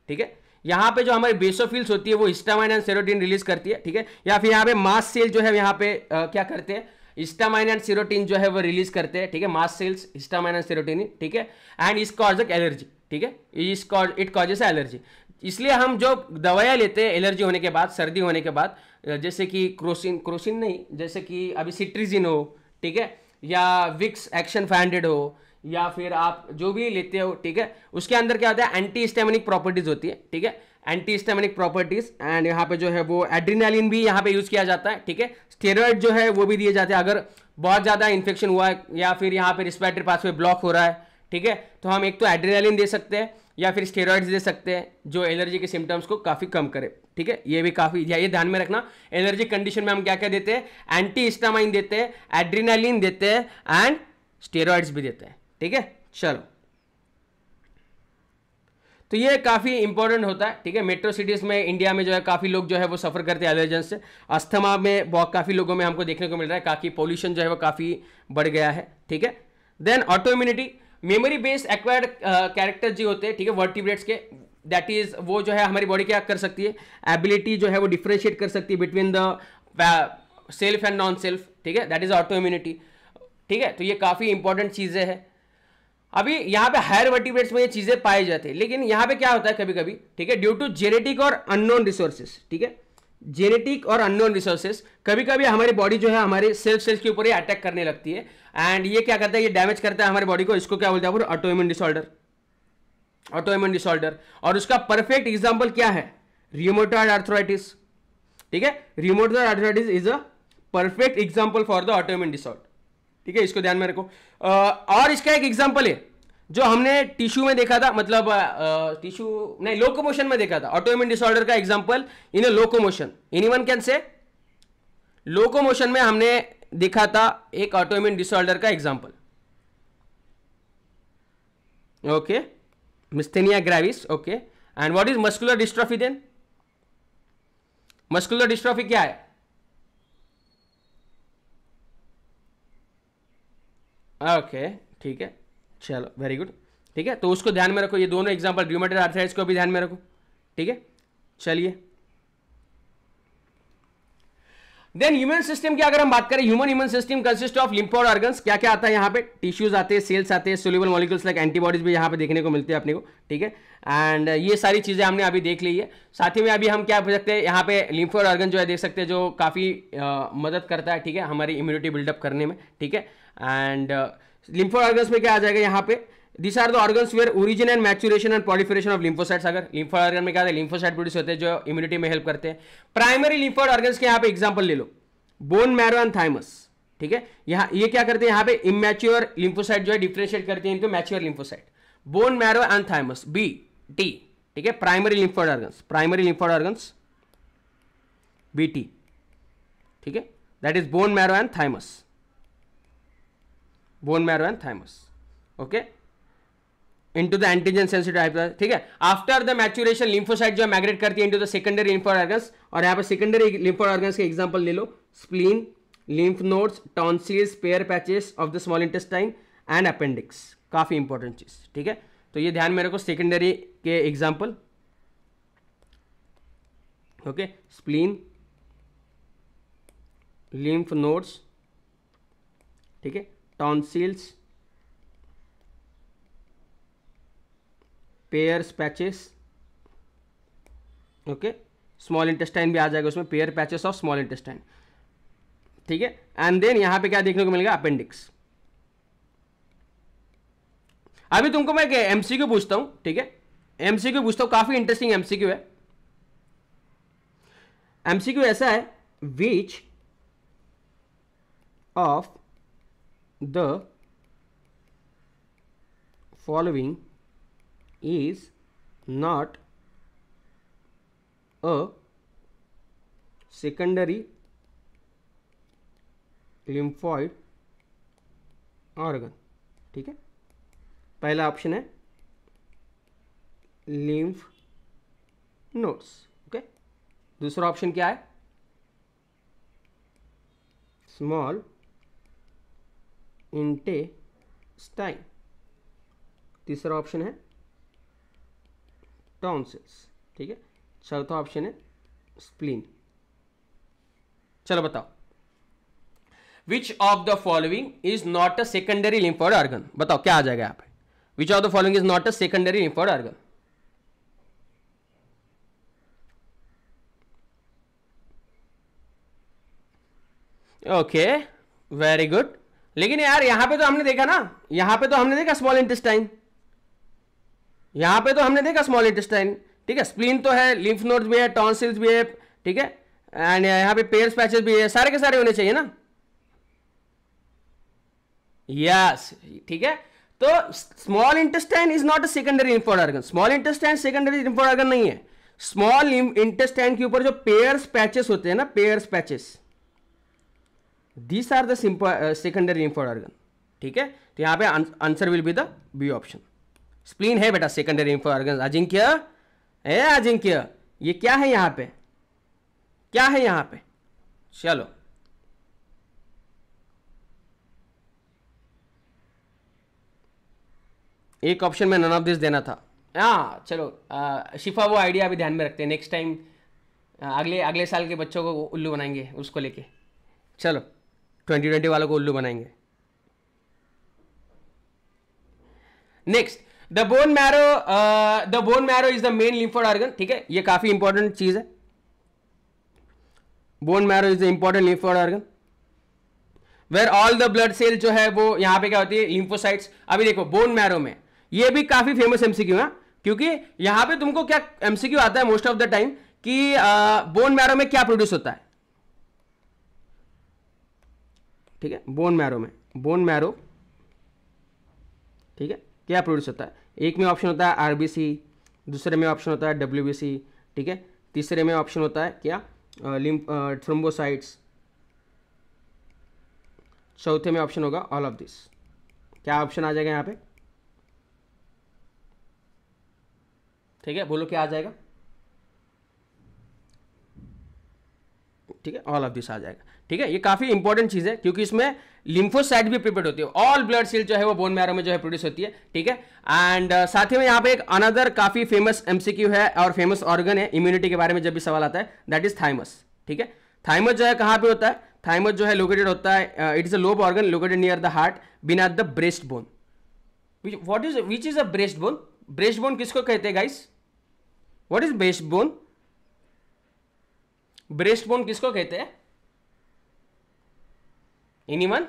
ठीक है? यहाँ पे जो हमारी बेसोफिल्स होती है वो हिस्टामाइन एंड सेरोटिन रिलीज़ करती है ठीक है? या फिर यहाँ पे मास सेल जो है यहाँ पे आ, क्या करते हैं? हिस्टामाइन एंड सीरोटिन जो है वो रिलीज़ करते हैं ठीक है? Mast cells histamine and serotonin ठीक है? एंड इस कॉज एलर्जी ठीक है? इस कॉज इट कॉजेस एलर्जी इसलिए हम जो दवाइयाँ लेते हैं एलर्जी होने के बाद सर्दी होने के बाद जैसे कि क्रोसिन क्रोसिन नहीं, जैसे कि अभी सिट्रीजिन हो, ठीक है? या विक्स एक्शन फाइव हो, या फिर आप जो भी लेते हो, ठीक है? उसके अंदर क्या होता है? एंटी स्टेमिनिक प्रॉपर्टीज़ होती है, ठीक है? एंटी स्टेमिनिक प्रॉपर्टीज़ एंड यहाँ पे जो है वो एड्रीनालिन भी यहाँ पे यूज़ किया जाता है, ठीक है? स्टेरॉइड जो है वो भी दिए जाते हैं। अगर बहुत ज़्यादा इन्फेक्शन हुआ है, या फिर यहाँ पे रिस्पिरेटरी पाथवे ब्लॉक हो रहा है, ठीक है? तो हम एक तो एड्रीनालिन दे सकते हैं, या फिर स्टेरॉइड्स दे सकते हैं, जो एलर्जी के सिम्टम्स को काफ़ी कम करे। ठीक है? ये भी काफ़ी ये ध्यान में रखना एलर्जी कंडीशन में हम क्या क्या देते हैं? एंटी हिस्टामाइन देते हैं एड्रीनालिन देते हैं एंड स्टेरॉइड्स भी देते हैं। ठीक है? चलो। तो ये काफ़ी इंपॉर्टेंट होता है, ठीक है? मेट्रो सिटीज़ में इंडिया में जो है, काफ़ी लोग जो है, वो सफ़र करते हैं एलर्जन से। अस्थमा में बहुत काफ़ी लोगों में हमको देखने को मिल रहा है, काफ़ी पोल्यूशन जो है, वो काफ़ी बढ़ गया है, ठीक है? Then auto immunity memory based acquired character जो होते हैं, ठीक है वर्टिब्रेट्स के दैट इज़ वो जो है हमारी बॉडी क्या कर सकती है? एबिलिटी जो है वो डिफ्रेंशिएट कर सकती है between the self and non self ठीक है? दैट इज़ ऑटो इम्यूनिटी ठीक है? तो ये काफ़ी इंपॉर्टेंट चीज़ें हैं। अभी यहाँ पे हायर वर्टिब्रेट्स में ये चीज़ें पाई जाती है। लेकिन यहाँ पे क्या होता है कभी कभी ठीक है? ड्यू टू जेनेटिक और अननोन रिसोर्सेस ठीक है? जेनेटिक और अननोन रिसोर्सेस कभी कभी हमारी बॉडी जो है हमारे सेल्फ सेल्स के ऊपर ही अटैक करने लगती है। एंड ये क्या करता है? ये डैमेज करता है हमारी बॉडी को। इसको क्या बोलते हैं? ऑटोइम्यून डिसऑर्डर ऑटोइम्यून डिसऑर्डर और उसका परफेक्ट एग्ज़ाम्पल क्या है? रिमोटॉइड आर्थराइटिस ठीक है? Rheumatoid arthritis is a perfect example for the autoimmune disorder ठीक है? इसको ध्यान में रखो। और इसका एक एग्ज़ाम्पल है, जो हमने टिश्यू में देखा था मतलब टिश्यू नहीं लोकोमोशन में देखा था। ऑटोइम्यून डिसऑर्डर का example in a locomotion anyone can say locomotion में हमने देखा था एक ऑटोइम्यून डिसऑर्डर का example okay myasthenia gravis okay and what is muscular dystrophy then muscular dystrophy क्या है? ओके okay, ठीक है। चलो वेरी गुड ठीक है तो उसको ध्यान में रखो ये दोनों एग्ज़ाम्पल ड्यूमेटेड आर्थराइटिस को भी ध्यान में रखो। ठीक है? चलिए। देन ह्यूमन सिस्टम की अगर हम बात करें human human system consist of lymphoid organs क्या क्या आता है यहाँ पे? टिश्यूज आते हैं सेल्स आते हैं सोल्यूबल मॉलिक्यूल्स लाइक एंटीबॉडीज भी यहाँ पे देखने को मिलते हैं अपने को, ठीक है? एंड ये सारी चीज़ें हमने अभी देख ली है। साथ ही में अभी हम क्या कर सकते हैं, यहाँ पे लिम्फोड ऑर्गन जो है देख सकते हैं, जो काफ़ी मदद करता है, ठीक है? हमारी इम्यूनिटी बिल्डअप करने में, ठीक है? एंड लिम्फो ऑर्गन्स में क्या आ जाएगा यहाँ पे? This are the organs where origin and maturation and proliferation of lymphocytes अगर लिम्फो ऑर्गन में क्या है? लिम्फोसाइट प्रोड्यूस होते हैं जो इम्यूनिटी में हेल्प करते हैं। प्राइमरी लिम्फोड ऑर्गन्स के यहाँ पे एग्ज़ाम्पल ले लो। बोन मैरो एंड थाइमस ठीक है? यहाँ, ये क्या करते हैं? यहाँ पे इमेच्योर लिम्फोसाइट जो है डिफ्रेंशिएट करते हैं इनको mature lymphocyte bone marrow and thymus B T ठीक है? Primary lymphoid organs primary lymphoid organs B T ठीक है? That is bone marrow and thymus bone marrow and thymus okay into the antigen sensitive ठीक है? After the maturation lymphocyte जो migrate करती है into the secondary lymphoid organs और यहाँ पर सेकेंडरी लिम्फो ऑर्गन्स के एग्जांपल ले लो spleen lymph nodes tonsils Peyer patches of the small intestine and appendix काफ़ी इंपॉर्टेंट चीज़, ठीक है? तो ये ध्यान में रखो सेकेंडरी के example okay spleen lymph nodes ठीक है? Tonsils Peyer's patches okay small intestine भी आ जाएगा उसमें Peyer patches of small intestine ठीक है? एंड देन यहाँ पे क्या देखने को मिलेगा? अपेंडिक्स अभी तुमको मैं एमसीक्यू पूछता हूँ, ठीक है? एमसीक्यू पूछता हूँ, काफ़ी इंटरेस्टिंग एमसीक्यू है। एमसीक्यू ऐसा है which of the following is not a secondary lymphoid organ ठीक है? पहला ऑप्शन है लिम्फ नोट्स ओके दूसरा ऑप्शन क्या है? स्मॉल इंटेस्टाइन तीसरा ऑप्शन है टॉन्सिल्स ठीक है? चौथा ऑप्शन है स्प्लीन चलो बताओ। Which of the following is not a secondary lymphoid organ बताओ, क्या आ जाएगा यहाँ पे? Which of the following is not a secondary lymphoid organ okay very good लेकिन यार, यहाँ पे तो हमने देखा ना, यहाँ पे तो हमने देखा स्मॉल इंटेस्टाइन यहाँ पे तो हमने देखा स्मॉल इंटेस्टाइन ठीक है? स्प्लीन तो है लिम्फ नोड्स भी है टॉन्सिल्स भी है, ठीक है? एंड यहाँ पे पेयर पैचेस भी है, सारे के सारे होने चाहिए ना? यस ठीक है? तो small intestine is not a secondary lymphoid organ small intestine secondary lymphoid organ नहीं है. स्मॉल इंटेस्टाइन के ऊपर जो पेयर्स पैचेस होते हैं ना Peyer's patches these are the secondary lymphoid organ ठीक है? तो यहाँ पे answer will be the B option spleen है बेटा secondary lymphoid organ Ajinkya? Ajinkya ये क्या है यहाँ पे? क्या है यहाँ पे? चलो। एक ऑप्शन में नन ऑफ़ दिस देना था। हाँ चलो आ, शिफा वो आइडिया अभी ध्यान में रखते हैं। नेक्स्ट टाइम अगले अगले साल के बच्चों को उल्लू बनाएँगे उसको लेके। चलो ट्वेंटी ट्वेंटी वालों को उल्लू बनाएँगे। Next the bone marrow the bone marrow is the main lymphoid organ ठीक है? ये काफ़ी इंपॉर्टेंट चीज़ है। Bone marrow is the important lymphoid organ where all the blood cell जो है, वो यहाँ पे क्या होती है? लिम्फोसाइट्स अभी देखो बोन मैरो में। ये भी काफ़ी फ़ेमस एमसीक्यू है क्योंकि यहाँ पे तुमको क्या एमसीक्यू आता है मोस्ट ऑफ़ द टाइम कि बोन मैरो में क्या प्रोड्यूस होता है? ठीक है? बोन मैरो में। बोन मैरो ठीक है? क्या प्रोड्यूस होता है? एक में ऑप्शन होता है आरबीसी दूसरे में ऑप्शन होता है डब्ल्यूबीसी ठीक है? तीसरे में ऑप्शन होता है क्या? थ्रोम्बोसाइट्स चौथे में ऑप्शन होगा ऑल ऑफ़ दिस क्या ऑप्शन आ जाएगा यहाँ पे? ठीक है, बोलो क्या आ जाएगा? ठीक है ऑल ऑफ़ दिस आ जाएगा। ठीक है, ये काफ़ी इंपॉर्टेंट चीज़ है, क्योंकि इसमें लिम्फोसाइट भी प्रिपेयर होती है। ऑल ब्लड सेल जो है वो बोन मैरो में जो है प्रोड्यूस होती है ठीक है? एंड uh, साथ ही में यहाँ पे एक अनदर काफ़ी फ़ेमस एमसीक्यू है और फ़ेमस ऑर्गन है इम्यूनिटी के बारे में जब भी सवाल आता है दैट इज़ थाइमस ठीक है? थाइमस जो है कहाँ पे होता है? थाइमस जो है लोकेटेड होता है it is a lobe organ located near the heart beneath the breastbone what is which is a breastbone breastbone किसको कहते हैं guys what is breastbone breastbone किसको कहते हैं? एनीवन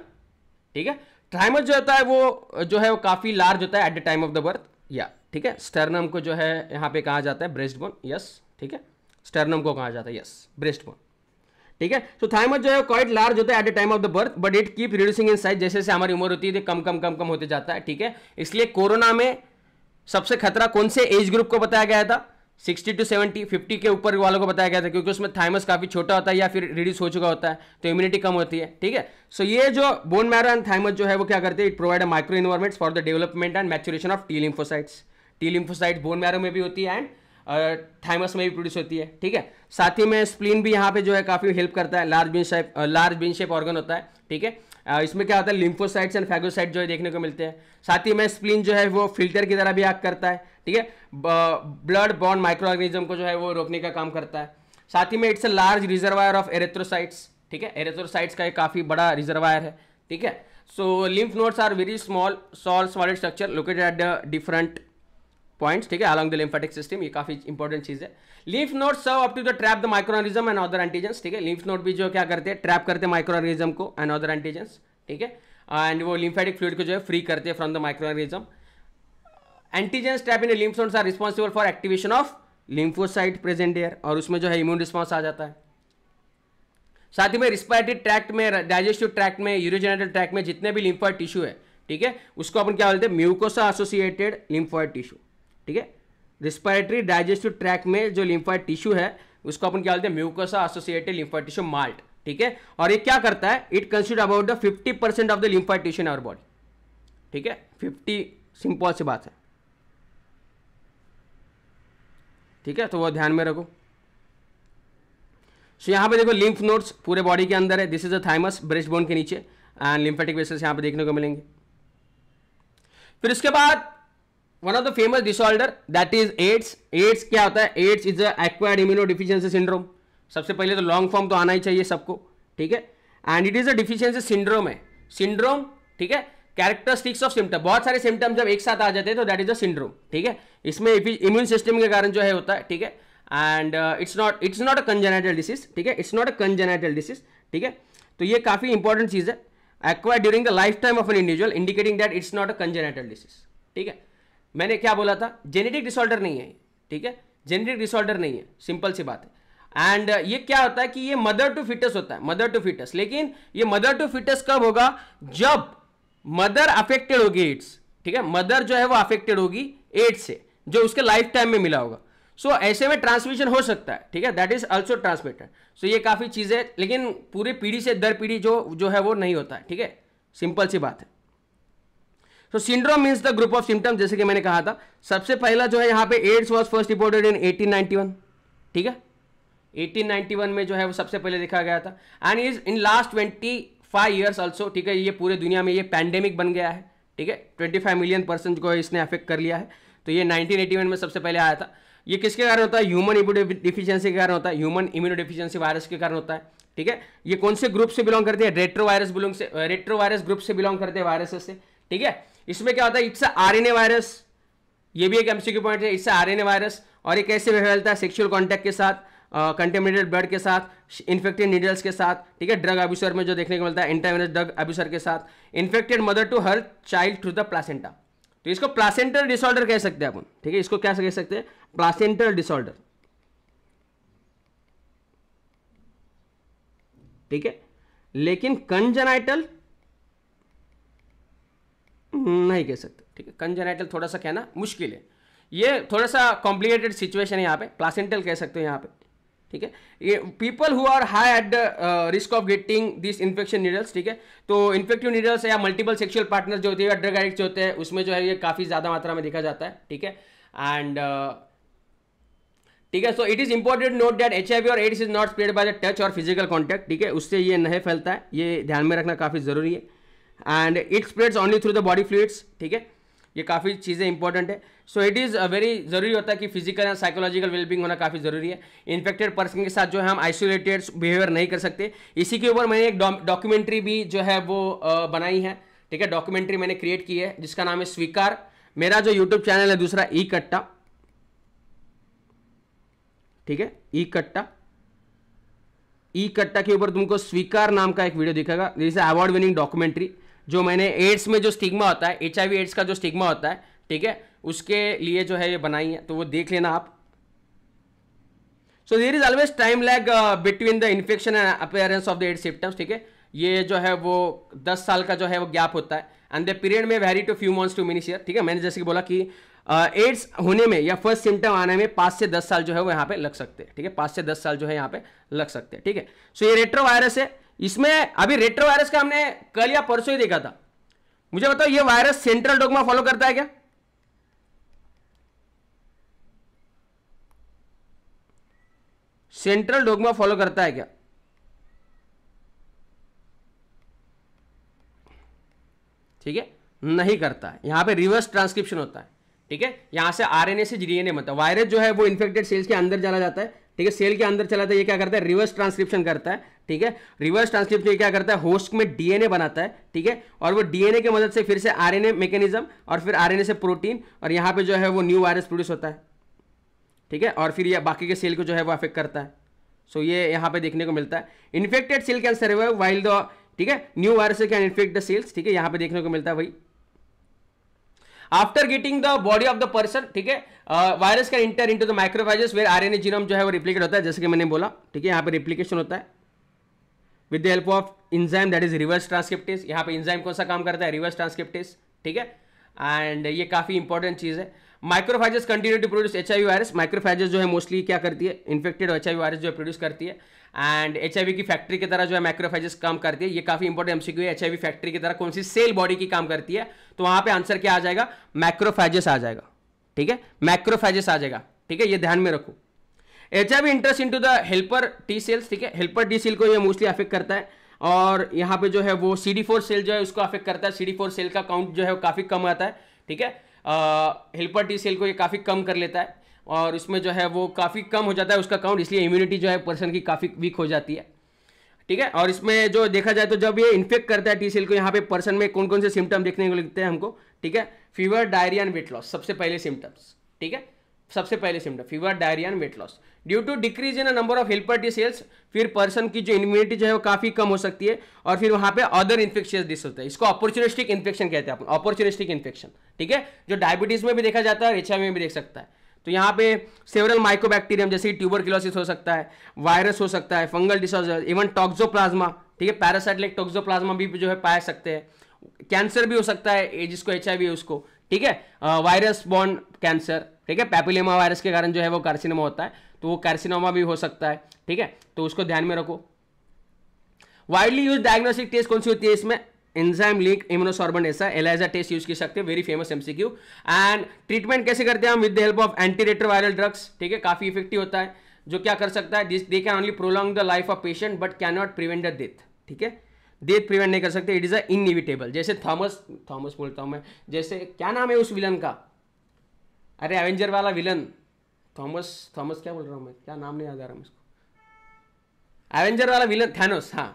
ठीक है? ट्राइमस जो होता है वो, जो है वो काफ़ी लार्ज होता है at the time of the birth या ठीक है? स्टर्नम को जो है यहाँ पे कहा जाता है ब्रेस्ट बोन यस ठीक है? स्टर्नम को कहा जाता है यस ब्रेस्ट बोन ठीक है? तो थाइमस जो है क्वाइट लार्ज होता है at the time of the birth but it keep reducing in size जैसे जैसे हमारी उम्र होती है कम कम कम कम होते जाता है, ठीक है? इसलिए कोरोना में सबसे खतरा कौन से एज ग्रुप को बताया गया था? 60 टू 70 50 के ऊपर वालों को बताया गया था, क्योंकि उसमें थाइमस काफ़ी छोटा होता है या फिर रिड्यूस हो चुका होता है तो इम्यूनिटी कम होती है, ठीक है? सो ये जो बोन मैरो एंड थाइमस जो है, वो क्या करते हैं? It provide a micro environments for the development and maturation of T lymphocytes T lymphocytes bone marrow में भी होती है एंड थाइमस में भी प्रोड्यूस होती है, ठीक है? साथ ही में स्प्लीन भी यहाँ पे जो है, काफ़ी हेल्प करता है large bean shape large bean shape organ होता है, ठीक है? इसमें क्या होता है लिम्फोसाइट्स एंड फैगोसाइट जो है देखने को मिलते हैं। साथ ही में स्प्लिन जो है, वो फ़िल्टर की तरह भी एक्ट करता है, ठीक है? ब्लड बॉन्ड माइक्रो ऑर्गेनिज्म को जो है, वो रोकने का काम करता है। साथ ही में it's a large reservoir of erythrocytes ठीक है? एरेथ्रोसाइट्स का एक काफ़ी बड़ा रिजर्वायर है, ठीक है? So lymph nodes are very small sol solid structure located at the different points ठीक है? अलॉन्ग द लिम्फेटिक सिस्टम ये काफ़ी इंपॉर्टेंट चीज़ है। Lymph node serve up to the trap the microorganism and other antigens ठीक है? Lymph note भी जो क्या करते हैं? ट्रैप करते हैं माइक्रोऑर्गेनिज्म को एंड अदर एंटीजेंस ठीक है? एंड वो लिम्फेटिक फ्लूइड को जो है फ्री करते हैं from the microorganism antigens trap in lymph nodes are responsible for activation of lymphocyte present here और उसमें जो है इम्यून रिस्पॉन्स आ जाता है। साथ ही में रिस्पायरेटरी ट्रैक्ट में डाइजेस्टिव ट्रैक्ट में यूरोजेनेटल ट्रैक्ट में जितने भी लिम्फॉइड टिश्यू है, ठीक है? उसको अपन क्या बोलते हैं? म्यूकोसा एसोसिएटेड लिम्फॉइड टिश्यू ठीक है? रिस्पायरेटरी डाइजेस्टिव ट्रैक में जो लिम्फॉइड टिश्यू है उसको अपन क्या बोलते हैं mucosa associated lymphoid tissue MALT ठीक है? और ये क्या करता है it consider about the fifty percent of the lymphoid tissue in our body ठीक है? फिफ्टी सिंपल सी बात है। ठीक है? तो वो ध्यान में रखो। सो so, यहाँ पे देखो लिम्फ नोड्स पूरे बॉडी के अंदर है। This is a thymus breastbone के नीचे एंड लिम्फेटिक वेसल्स यहाँ पे देखने को मिलेंगे। फिर उसके बाद one of the famous disorder that is AIDS AIDS क्या होता है? AIDS is acquired immunodeficiency syndrome सबसे पहले तो लॉन्ग फॉर्म तो आना ही चाहिए सबको, ठीक है? And it is a deficiency syndrome है। सिंड्रोम ठीक है? कैरेक्टरिस्टिक्स ऑफ़ सिम्टम बहुत सारे सिम्टम्स जब एक साथ आ जाते हैं तो दैट इज़ अ सिंड्रोम ठीक है? इसमें इम्यून सिस्टम के कारण जो है होता है, ठीक है? And it's not it's not a congenital disease ठीक है? It's not a congenital disease ठीक है? तो ये काफ़ी इंपॉर्टेंट चीज़ है। Acquire during the lifetime of an individual indicating that it's not a congenital disease ठीक है? मैंने क्या बोला था? जेनेटिक डिसऑर्डर नहीं है ठीक है? जेनेटिक डिसऑर्डर नहीं है सिंपल सी बात है। एंड ये क्या होता है कि ये मदर टू फिटस होता है मदर टू फिटस लेकिन ये मदर टू फिटस कब होगा? जब मदर अफेक्टेड होगी एड्स ठीक है? मदर जो है वो अफेक्टेड होगी एड्स से जो उसके लाइफ टाइम में मिला होगा। सो so, ऐसे में ट्रांसमिशन हो सकता है ठीक है? That is also transmitted so ये काफ़ी चीज़ें लेकिन पूरी पीढ़ी से दर पीढ़ी जो जो है वो नहीं होता है ठीक है? सिंपल सी बात है। So syndrome means the group of symptoms जैसे कि मैंने कहा था। सबसे पहला जो है, यहाँ पे AIDS was first reported in 1891 ठीक है? 1891 में जो है, वो सबसे पहले देखा गया था। And is in last twenty five years also ठीक है, ये पूरे दुनिया में ये पैंडेमिक बन गया है। ठीक है? ट्वेंटी फाइव मिलियन पर्सन को इसने अफेक्ट कर लिया है। तो ये नाइनटीन में सबसे पहले आया था। ये किसके कारण होता है? ह्यूमन इम्यूनो डिफिशियंसी के कारण होता है। ह्यूमन इम्यूनो डिफिशियंसी वायरस के कारण होता है। ठीक है? ये कौन से ग्रुप से बिलोंग करते हैं? रेट्रो वायरस बिलोंग से रेट्रो वायरस ग्रुप से बिलोंग करते हैं वायरस से। ठीक है? इसमें क्या होता है इट्स आरएनए वायरस ये भी एक एमसीक्यू पॉइंट है इससे आरएनए वायरस और ये कैसे फैलता है सेक्सुअल कॉन्टैक्ट के साथ कंटेमिनेटेड ब्लड के साथ इन्फेक्टेड नीडल्स के साथ, ठीक है ड्रग अब्यूसर में जो देखने को मिलता है एंटाइनस ड्रग अब्यूसर के साथ infected mother to her child through the placenta तो इसको प्लासेंटल डिसऑर्डर कह सकते हैं अपन, ठीक है, इसको क्या कह सकते हैं प्लासेंटल डिसऑर्डर ठीक है? लेकिन कंजेनाइटल नहीं कह सकते। ठीक है कंजेनाइटल थोड़ा सा कहना मुश्किल है। ये थोड़ा सा कॉम्प्लिकेटेड सिचुएशन है यहाँ पे प्लासेंटल कह सकते हो यहाँ पे। ठीक है ये people who are high at the risk of getting this infection needles ठीक है तो इन्फेक्टिव नीडल्स या मल्टीपल सेक्सुअल पार्टनर जो होते हैं या ड्रग एडिक्ट होते हैं उसमें जो है ये काफ़ी ज़्यादा मात्रा में देखा जाता है ठीक है। एंड uh, ठीक है so it is important note that H और AIDS is not spread by the touch और फ़िज़िकल कॉन्टैक्ट ठीक है उससे ये नहीं फैलता है ये ध्यान में रखना काफ़ी ज़रूरी है। And it spreads only through the body fluids ठीक है? ये काफ़ी चीज़ें इंपॉर्टेंट है। सो इट इज़ वेरी ज़रूरी होता है कि फ़िज़िकल एंड साइकोलॉजिकल वेलबिंग होना काफ़ी ज़रूरी है। इन्फेक्टेड पर्सन के साथ जो है हम आइसोलेटेड बिहेवियर नहीं कर सकते। इसी के ऊपर मैंने एक डॉक्यूमेंट्री भी जो है वो बनाई है, ठीक है? डॉक्यूमेंट्री मैंने क्रिएट की है, जिसका नाम है स्वीकार। मेरा जो यूट्यूब चैनल है दूसरा ई कट्टा ठीक है? ई कट्टा ई कट्टा के ऊपर तुमको स्वीकार नाम का एक वीडियो दिखेगा दिस अवार्ड विनिंग डॉक्यूमेंट्री जो मैंने एड्स में जो स्टिग्मा होता है एचआईवी एड्स का जो स्टिग्मा होता है ठीक है उसके लिए जो है ये बनाई है तो वो देख लेना आप। So there is always time lag between the infection and appearance of the AIDS symptoms ठीक है? ये जो है वो दस साल का जो है वो गैप होता है एंड द पीरियड में vary to few months to many ठीक है? मैंने जैसे कि बोला कि एड्स uh, होने में या फ़र्स्ट सिम्टम आने में पाँच से दस साल जो है वो यहाँ पे लग सकते हैं ठीक है? पाँच से दस साल जो है यहाँ पे लग सकते हैं ठीक है? सो so, ये रेट्रो वायरस है इसमें अभी रेट्रो वायरस का हमने कल या परसों ही देखा था। मुझे बताओ, ये वायरस सेंट्रल डोगमा फॉलो करता है क्या? सेंट्रल डोगमा फॉलो करता है क्या? ठीक है? नहीं करता है। यहाँ पे रिवर्स ट्रांसक्रिप्शन होता है। ठीक है? यहाँ से आरएनए से डीएनए मतलब वायरस जो है वो इन्फेक्टेड सेल्स के अंदर चला जाता है। ठीक है सेल के अंदर चला जाता है ये क्या करता है? रिवर्स ट्रांसक्रिप्शन करता है, ठीक है? रिवर्स ट्रांसक्रिप्शन क्या करता है? होस्ट में डीएनए बनाता है, ठीक है? और वो डीएनए की मदद से फिर से आरएनए मैकेनिज्म और फिर आरएनए से प्रोटीन और यहाँ पे जो है वो न्यू वायरस प्रोड्यूस होता है, ठीक है? और फिर ये बाकी के सेल को जो है वो अफेक्ट करता है। सो ये यहाँ पे देखने को मिलता है। Infected cell can survive while the ठीक है? New virus can infect the cells ठीक है? यहाँ पे देखने को मिलता है भाई। After getting the body of the person ठीक है? वायरस का enter into the macrophages where RNA genome जो है वो रिप्लीकेट होता है, जैसे कि मैंने बोला, ठीक है? यहाँ पर रिप्लीकेशन होता है। With the help of enzyme that is reverse transcriptase यहाँ पर इंजाइम कौन सा काम करता है? रिवर्स ट्रांसक्रिप्टेज ठीक है? एंड ये काफ़ी इंपॉर्टेंट चीज़ है। Macrophages continue to produce H virus macrophages जो है मोस्टली क्या करती है? इन्फेक्टेड एच वायरस जो है प्रोड्यूस करती है. एंड एच की फैक्ट्री की तरह जो है माइक्रोफाइजस काम करती है. ये काफ़ी इंपॉर्टेंट एमसीक्यू है. एच फैक्ट्री की तरह कौन सी सेल बॉडी की काम करती है? तो वहाँ पे आंसर क्या आ जाएगा? माइक्रोफाइजस आ जाएगा. ठीक है? माइक्रोफाइजस आ जाएगा. ठीक है? ये ध्यान में रखो. H I V enters into the helper T cells ठीक है? हेल्पर टी सेल को ये मोस्टली अफेक्ट करता है. और यहाँ पे जो है वो सी डी फोर सेल जो है उसको अफेक्ट करता है. सी डी फोर सेल का काउंट जो है वो काफ़ी कम आता है. ठीक है? हेल्पर टी सेल को ये काफ़ी कम कर लेता है और उसमें जो है वो काफ़ी कम हो जाता है, उसका काउंट इसलिए इम्यूनिटी जो है पर्सन की काफ़ी वीक हो जाती है। ठीक है? और इसमें जो देखा जाए तो जब ये इन्फेक्ट करता है टी सेल को, यहाँ पे पर्सन में कौन कौन से सिम्टम देखने को लगते हैं हमको? ठीक है? Fever diarrhoea and weight loss सबसे पहले सिम्टम्स ठीक है? सबसे पहले symptom fever diarrhoea and weight loss due to decrease in number of helper T cells फिर पर्सन की जो इम्यूनिटी जो है वो काफ़ी कम हो सकती है, और फिर वहाँ पे अदर इन्फेक्शन दिस होता है। इसको अपॉर्चुनिस्टिक इन्फेक्शन कहते हैं अपन अपॉर्चुनिस्टिक इन्फेक्शन ठीक है? जो डायबिटीज़ में भी देखा जाता है और में भी देख सकता है। तो यहाँ पे सेवरल माइक्रोबैक्टीरियम जैसे ट्यूबरक्लोसिस हो सकता है वायरस हो सकता है फंगल डिसऑर्डर इवन टॉक्सोप्लाज्मा ठीक है? पैरासाइट लाइक टॉक्सोप्लाज्मा भी जो है पाए सकते हैं। कैंसर भी हो सकता है जिसको एच है उसको, ठीक है? वायरस बॉन्ड कैंसर ठीक है? पैपिलेमा वायरस के कारण जो है वो कार्सिनोमा होता है। तो वो कार्सिनोमा भी हो सकता है, ठीक है? तो उसको ध्यान में रखो। वाइडली यूज़ डायग्नोस्टिक टेस्ट कौन सी होती है इसमें? एंजाइम लिंक इम्यूनोसॉर्बन ऐसा एलाइजा टेस्ट यूज़ कर सकते हैं very famous MCQ and treatment कैसे करते हैं हम? With the help of antiviral drugs ठीक है? काफ़ी इफ़ेक्टिव होता है, जो क्या कर सकता है? They can only prolong the life of patient but can not prevent the death ठीक है? डेथ प्रिवेंट नहीं कर सकते इट इज़ अ इनइविटेबल जैसे थॉमस थॉमस बोलता हूँ मैं, जैसे क्या नाम है उस विलन का? अरे एवेंजर वाला विलन थॉमस थॉमस क्या बोल रहा हूँ मैं? क्या नाम नहीं याद आ रहा मुझको? एवेंजर वाला विलन थैनोस हाँ।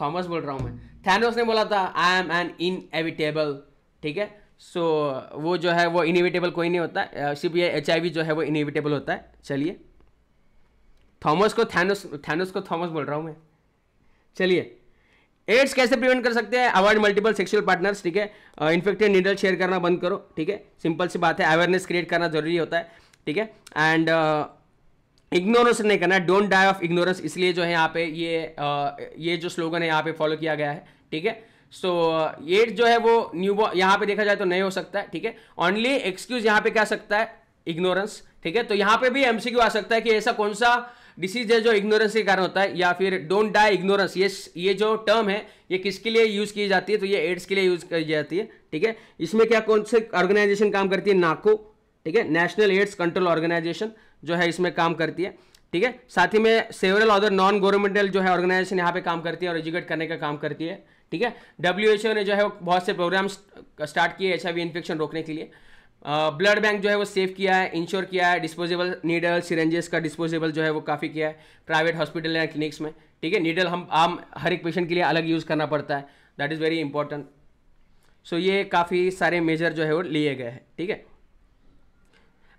थॉमस बोल रहा हूँ मैं। थैनोस ने बोला था आई एम एन इनएविटेबल ठीक है? सो so, वो जो है वो इनएविटेबल कोई नहीं होता। सिर्फ़ ये एच जो है वो इनिविटेबल होता है। चलिए। थॉमस को थैनोस थैनोस को थॉमस बोल रहा हूँ मैं। चलिए। एड्स कैसे प्रिवेंट कर सकते हैं? अवॉइड मल्टीपल सेक्सुअल पार्टनर्स ठीक है? इन्फेक्टेड नीडल शेयर करना बंद करो ठीक है? सिंपल सी बात है अवेयरनेस क्रिएट करना ज़रूरी होता है। ठीक है? एंड इग्नोरेंस नहीं करना डोंट डाई ऑफ़ इग्नोरेंस इसलिए जो है यहाँ पे ये uh, ये जो स्लोगन है यहाँ पे फॉलो किया गया है ठीक है? सो ये जो है वो न्यू यहाँ पे देखा जाए तो नहीं हो सकता है ठीक है? ओनली एक्सक्यूज यहाँ पे क्या सकता है? इग्नोरेंस ठीक है? तो यहाँ पे भी एमसीक्यू आ सकता है कि ऐसा कौन सा डिसीज है जो इग्नोरेंस के कारण होता है या फिर डोंट डाई इग्नोरेंस ये ये जो टर्म है ये किसके लिए यूज़ की जाती है? तो ये एड्स के लिए यूज़ की जाती है ठीक है? इसमें क्या कौन से ऑर्गेनाइजेशन काम करती है? नाको ठीक है? नेशनल एड्स कंट्रोल ऑर्गेनाइजेशन जो है इसमें काम करती है। ठीक है? साथ ही में सेवरल अदर नॉन गवर्नमेंटल जो है ऑर्गेनाइजेशन यहाँ पे काम करती है और एजुकेट करने का काम करती है। ठीक है? डब्ल्यूएचओ ने जो है बहुत से प्रोग्राम्स स्टार्ट किए एच आई इन्फेक्शन रोकने के लिए। ब्लड बैंक जो है वो सेव किया है इंश्योर किया है डिस्पोजेबल नीडल सिरेंजेस का डिस्पोजेबल जो है वो काफ़ी किया है प्राइवेट हॉस्पिटल या क्लिनिक्स में। ठीक है? नीडल हम, आम, हर एक पेशेंट के लिए अलग यूज़ करना पड़ता है। That is very important so ये काफ़ी सारे मेजर जो है वो लिए गए हैं। ठीक है?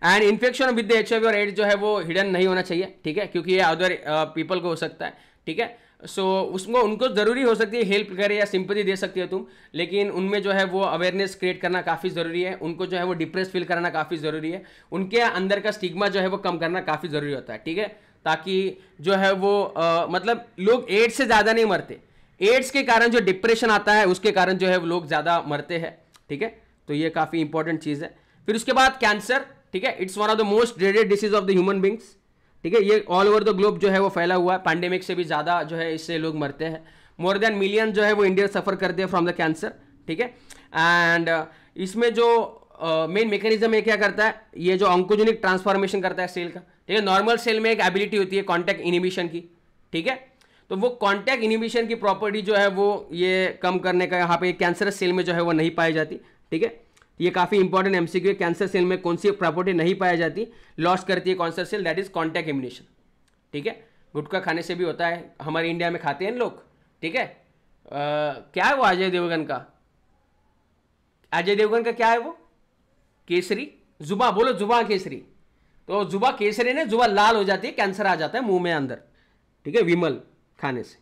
And infection with the H और एड्स जो है वो हिडन नहीं होना चाहिए ठीक है? क्योंकि ये अदर पीपल uh, को हो सकता है ठीक है? सो so, उसको उनको ज़रूरी हो सकती है हेल्प करे या सिंपति दे सकती हो तुम लेकिन उनमें जो है वो अवेयरनेस क्रिएट करना काफ़ी ज़रूरी है। उनको जो है वो डिप्रेस फील करना काफ़ी ज़रूरी है। उनके अंदर का स्टिग्मा जो है वो कम करना काफ़ी ज़रूरी होता है ठीक है? ताकि जो है वो आ, मतलब लोग एड्स से ज़्यादा नहीं मरते। एड्स के कारण जो डिप्रेशन आता है उसके कारण जो है वो लोग ज़्यादा मरते हैं ठीक है? तो ये काफ़ी इंपॉर्टेंट चीज़ है। फिर उसके बाद कैंसर ठीक है? It's one of the most dreaded disease of the human beings ठीक है? ये ऑल ओवर द ग्लोब जो है वो फैला हुआ है। पैंडेमिक से भी ज़्यादा जो है इससे लोग मरते हैं। मोर देन मिलियन जो है वो इंडिया सफ़र करते हैं फ्रॉम द कैंसर ठीक है? एंड uh, इसमें जो मेन uh, मैकेनिज्म ये क्या करता है? ये जो ऑंकोजेनिक ट्रांसफॉर्मेशन करता है सेल का। ठीक है? नॉर्मल सेल में एक एबिलिटी होती है कॉन्टैक्ट इनिबिशन की। ठीक है? तो वो कॉन्टैक्ट इनिबिशन की प्रॉपर्टी जो है वो ये कम करने का यहाँ पे कैंसरस सेल में जो है वो नहीं पाई जाती। ठीक है? ये काफ़ी इंपॉर्टेंट एमसीक्यू कैंसर सेल में कौन सी प्रॉपर्टी नहीं पाई जाती लॉस करती है कौन cell that is contact inhibition ठीक है? गुटखा खाने से भी होता है। हमारे इंडिया में खाते हैं लोग? ठीक है? क्या है वो अजय देवगन का? अजय देवगन का क्या है वो? केसरी? जुबा, बोलो जुबा केसरी। तो जुबा केसरी ने जुबा लाल हो जाती है कैंसर आ जाता है मुँह में अंदर। ठीक है? विमल खाने से।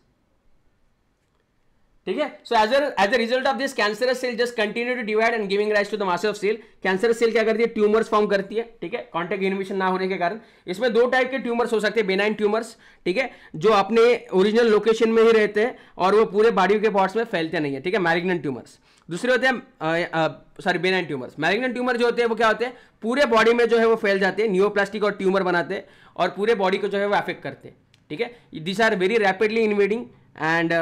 ठीक है? So as as a result of this cancer cell just continue to divide and giving rise to the mass of cell cancer cell क्या करती है? ट्यूमर्स फॉर्म करती है, ठीक है? कॉन्टेक्ट इनिमिशन ना होने के कारण। इसमें दो टाइप के ट्यूमर्स हो सकते हैं बेनाइन ट्यूमर्स ठीक है? जो अपने ओरिजिनल लोकेशन में ही रहते हैं और वो पूरे बॉडी के पार्ट्स में फैलते नहीं है, ठीक है? मैरिग्नेंट ट्यूमर्स दूसरे होते हैं sorry benign tumours malignant tumour जो होते हैं, वो क्या होते हैं? पूरे बॉडी में जो है वो फैल जाते हैं न्यूप्लास्टिक और ट्यूमर बनाते हैं और पूरे बॉडी को जो है वो अफेक्ट करते हैं, ठीक है? This are very rapidly invading and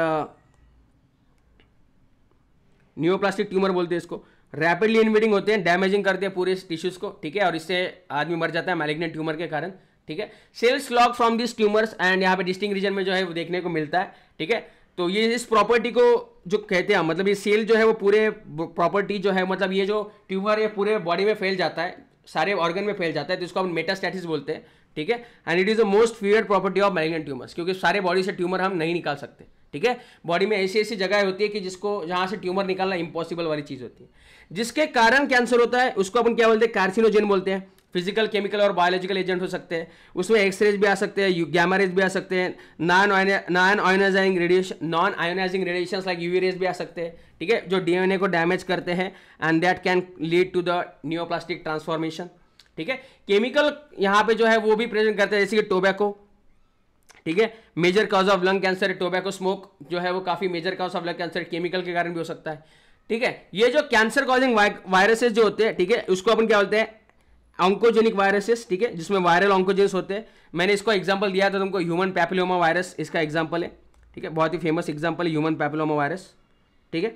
neoplastic tumour बोलते हैं इसको। रैपिडली इन्वेडिंग होते हैं डैमेजिंग करते हैं पूरे टिश्यूज को, ठीक है? और इससे आदमी मर जाता है मैलिग्नेंट ट्यूमर के कारण, ठीक है? Cells lock from this tumours and यहाँ पे डिस्टिंग रीजन में जो है वो देखने को मिलता है, ठीक है? तो ये इस प्रॉपर्टी को जो कहते हैं मतलब ये सेल जो है वो पूरे प्रॉपर्टी जो है मतलब ये जो ट्यूमर है पूरे बॉडी में फैल जाता है, सारे ऑर्गन में फैल जाता है तो इसको हम मेटास्टैटिस बोलते हैं, ठीक है? And it is the most fear property of malignant tumours क्योंकि सारे बॉडी से ट्यूमर हम नहीं निकाल सकते। ठीक है? बॉडी में ऐसी ऐसी जगह होती है कि जिसको जहाँ से ट्यूमर निकालना इंपॉसिबल वाली चीज़ होती है। जिसके कारण कैंसर होता है, उसको अपन क्या बोलते हैं? कार्सिनोजेन बोलते हैं। फ़िज़िकल केमिकल और बायोलॉजिकल एजेंट हो सकते हैं। उसमें एक्सरेज भी आ सकते हैं गैमा रेज भी आ सकते हैं non non ionizing radiation non ionizing radiation like UV rays भी आ सकते हैं, ठीक है? जो डीएनए को डैमेज करते हैं and that can lead to the neoplastic transformation ठीक है? केमिकल यहाँ पे जो है वो भी प्रेजेंट करते हैं, जैसे कि टोबैको ठीक है? Major cause of lung cancer tobacco smoke जो है वो काफ़ी major cause of lung cancer chemical के कारण भी हो सकता है। ठीक है? ये जो कैंसर कॉजिंग वायरसेस जो होते हैं, ठीक है? उसको अपन क्या बोलते हैं? ऑंकोजेनिक वायरसेस ठीक है? जिसमें वायरल ऑंकोजेंस होते हैं। मैंने इसको एग्ज़ाम्पल दिया था तुमको ह्यूमन पैपिलोमा वायरस इसका एग्ज़ाम्पल है। ठीक है? बहुत ही फ़ेमस एग्ज़ाम्पल है ह्यूमन पैपिलोमा वायरस ठीक है?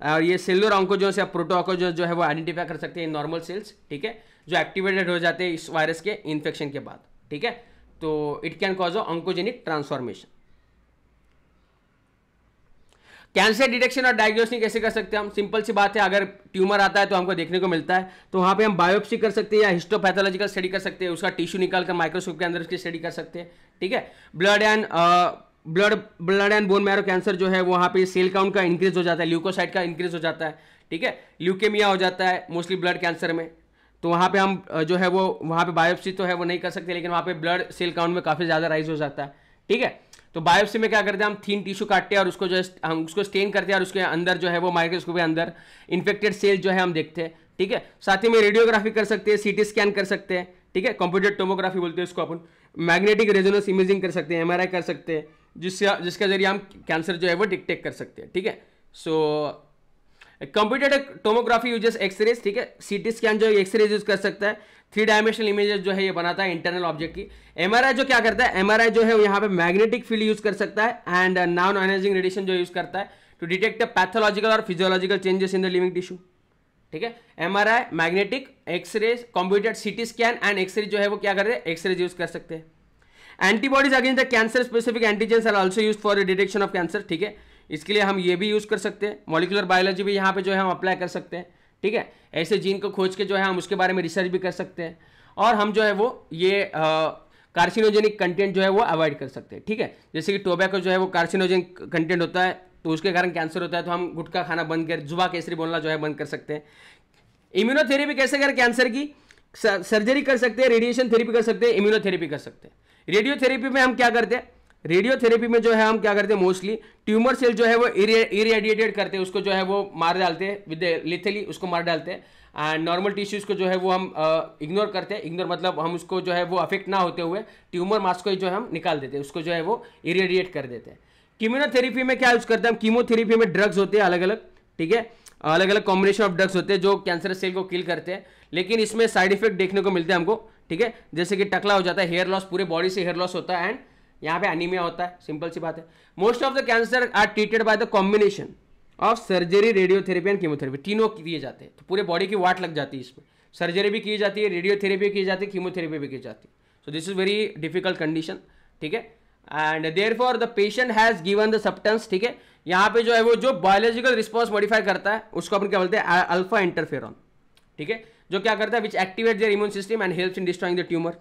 और ये सेलुलर ऑंकोजोन्स या प्रोटोऑकोजोन्स जो है वो आइडेंटिफाई कर सकते हैं नॉर्मल सेल्स ठीक है? जो एक्टिवेटेड हो जाते हैं इस वायरस के इन्फेक्शन के बाद। ठीक है? तो it can cause oncogenic transformation cancer detection और डायग्नोस्टिक कैसे कर सकते हैं हम? सिंपल सी बात है, अगर ट्यूमर आता है तो हमको देखने को मिलता है। तो वहाँ पे हम बायोप्सी कर सकते हैं या हिस्टोपैथोलॉजिकल स्टडी कर सकते हैं। उसका टिश्यू निकाल कर माइक्रोस्कोप के अंदर उसकी स्टडी कर सकते हैं। ठीक है? Blood and blood blood and bone marrow cancer जो है वहाँ पे सेल काउंट का इंक्रीज हो जाता है। ल्यूकोसाइट का इंक्रीज हो जाता है। ठीक है? ल्यूकेमिया हो जाता है मोस्टली ब्लड कैंसर में। तो वहाँ पे हम जो है वो, वहाँ पे बायोप्सी तो है वो नहीं कर सकते, लेकिन वहाँ पे ब्लड सेल काउंट में काफ़ी ज़्यादा राइज हो जाता है। ठीक है? तो बायोप्सी में क्या करते हैं, हम थीन टिश्यू काटते हैं और उसको जो है, हम उसको स्टेन करते हैं और उसके अंदर जो है वो माइक्रोस्कोप के अंदर इन्फेक्टेड सेल जो है हम देखते हैं। ठीक है? साथ ही में रेडियोग्राफी कर सकते हैं सीटी स्कैन कर सकते हैं। ठीक है? कंप्यूटर टोमोग्राफी बोलते हैं उसको अपन। मैग्नेटिक रेजोनेंस इमेजिंग कर सकते हैं एमआरआई कर सकते हैं, जिससे, जिसके ज़रिए हम कैंसर जो है वो डिटेक्ट कर सकते हैं। ठीक है? So computer tomography uses X-rays ठीक है? सीटी स्कैन जो एक्सरेज यूज़ कर सकता है। थ्री डायमेंशनल इमेजेस जो है, ये बनाता है इंटरनल ऑब्जेक्ट की। एमआरआई जो क्या करता है? एमआरआई जो है यहाँ पे मैग्नेटिक फ़ील्ड यूज़ कर सकता है एंड नॉन आयनाइजिंग रेडिएशन जो यूज़ करता है टू डिटेक्ट पैथोलॉजिकल और physiological changes in the living tissue ठीक है? MRI magnetic X-ray computer CT scan and X-ray जो है, वो क्या करते हैं? एक्सरे यूज़ कर सकते हैं। Antibodies against the cancer specific antigens are also use for detection of cancer ठीक है? इसके लिए हम ये भी यूज़ कर सकते हैं। मॉलिकुलर बायोलॉजी भी यहाँ पे जो है हम अप्लाई कर सकते हैं। ठीक है? ऐसे जीन को खोज के जो है हम उसके बारे में रिसर्च भी कर सकते हैं। और हम जो है वो ये कार्सिनोजेनिक कंटेंट जो है वो अवॉइड कर सकते हैं। ठीक है? जैसे कि टोबैको जो है वो कार्सिनोजेनिक कंटेंट होता है तो उसके कारण कैंसर होता है तो हम गुटखा खाना बंद कर, जुबा केसरी बोलना जो है बंद कर सकते हैं। इम्यूनोथेरेपी कैसे करें कैंसर की? सर्जरी कर सकते हैं रेडिएशन थेरेपी कर सकते हैं इम्यूनोथेरेपी कर सकते हैं। रेडियोथेरेपी में हम क्या करते हैं? रेडियोथेरेपी में जो है हम क्या करते हैं मोस्टली ट्यूमर सेल जो है वो इरेडिएटेड करते हैं, उसको जो है वो मार डालते हैं विद लिथली उसको मार डालते हैं एंड नॉर्मल टिश्यूज़ को जो है वो हम इग्नोर करते हैं इग्नोर मतलब हम उसको जो है वो अफेक्ट ना होते हुए ट्यूमर मास को जो है हम निकाल देते हैं, उसको जो है वो इरेडिएट कर देते हैं। कीमोथेरेपी में क्या यूज़ करते हैं हम? कीमोथेरेपी में ड्रग्स होते हैं अलग अलग ठीक है? अलग अलग कॉम्बिनेशन ऑफ़ ड्रग्स होते हैं जो कैंसर सेल को किल करते हैं, लेकिन इसमें साइड इफ़ेक्ट देखने को मिलते हैं हमको, ठीक है? जैसे कि टकला हो जाता है हेयर लॉस पूरे बॉडी से हेयर लॉस होता है एंड यहाँ पे एनीमिया होता है सिंपल सी बात है। Most of the cancer are treated by the combination of surgery radiotherapy and chemotherapy तीनों किए जाते हैं। तो पूरे बॉडी की वाट लग जाती है इसमें। सर्जरी भी की जाती है रेडियोथेरेपी की जाती है कीमोथेरेपी भी की जाती है। So this is very difficult condition ठीक है? And therefore the patient has given the substance ठीक है? यहाँ पे जो है वो, जो बायोलॉजिकल रिस्पॉन्स मॉडिफाई करता है, उसको अपन क्या बोलते हैं अल्फ़ा इंटरफेरॉन ठीक है? जो क्या करता है which activate their immune system and help in destroying the tumour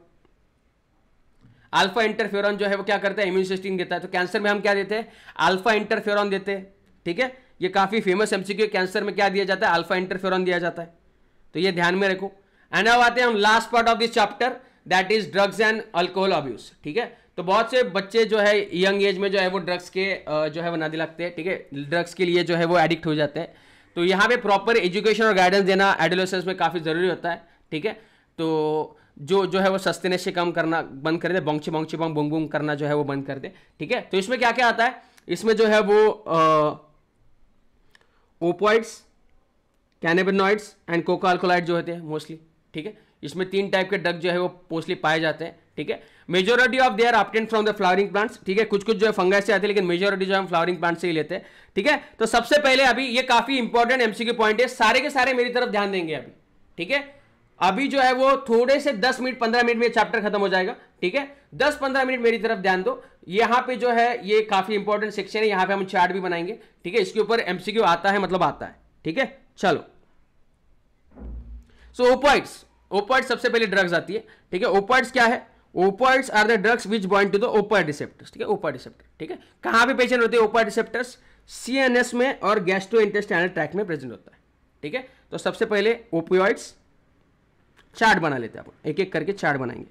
alpha interferon जो है वो क्या करता है? इम्यून सिस्टम देता है। तो कैंसर में हम क्या देते हैं? अल्फ़ा इंटरफेरॉन देते हैं। ठीक है? ये काफ़ी फ़ेमस एमसीक्यू कैंसर में क्या दिया जाता है? अल्फ़ा इंटरफेरॉन दिया जाता है। तो ये ध्यान में रखो। एंड अब आते हैं हम last part of this chapter that is drugs and alcohol abuse ठीक है? तो बहुत से बच्चे जो है यंग एज में जो है वो ड्रग्स के जो है वो नादी लगते हैं। ठीक है? ड्रग्स के लिए जो है वो एडिक्ट हो जाते हैं। तो यहाँ पे प्रॉपर एजुकेशन और गाइडेंस देना एडोलेसेंस में काफ़ी ज़रूरी होता है। ठीक है? तो जो जो है वो सस्ते नशे कम करना बंद कर दे, बोंगची बोंगची, बोंग, बुंग बुंग करना जो है वो बंद कर दे, ठीक है? तो इसमें क्या क्या आता है? इसमें जो है वो opioids cannabinoids and coca alkaloid जो होते हैं मोस्टली ठीक है? इसमें तीन टाइप के ड्रग जो है वो मोस्टली पाए जाते हैं, ठीक है? Majority of their obtain from the flowering plants ठीक है? कुछ कुछ जो है फंगस से आते हैं, लेकिन मेजोरिटी जो है फ्लावरिंग प्लांट से ही लेते हैं, ठीक है? तो सबसे पहले अभी ये काफ़ी इंपॉर्टेंट एमसीक्यू पॉइंट है, सारे के सारे मेरी तरफ़ ध्यान देंगे अभी, ठीक है? अभी जो है वो थोड़े से 10 मिनट 15 मिनट में चैप्टर खत्म हो जाएगा, ठीक है? 10-15 मिनट मेरी तरफ़ ध्यान दो। यहाँ पे जो है, ये काफ़ी इंपॉर्टेंट सेक्शन है, यहाँ पे हम चार्ट भी बनाएँगे, ठीक है? इसके ऊपर एमसीक्यू आता है मतलब आता है, ठीक है? चलो। सो ओपॉइड्स ओपॉइड सबसे पहले ड्रग्स आती है, ठीक है? ओपॉइड्स क्या है? Opioids are the drugs which bind to the opioid receptors ठीक है? ओपॉइड रिसेप्टर ठीक है? कहाँ पे पेशेंट होते हैं ओपॉइड रिसेप्टर्स सीएनएस में और गैस्ट्रो इंटेस्टाइनल ट्रैक में प्रेजेंट होता है, ठीक है? तो सबसे पहले ओपियोइड्स चार्ट बना लेते हैं एक एक करके चार्ट बनाएँगे।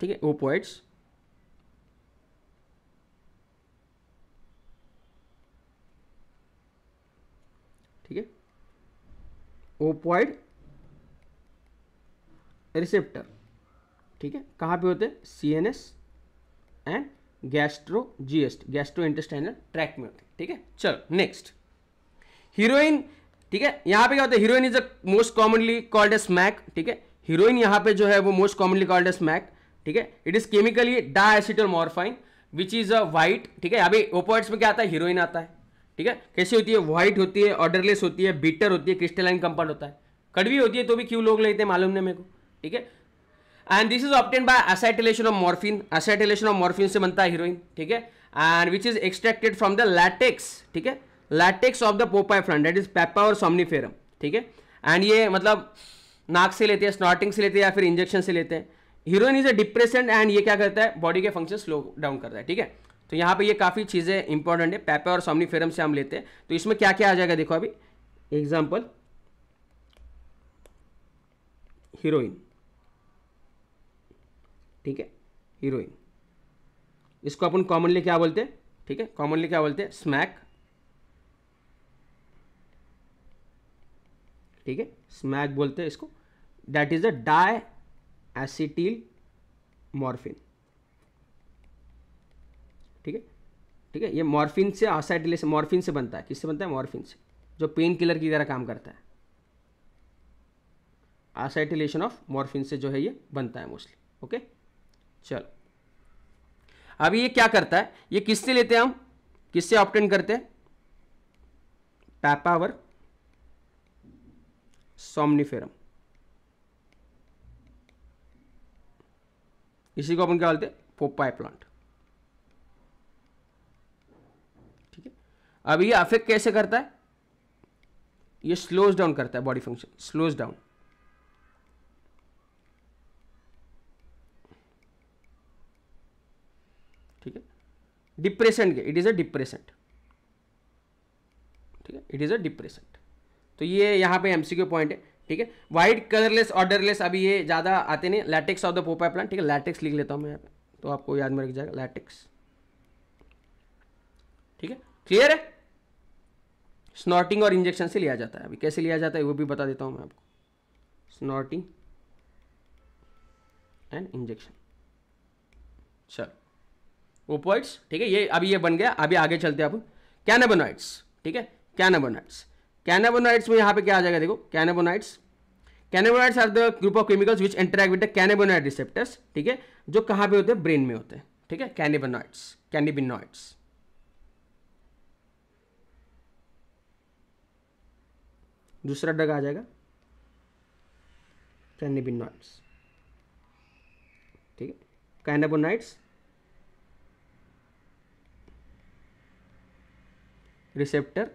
ठीक है? ओपोइड्स ठीक है? ओपॉइड रिसेप्टर ठीक है? कहाँ पे होते हैं? C N S and gastro जीएस्ट gastro intestinal tract में होते ठीक है? चलो नेक्स्ट हीरोइन ठीक है? यहाँ पे क्या होता है? Heroin is a most commonly called as mac ठीक है? हीरोइन यहाँ पे जो है वो most commonly called as mac ठीक है? It is chemically diacetyl morphine which is a white ठीक है? अभी ओपोइड्स में क्या आता है? हीरोइन आता है, ठीक है? कैसी होती है? व्हाइट होती है ऑर्डरलेस होती है बीटर होती है क्रिस्टलाइन कंपाउंड होता है। कड़वी होती है तो भी क्यों लोग लेते हैं मालूम नहीं मेरे को, ठीक है? And this is obtain by acetylation of morphine acetylation of morphine से बनता है हीरोइन ठीक है? And which is extracted from the latex ठीक है? Latex of the poppy front that is papaver और सोमनीफेरम ठीक है? एंड ये मतलब नाक से लेते हैं स्नॉटिंग से लेते हैं या फिर इंजेक्शन से लेते हैं। Heroin is a depression and ये क्या करता है? बॉडी के फ़ंक्शन स्लो डाउन करता है, ठीक है? तो यहाँ पे ये काफ़ी चीज़ें इंपॉर्टेंट है पेपा और सोमनीफेरम से हम लेते हैं। तो इसमें क्या क्या आ जाएगा देखो अभी। एग्ज़ाम्पल हीरोइन ठीक है? हीरोइन इसको अपन कॉमनली क्या बोलते हैं? ठीक है? कॉमनली क्या बोलते हैं? स्मैक ठीक है? स्मैक बोलते हैं इसको। That is a diacetyl morphine ठीक है? ठीक है? ये मॉर्फिन से आसाइटिल से मॉर्फिन से बनता है। किससे बनता है? मॉर्फिन से। जो पेन किलर की तरह काम करता है। आसाइटिलेशन ऑफ़ मॉर्फिन से जो है ये बनता है मोस्टली ओके चलो। अभी ये क्या करता है? ये किससे लेते हैं हम? किससे ऑप्टेन करते हैं? पैपावर सोमनीफेरम इसी को अपन क्या बोलते हैं? पोपाई प्लांट ठीक है? अब ये अफेक्ट कैसे करता है? ये स्लोज डाउन करता है बॉडी फ़ंक्शन स्लोज डाउन ठीक है? डिप्रेसेंट के इट इज़ अ डिप्रेसेंट ठीक है? इट इज़ अ डिप्रेसेंट तो ये यहाँ पे एमसीक्यू पॉइंट है, ठीक है? वाइट कलरलेस ऑर्डरलेस अभी ये ज़्यादा आते नहीं latex of the poppy plant ठीक है? लैटेक्स लिख लेता हूँ मैं यहाँ तो आपको याद में रख जाएगा। लैटेक्स ठीक है? क्लियर है? स्नॉटिंग और इंजेक्शन से लिया जाता है अभी। कैसे लिया जाता है, वो भी बता देता हूँ मैं आपको। स्नॉटिंग एंड इंजेक्शन चलो। ओपोइड्स ठीक है? ये अभी ये बन गया, अभी आगे चलते हैं अपन कैनाबोनाइड्स ठीक है? कैनाबोनाइड्स कैनाबोनाइड्स में यहाँ पे क्या आ जाएगा देखो cannabinoids cannabinoids are the group of chemicals which interact with the cannabinoid receptors ठीक है, जो कहाँ पे होते हैं? ब्रेन में होते हैं, ठीक है? कैनिबोनाइड्स कैनिबिनॉइड्स दूसरा ड्रग आ जाएगा कैनिबिनॉइड्स ठीक है कैनाबोनाइड्स रिसेप्टर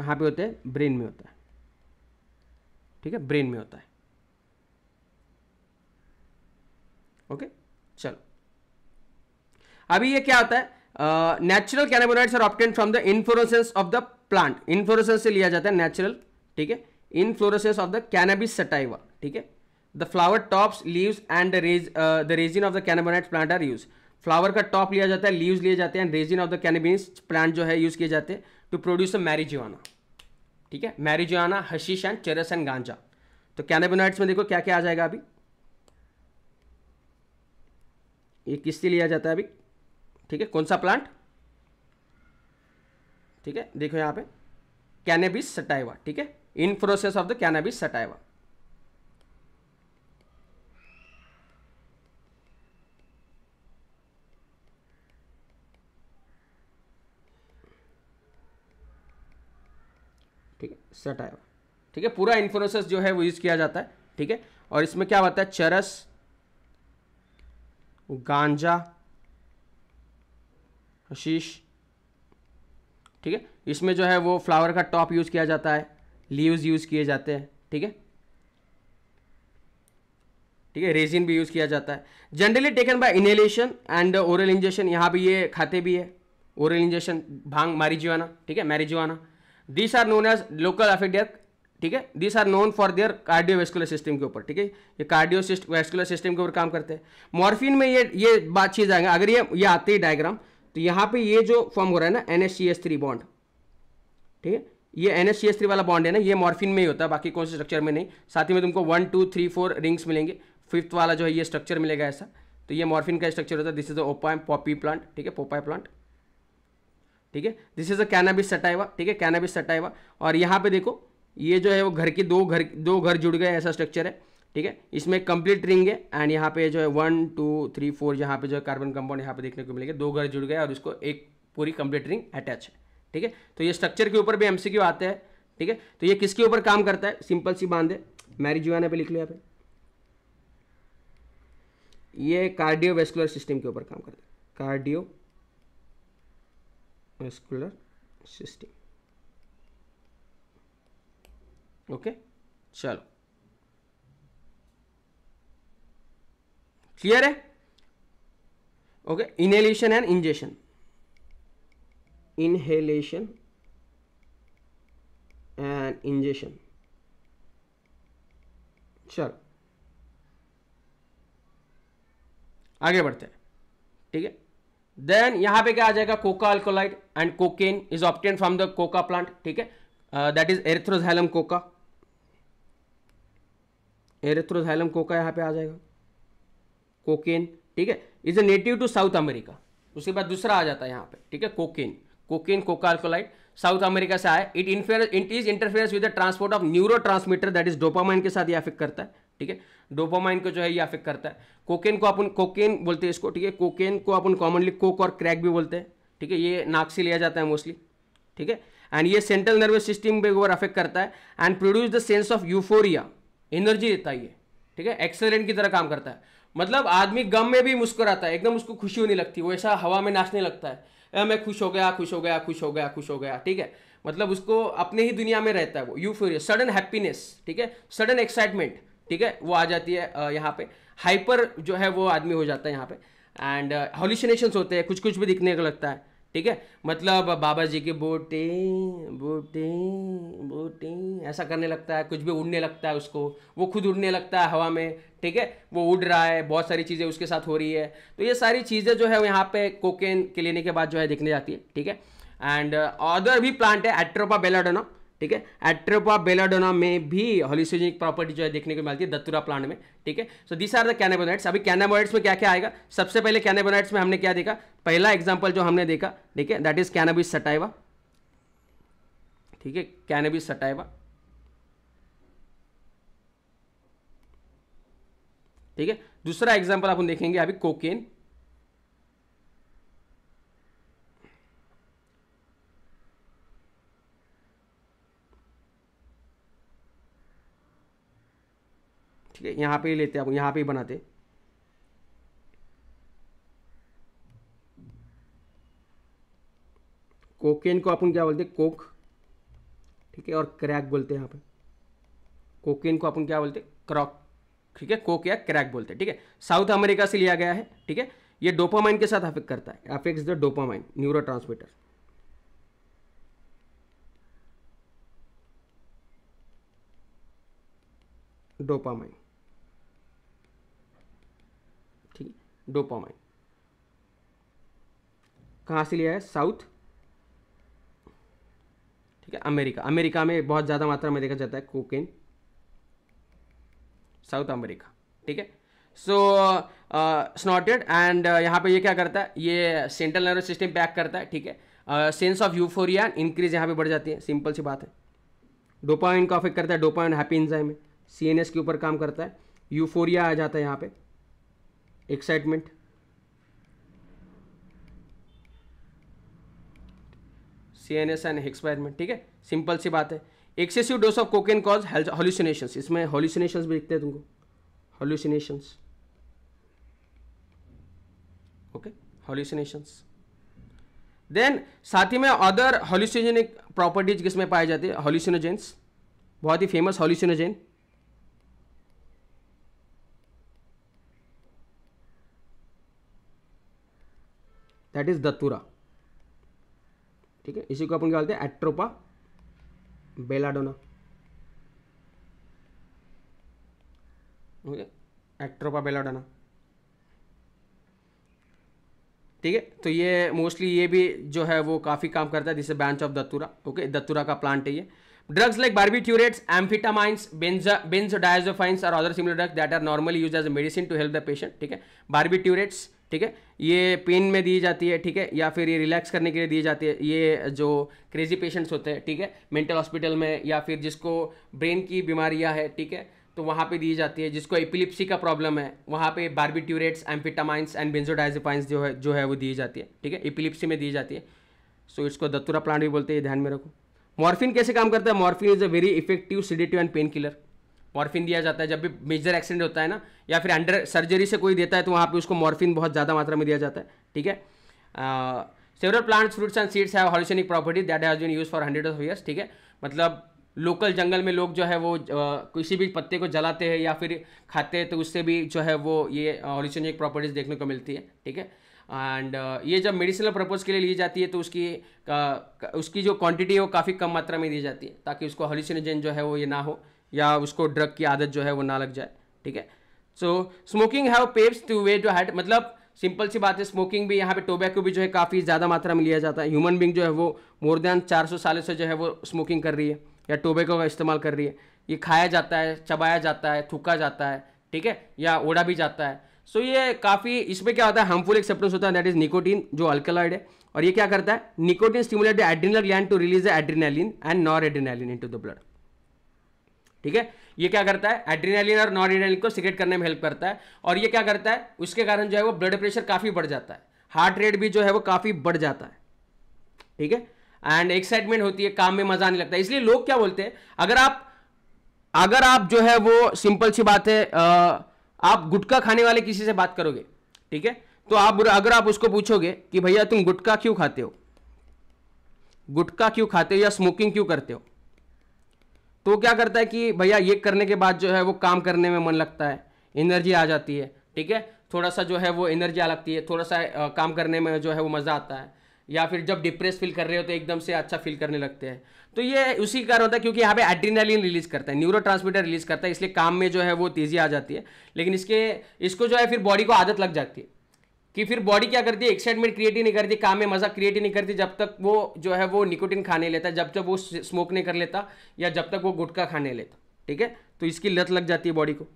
कहाँ पे होते हैं? ब्रेन में होता है। ठीक है? ब्रेन में होता है। ओके? चलो। अभी ये क्या होता है? Natural cannabinoids are obtain from the inflorescence of the plant inflorescence से लिया जाता है नेचुरल ठीक है? Inflorescence of the cannabis sativa ठीक है? The flower tops leaves and the resin of the cannabinoid plant are use flower का top लिया जाता है लीव्स लिए जाते हैं resin of the cannabis plant जो है यूज़ किए जाते हैं। टू प्रोड्यूस मैरिजुआना ठीक है? Marijuana hashish and charas and ganja तो कैनेबोनाइड्स में देखो क्या क्या आ जाएगा अभी? ये किससे लिया जाता है अभी? ठीक है? कौन सा प्लांट ठीक है? देखो यहाँ पे. कैनेबिस सटाइवा ठीक है? In process of the cannabis sativa sativa ठीक है? पूरा इन्फ्लोरेंस जो है वो यूज़ किया जाता है। ठीक है? और इसमें क्या होता है? चरस, गांजा हशीश ठीक है? इसमें जो है वो फ्लावर का टॉप यूज़ किया जाता है। लीव्स यूज़ किए जाते हैं। ठीक है? ठीक है? रेजिन भी यूज़ किया जाता है। Generally taken by inhalation and oral injection यहाँ भी ये खाते भी है। Oral injection bhang, marijuana. ठीक है? Marijuana. This are known as local affect ठीक है? This are known for their cardiovascular system के ऊपर, ठीक है? ये कार्डियो वेस्कुलर सिस्टम के ऊपर काम करते हैं। मॉर्फिन में ये ये बात चीज़ आएँगे। अगर ये ये आते ही डायग्राम तो यहाँ पे ये जो फॉर्म हो रहा है ना N S C S three bond ठीक है? ये N S C S three वाला बॉन्ड है ना, ये मॉर्फिन में ही होता है, बाकी कौन से स्ट्रक्चर में नहीं। साथ ही में तुमको one two three four rings मिलेंगे। फिफ्थ वाला जो है, ये स्ट्रक्चर मिलेगा ऐसा। तो ये मॉर्फिन का स्ट्रक्चर होता है। दिस इज़ ओपाई पॉपी प्लांट ठीक है? पोपाई प्लांट ठीक है? This is a cannabis sativa ठीक है? कैनाबिस सटाइवा और यहाँ पे देखो, ये जो है वो घर के दो घर दो घर जुड़ गए, ऐसा स्ट्रक्चर है, ठीक है? इसमें कंप्लीट रिंग है एंड यहाँ पे जो है वन टू थ्री फोर यहाँ पे जो है कार्बन कंपाउंड यहाँ पे देखने को मिलेगा, दो घर जुड़ गए, और इसको एक पूरी कंप्लीट रिंग अटैच है, ठीक है? तो ये स्ट्रक्चर के ऊपर भी एमसीक्यू आते हैं, ठीक है? तो ये किसके ऊपर काम करता है? सिंपल सी बाँध है पे लिख लिया पे। ये कार्डियो वेस्कुलर सिस्टम के ऊपर काम करता है कार्डियो वेस्कुलर सिस्टम ओके चलो। क्लियर है? Okay inhalation and injection inhalation and injection चलो। आगे बढ़ते हैं। ठीक है? देन यहाँ पे क्या आ जाएगा? Coca alkaloid and cocaine is obtain from the coca plant ठीक है? That is erythroxylum coca erythroxylum coca यहाँ पे आ जाएगा। कोकेन ठीक है? Is a native to South America उसके बाद दूसरा आ जाता है यहाँ पे, ठीक है? Cocaine cocaine coca alkaloid South America से आया। It इंफेयर it is interfere with the transport of neurotransmitter that is dopamine के साथ ये अफेक्ट करता है। ठीक है? डोपामाइन को जो है ये अफेक्ट करता है। कोकेन को अपन कोकेन बोलते हैं इसको, ठीक है? कोकेन को अपन कॉमनली कोक और क्रैक भी बोलते हैं, ठीक है? ये नाक से लिया जाता है मोस्टली ठीक है? एंड ये सेंट्रल नर्वस सिस्टम पे ओवर अफेक्ट करता है and produce the sense of euphoria energy देता है ये, ठीक है? एक्सेलेंट की तरह काम करता है। मतलब आदमी गम में भी मुस्कुराता है, एकदम उसको खुशी होने लगती है, वो ऐसा हवा में नाचने लगता है। मैं खुश हो गया, खुश हो गया, खुश हो गया, खुश हो गया ठीक है? मतलब उसको अपने ही दुनिया में रहता है वो यूफोरिया सडन हैप्पीनेस ठीक है? सडन एक्साइटमेंट ठीक है? वो आ जाती है यहाँ पे। हाइपर जो है, वो आदमी हो जाता है यहाँ पे। एंड हॉलिसिनेशंस होते हैं कुछ कुछ भी दिखने को लगता है, ठीक है? मतलब बाबा जी के बोटे बोटे बोटे, ऐसा करने लगता है, कुछ भी उड़ने लगता है उसको। वो खुद उड़ने लगता है हवा में, ठीक है? वो उड़ रहा है, बहुत सारी चीज़ें उसके साथ हो रही है। तो ये सारी चीज़ें जो है यहाँ पे कोकेन के लेने के बाद जो है, दिखने जाती है, ठीक है? एंड अदर भी प्लांट है एट्रोपा बेलाडोना ठीक है? एट्रोपा बेलाडोना में भी हॉलिसोजेनिक प्रॉपर्टी जो है देखने को मिलती है दत्तुरा प्लांट में, ठीक है? So this are the cannabinoids अभी कैनाबोनाइट्स में क्या क्या आएगा? सबसे पहले कैनाबोनाइट्स में हमने क्या देखा? पहला एग्ज़ाम्पल जो हमने देखा, ठीक है? दैट इज़ कैनाबिस सटाइवा ठीक है? कैनाबिस सटाइवा ठीक है? दूसरा एग्ज़ाम्पल आप देखेंगे, अभी कोकेन ठीक है यहाँ पे ही लेते हैं यहाँ पे ही बनाते कोकेन को अपन क्या बोलते हैं? कोक। ठीक है, और क्रैक बोलते हैं यहाँ पे। कोकेन को अपन क्या बोलते हैं? क्रॉक। ठीक है, कोक या क्रैक बोलते हैं। ठीक है, साउथ अमेरिका से लिया गया है। ठीक है, ये डोपामाइन के साथ अफेक्ट करता है। Affects the dopamine neurotransmitter dopamine. Dopamine. कहाँ से लिया है? साउथ। ठीक है, अमेरिका। अमेरिका में बहुत ज़्यादा मात्रा में देखा जाता है कोकेन। South America. ठीक है। सो स्नॉटेड एंड यहाँ पे ये क्या करता है? ये सेंट्रल नर्वस सिस्टम पैक करता है। ठीक है। सेंस ऑफ़ यूफोरिया इंक्रीज यहाँ पे बढ़ जाती है। सिंपल सी बात है। डोपाइन का अफेक्ट करता है। डोपाइन हैप्पी इंजाइम में सी के ऊपर काम करता है। यूफोरिया आ जाता है यहाँ पे। Excitement C N S and experiment ठीक है? सिंपल सी बात है। Excessive dose of cocaine cause hallucination इसमें हॉल्यूसिनेशन भी दिखते हैं तुमको। हॉल्यूसिनेशंस ओके हॉल्यूसिनेशंस देन साथ ही में अदर हॉल्यूसिनेनिक प्रॉपर्टीज़ किसमें पाई जाती है? हॉल्यूसिनोजेंस बहुत ही famous hallucinogen that is datura ठीक है? इसी को अपन क्या बोलते हैं? एट्रोपा बेलाडोना एक्ट्रोपा बेलाडोना ठीक है? तो ये मोस्टली ये भी जो है वो काफ़ी काम करता है जिससे bunch of datura okay datura का प्लांट है ये. Drugs like barbiturates amphetamines benzodiazepines और other similar drugs that are normally use as medicine to help the patient ठीक है? बार्बिट्यूरेट्स ठीक है? ये पेन में दी जाती है ठीक है? या फिर ये रिलैक्स करने के लिए दी जाती है ये जो क्रेजी पेशेंट्स होते हैं ठीक है? मेंटल हॉस्पिटल में या फिर जिसको ब्रेन की बीमारियाँ है ठीक है? तो वहाँ पे दी जाती है जिसको एपिलिप्सी का प्रॉब्लम है वहाँ पे बार्बिट्यूरेट्स एम्फिटामाइंस एंड बेंजोडाइजिपाइंस जो है जो है वो दी जाती है ठीक है? एपिलिप्सी में दी जाती है। सो so, इसको दत्तुरा प्लांट भी बोलते हैं ध्यान में रखो। मॉर्फिन कैसे काम करता है? Morphine is a very effective sedative and painkiller morphine दिया जाता है जब भी मेजर एक्सीडेंट होता है ना या फिर अंडर सर्जरी से कोई देता है तो वहाँ पे उसको मॉर्फिन बहुत ज़्यादा मात्रा में दिया जाता है ठीक है? Several plants fruits and seeds have hallucinogenic property that has been use for hundred of years ठीक है? मतलब लोकल जंगल में लोग जो है वो किसी भी पत्ते को जलाते हैं या फिर खाते हैं तो उससे भी जो है वो ये हॉलिसनिक प्रॉपर्टीज़ देखने को मिलती है ठीक है? एंड ये जब मेडिसिनल पर्पज़ के लिए ली जाती है तो उसकी का, उसकी जो क्वांटिटी है वो काफ़ी कम मात्रा में दी जाती है ताकि उसको हॉलिसोजन जो है वो ये ना हो या उसको ड्रग की आदत जो है वो ना लग जाए ठीक है? So smoking have paves to way to hard मतलब सिंपल सी बात है स्मोकिंग भी यहाँ पे टोबैको भी जो है काफ़ी ज़्यादा मात्रा में लिया जाता है। ह्यूमन बींग जो है वो मोर देन 400 सालों से जो है वो स्मोकिंग कर रही है या टोबैको का इस्तेमाल कर रही है। ये खाया जाता है, चबाया जाता है, थूका जाता है, ठीक है? या ओढ़ा भी जाता है। सो so, ये काफ़ी इसमें क्या होता है हार्मफुल एक होता है दैट इज़ निकोटीन जो अल्कलॉइड है। और ये क्या करता है nicotine stimulate adrenal gland to release adrenaline and noradrenaline into the blood ठीक है? ये क्या करता है? एड्रीनलिन और नॉन को सिगरेट करने में हेल्प करता है। और ये क्या करता है? उसके कारण जो है वो ब्लड प्रेशर काफ़ी बढ़ जाता है। हार्ट रेट भी जो है वो काफ़ी बढ़ जाता है। ठीक है? एंड एक्साइटमेंट होती है, काम में मज़ा नहीं लगता है। इसलिए लोग क्या बोलते हैं? अगर आप अगर आप जो है वो सिंपल सी बात है आप गुटखा खाने वाले किसी से बात करोगे, ठीक है? तो आप अगर आप उसको पूछोगे कि भैया तुम गुटखा क्यों खाते हो? गुटखा क्यों खाते हो या स्मोकिंग क्यों करते हो? तो क्या करता है कि भैया ये करने के बाद जो है वो काम करने में मन लगता है एनर्जी आ जाती है ठीक है? थोड़ा सा जो है वो एनर्जी आ लगती है थोड़ा सा आ, काम करने में जो है वो मज़ा आता है या फिर जब डिप्रेस फील कर रहे हो तो एकदम से अच्छा फील करने लगते हैं। तो ये उसी कारण होता है क्योंकि यहाँ पे एड्रीनालिन रिलीज़ करता है न्यूरो रिलीज़ करता है इसलिए काम में जो है वो तेज़ी आ जाती है लेकिन इसके इसको जो है फिर बॉडी को आदत लग जाती है। कि फिर बॉडी क्या करती है? एक्साइटमेंट क्रिएट ही नहीं करती, काम में मज़ा क्रिएट ही नहीं करती, जब तक वो जो है, वो निकोटिन खाने लेता, जब तक वो स्मोक नहीं कर लेता, या जब तक वो गुटखा खाने लेता, ठीक है? तो इसकी लत लग जाती है बॉडी को।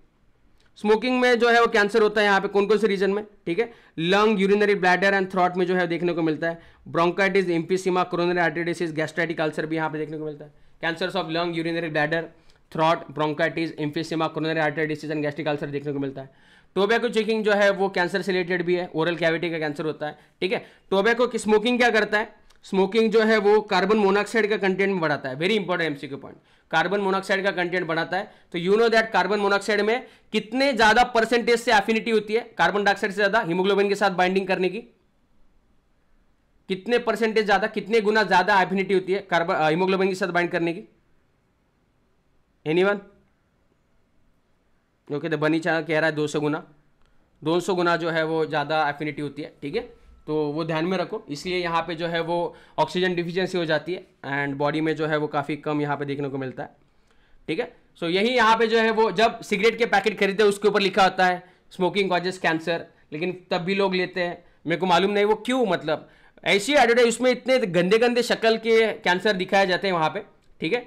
स्मोकिंग में जो है, वो कैंसर होता है यहाँ पे कौन कौन से रीजन में, ठीक है? Lung urinary bladder and throat में जो है, देखने को मिलता है। Bronchitis emphysema coronary arteritis gastritic ulcer भी यहाँ पे देखने को मिलता है। Cancer of lung urinary bladder throat bronchitis emphysema coronary arteritis and gastric ulcer देखने को मिलता है। टोबैको चेकिंग जो है, वो कैंसर से रिलेटेड भी है ओरल कैविटी का कैंसर होता है, ठीक है? टोबैको की स्मोकिंग क्या करता है? स्मोकिंग जो है, वो कार्बन मोनोऑक्साइड का कंटेंट बढ़ाता है very important MCQ point carbon monoxide का कंटेंट बढ़ाता है तो you know that carbon monoxide में कितने ज़्यादा परसेंटेज से एफिनिटी होती है? कार्बन डाइऑक्साइड से ज़्यादा हीमोग्लोबिन के साथ बाइंडिंग करने की? कितने परसेंटेज ज़्यादा, कितने गुना ज़्यादा एफिनिटी होती है कार्बन हीमोग्लोबिन के साथ बाइंड करने की? एनीवन ओके तो बनी चाह कह रहा है दो सौ गुना। दो सौ गुना जो है वो ज़्यादा एफिनिटी होती है, ठीक है? तो वो ध्यान में रखो। इसलिए यहाँ पे जो है वो ऑक्सीजन डिफिशियंसी हो जाती है एंड बॉडी में जो है वो काफ़ी कम यहाँ पे देखने को मिलता है, ठीक है? सो यही यहाँ पे जो है वो जब सिगरेट के पैकेट खरीदते हैं, उसके ऊपर लिखा होता है स्मोकिंग कॉजेस कैंसर लेकिन तब भी लोग लेते हैं। मेरे को मालूम नहीं वो क्यों मतलब ऐसी एडवर्टाइज उसमें इतने गंदे गंदे शक्ल के कैंसर दिखाए जाते हैं वहाँ पर ठीक है?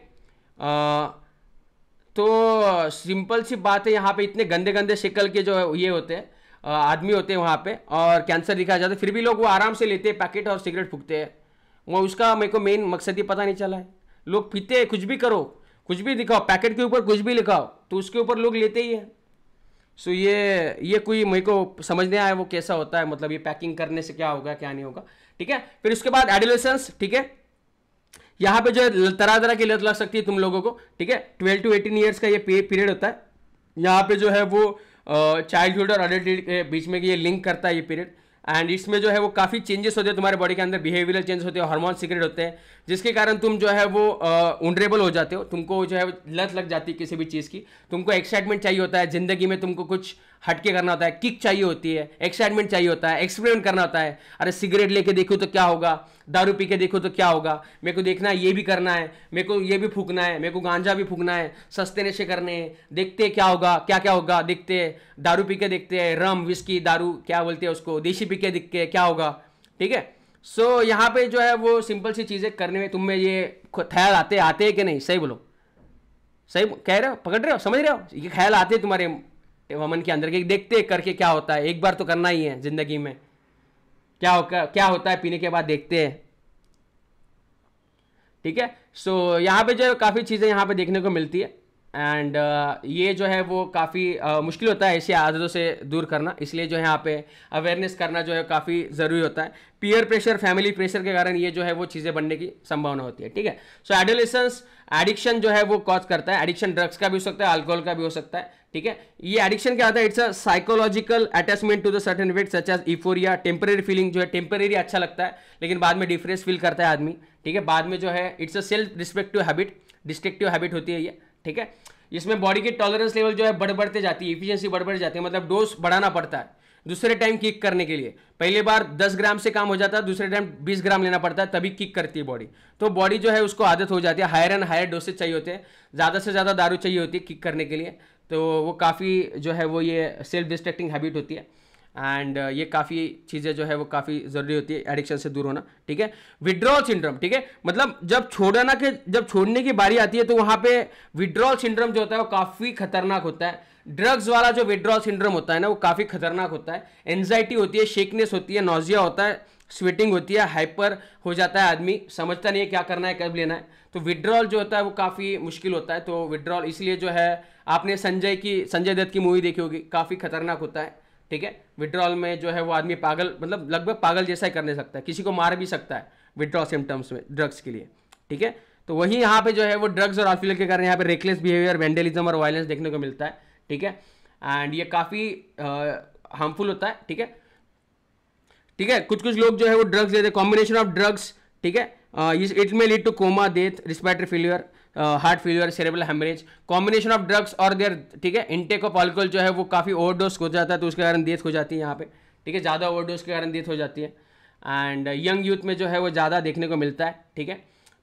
तो सिंपल सी बात है, यहाँ पे इतने गंदे गंदे शिकल के जो ये होते हैं आदमी होते हैं वहाँ पे, और कैंसर दिखाया जाता है, फिर भी लोग वो आराम से लेते हैं पैकेट और सिगरेट फूकते हैं। वो उसका मेरे को मेन मकसद ही पता नहीं चला है। लोग पीते हैं, कुछ भी करो, कुछ भी दिखाओ पैकेट के ऊपर कुछ भी लिखाओ तो उसके ऊपर लोग लेते ही हैं। सो ये ये कोई मेरे को समझ नहीं आया वो कैसा होता है मतलब ये पैकिंग करने से क्या होगा, क्या नहीं होगा। ठीक है? फिर उसके बाद एडोलेसेंस ठीक है? यहाँ पे जो है तरह तरह की लत लग सकती है तुम लोगों को, ठीक है? ट्वेल्व टू एटीन ईयर्स का ये पीरियड होता है। यहाँ पे जो है वो चाइल्डहुड और अडल्ट के बीच में ये लिंक करता है ये पीरियड एंड इसमें जो है वो काफ़ी चेंजेस होते हैं तुम्हारे बॉडी के अंदर बिहेवियरल चेंज होते हैं हार्मोन सीक्रेट होते हैं, जिसके कारण तुम जो है वो उंडरेबल हो जाते हो। तुमको जो है लत लग जाती है किसी भी चीज़ की। तुमको एक्साइटमेंट चाहिए होता है, ज़िंदगी में तुमको कुछ हटके करना होता है किक चाहिए होती है एक्साइटमेंट चाहिए होता है एक्सपेरिमेंट करना होता है। अरे सिगरेट लेके देखो तो क्या होगा? दारू पी के देखो तो क्या होगा? मेरे को देखना है ये भी करना है मेरे को ये भी फूकना है मेरे को गांजा भी फूकना है सस्ते नशे करने हैं। देखते हैं क्या होगा क्या क्या होगा देखते हैं। दारू पी के देखते हैं रम विस्की दारू क्या बोलते हैं उसको देशी पी के दिख के क्या होगा? ठीक है? सो so, यहाँ पे जो है वो सिंपल सी चीज़ें करने में तुम में ये ख्याल आते आते हैं कि नहीं? सही बोलो। सही कह रहे हो? पकड़ रहे हो? समझ रहे हो? ये ख्याल आते हैं तुम्हारे मन के अंदर के देखते करके क्या होता है। एक बार तो करना ही है ज़िंदगी में। क्या होगा क्या होता है पीने के बाद देखते हैं। ठीक है? सो so, यहाँ पे जो है काफ़ी चीज़ें यहाँ पे देखने को मिलती है। एंड uh, ये जो है वो काफ़ी uh, मुश्किल होता है ऐसी आदतों से दूर करना। इसलिए जो है यहाँ पे अवेयरनेस करना जो है काफ़ी ज़रूरी होता है। पीयर प्रेशर फैमिली प्रेशर के कारण ये जो है वो चीज़ें बनने की संभावना होती है। ठीक है? सो एडोलेसेंस एडिक्शन जो है वो कॉज करता है। एडिक्शन ड्रग्स का भी हो सकता है अल्कोहल का भी हो सकता है। ठीक है? ये एडिक्शन क्या होता है? It's a psychological attachment to the certain weight such as euphoria temporary feeling जो है टेम्परेरी अच्छा लगता है, लेकिन बाद में डिफरेंस फील करता है आदमी। ठीक है? बाद में जो है it's a self respective habit destructive habit होती है ये। ठीक है? इसमें बॉडी की टॉलरेंस लेवल जो है बढ़ बढ़ते जाती है इफिशियंसी बढ़ बढ़ जाती है मतलब डोज बढ़ाना पड़ता है। दूसरे टाइम किक करने के लिए। पहले बार 10 ग्राम से काम हो जाता है, दूसरे टाइम 20 ग्राम लेना पड़ता है, तभी किक करती है बॉडी तो बॉडी जो है, उसको आदत हो जाती है हायर एंड हायर डोसेज चाहिए होते हैं, ज़्यादा से ज़्यादा दारू चाहिए होती है किक करने के लिए। तो वो काफ़ी जो है वो ये सेल्फ डिस्ट्रक्टिंग हैबिट होती है। एंड uh, ये काफ़ी चीज़ें जो है वो काफ़ी ज़रूरी होती है एडिक्शन से दूर होना ठीक है? विड्रॉल सिंड्रोम ठीक है? मतलब जब छोड़ना के जब छोड़ने की बारी आती है तो वहाँ पे विड्रॉल सिंड्रोम जो होता है वो काफ़ी खतरनाक होता है। ड्रग्स वाला जो विड्रॉल सिंड्रोम होता है ना वो काफ़ी खतरनाक होता है। एनजाइटी होती है शेकनेस होती है नोजिया होता है स्वेटिंग होती है हाइपर हो जाता है आदमी समझता नहीं है क्या करना है कब लेना है। तो विड्रॉल जो होता है वो काफ़ी मुश्किल होता है। तो विड्रॉल इसलिए जो है, आपने संजय की, संजय दत्त की मूवी देखी होगी, काफ़ी खतरनाक होता है, ठीक है? विड्रॉल में जो है वो आदमी पागल मतलब लगभग पागल जैसा ही करने सकता है, किसी को मार भी सकता है विड्रॉल सिम्टम्स में ड्रग्स के लिए, ठीक है? तो वही यहाँ पे जो है वो ड्रग्स और अल्फिल के कारण यहाँ पे रेकलेस बिहेवियर वेंडलिज्म और वायलेंस देखने को मिलता है, ठीक है? एंड ये काफ़ी हार्मफुल होता है, ठीक है? ठीक है? कुछ कुछ लोग जो है वो ड्रग्स देते कॉम्बिनेशन ऑफ़ ड्रग्स ठीक है? It may lead to coma death respiratory failure heart failure cerebral haemorrhage combination of drugs और देयर ठीक है इनटेक ऑफ़ अल्कोहल जो है वो काफ़ी ओवरडोज हो जाता है तो उसके कारण डेथ हो जाती है यहाँ पे। ठीक है, ज़्यादा ओवरडोज के कारण डेथ हो जाती है। एंड यंग यूथ में जो है वो ज़्यादा देखने को मिलता है, ठीक है।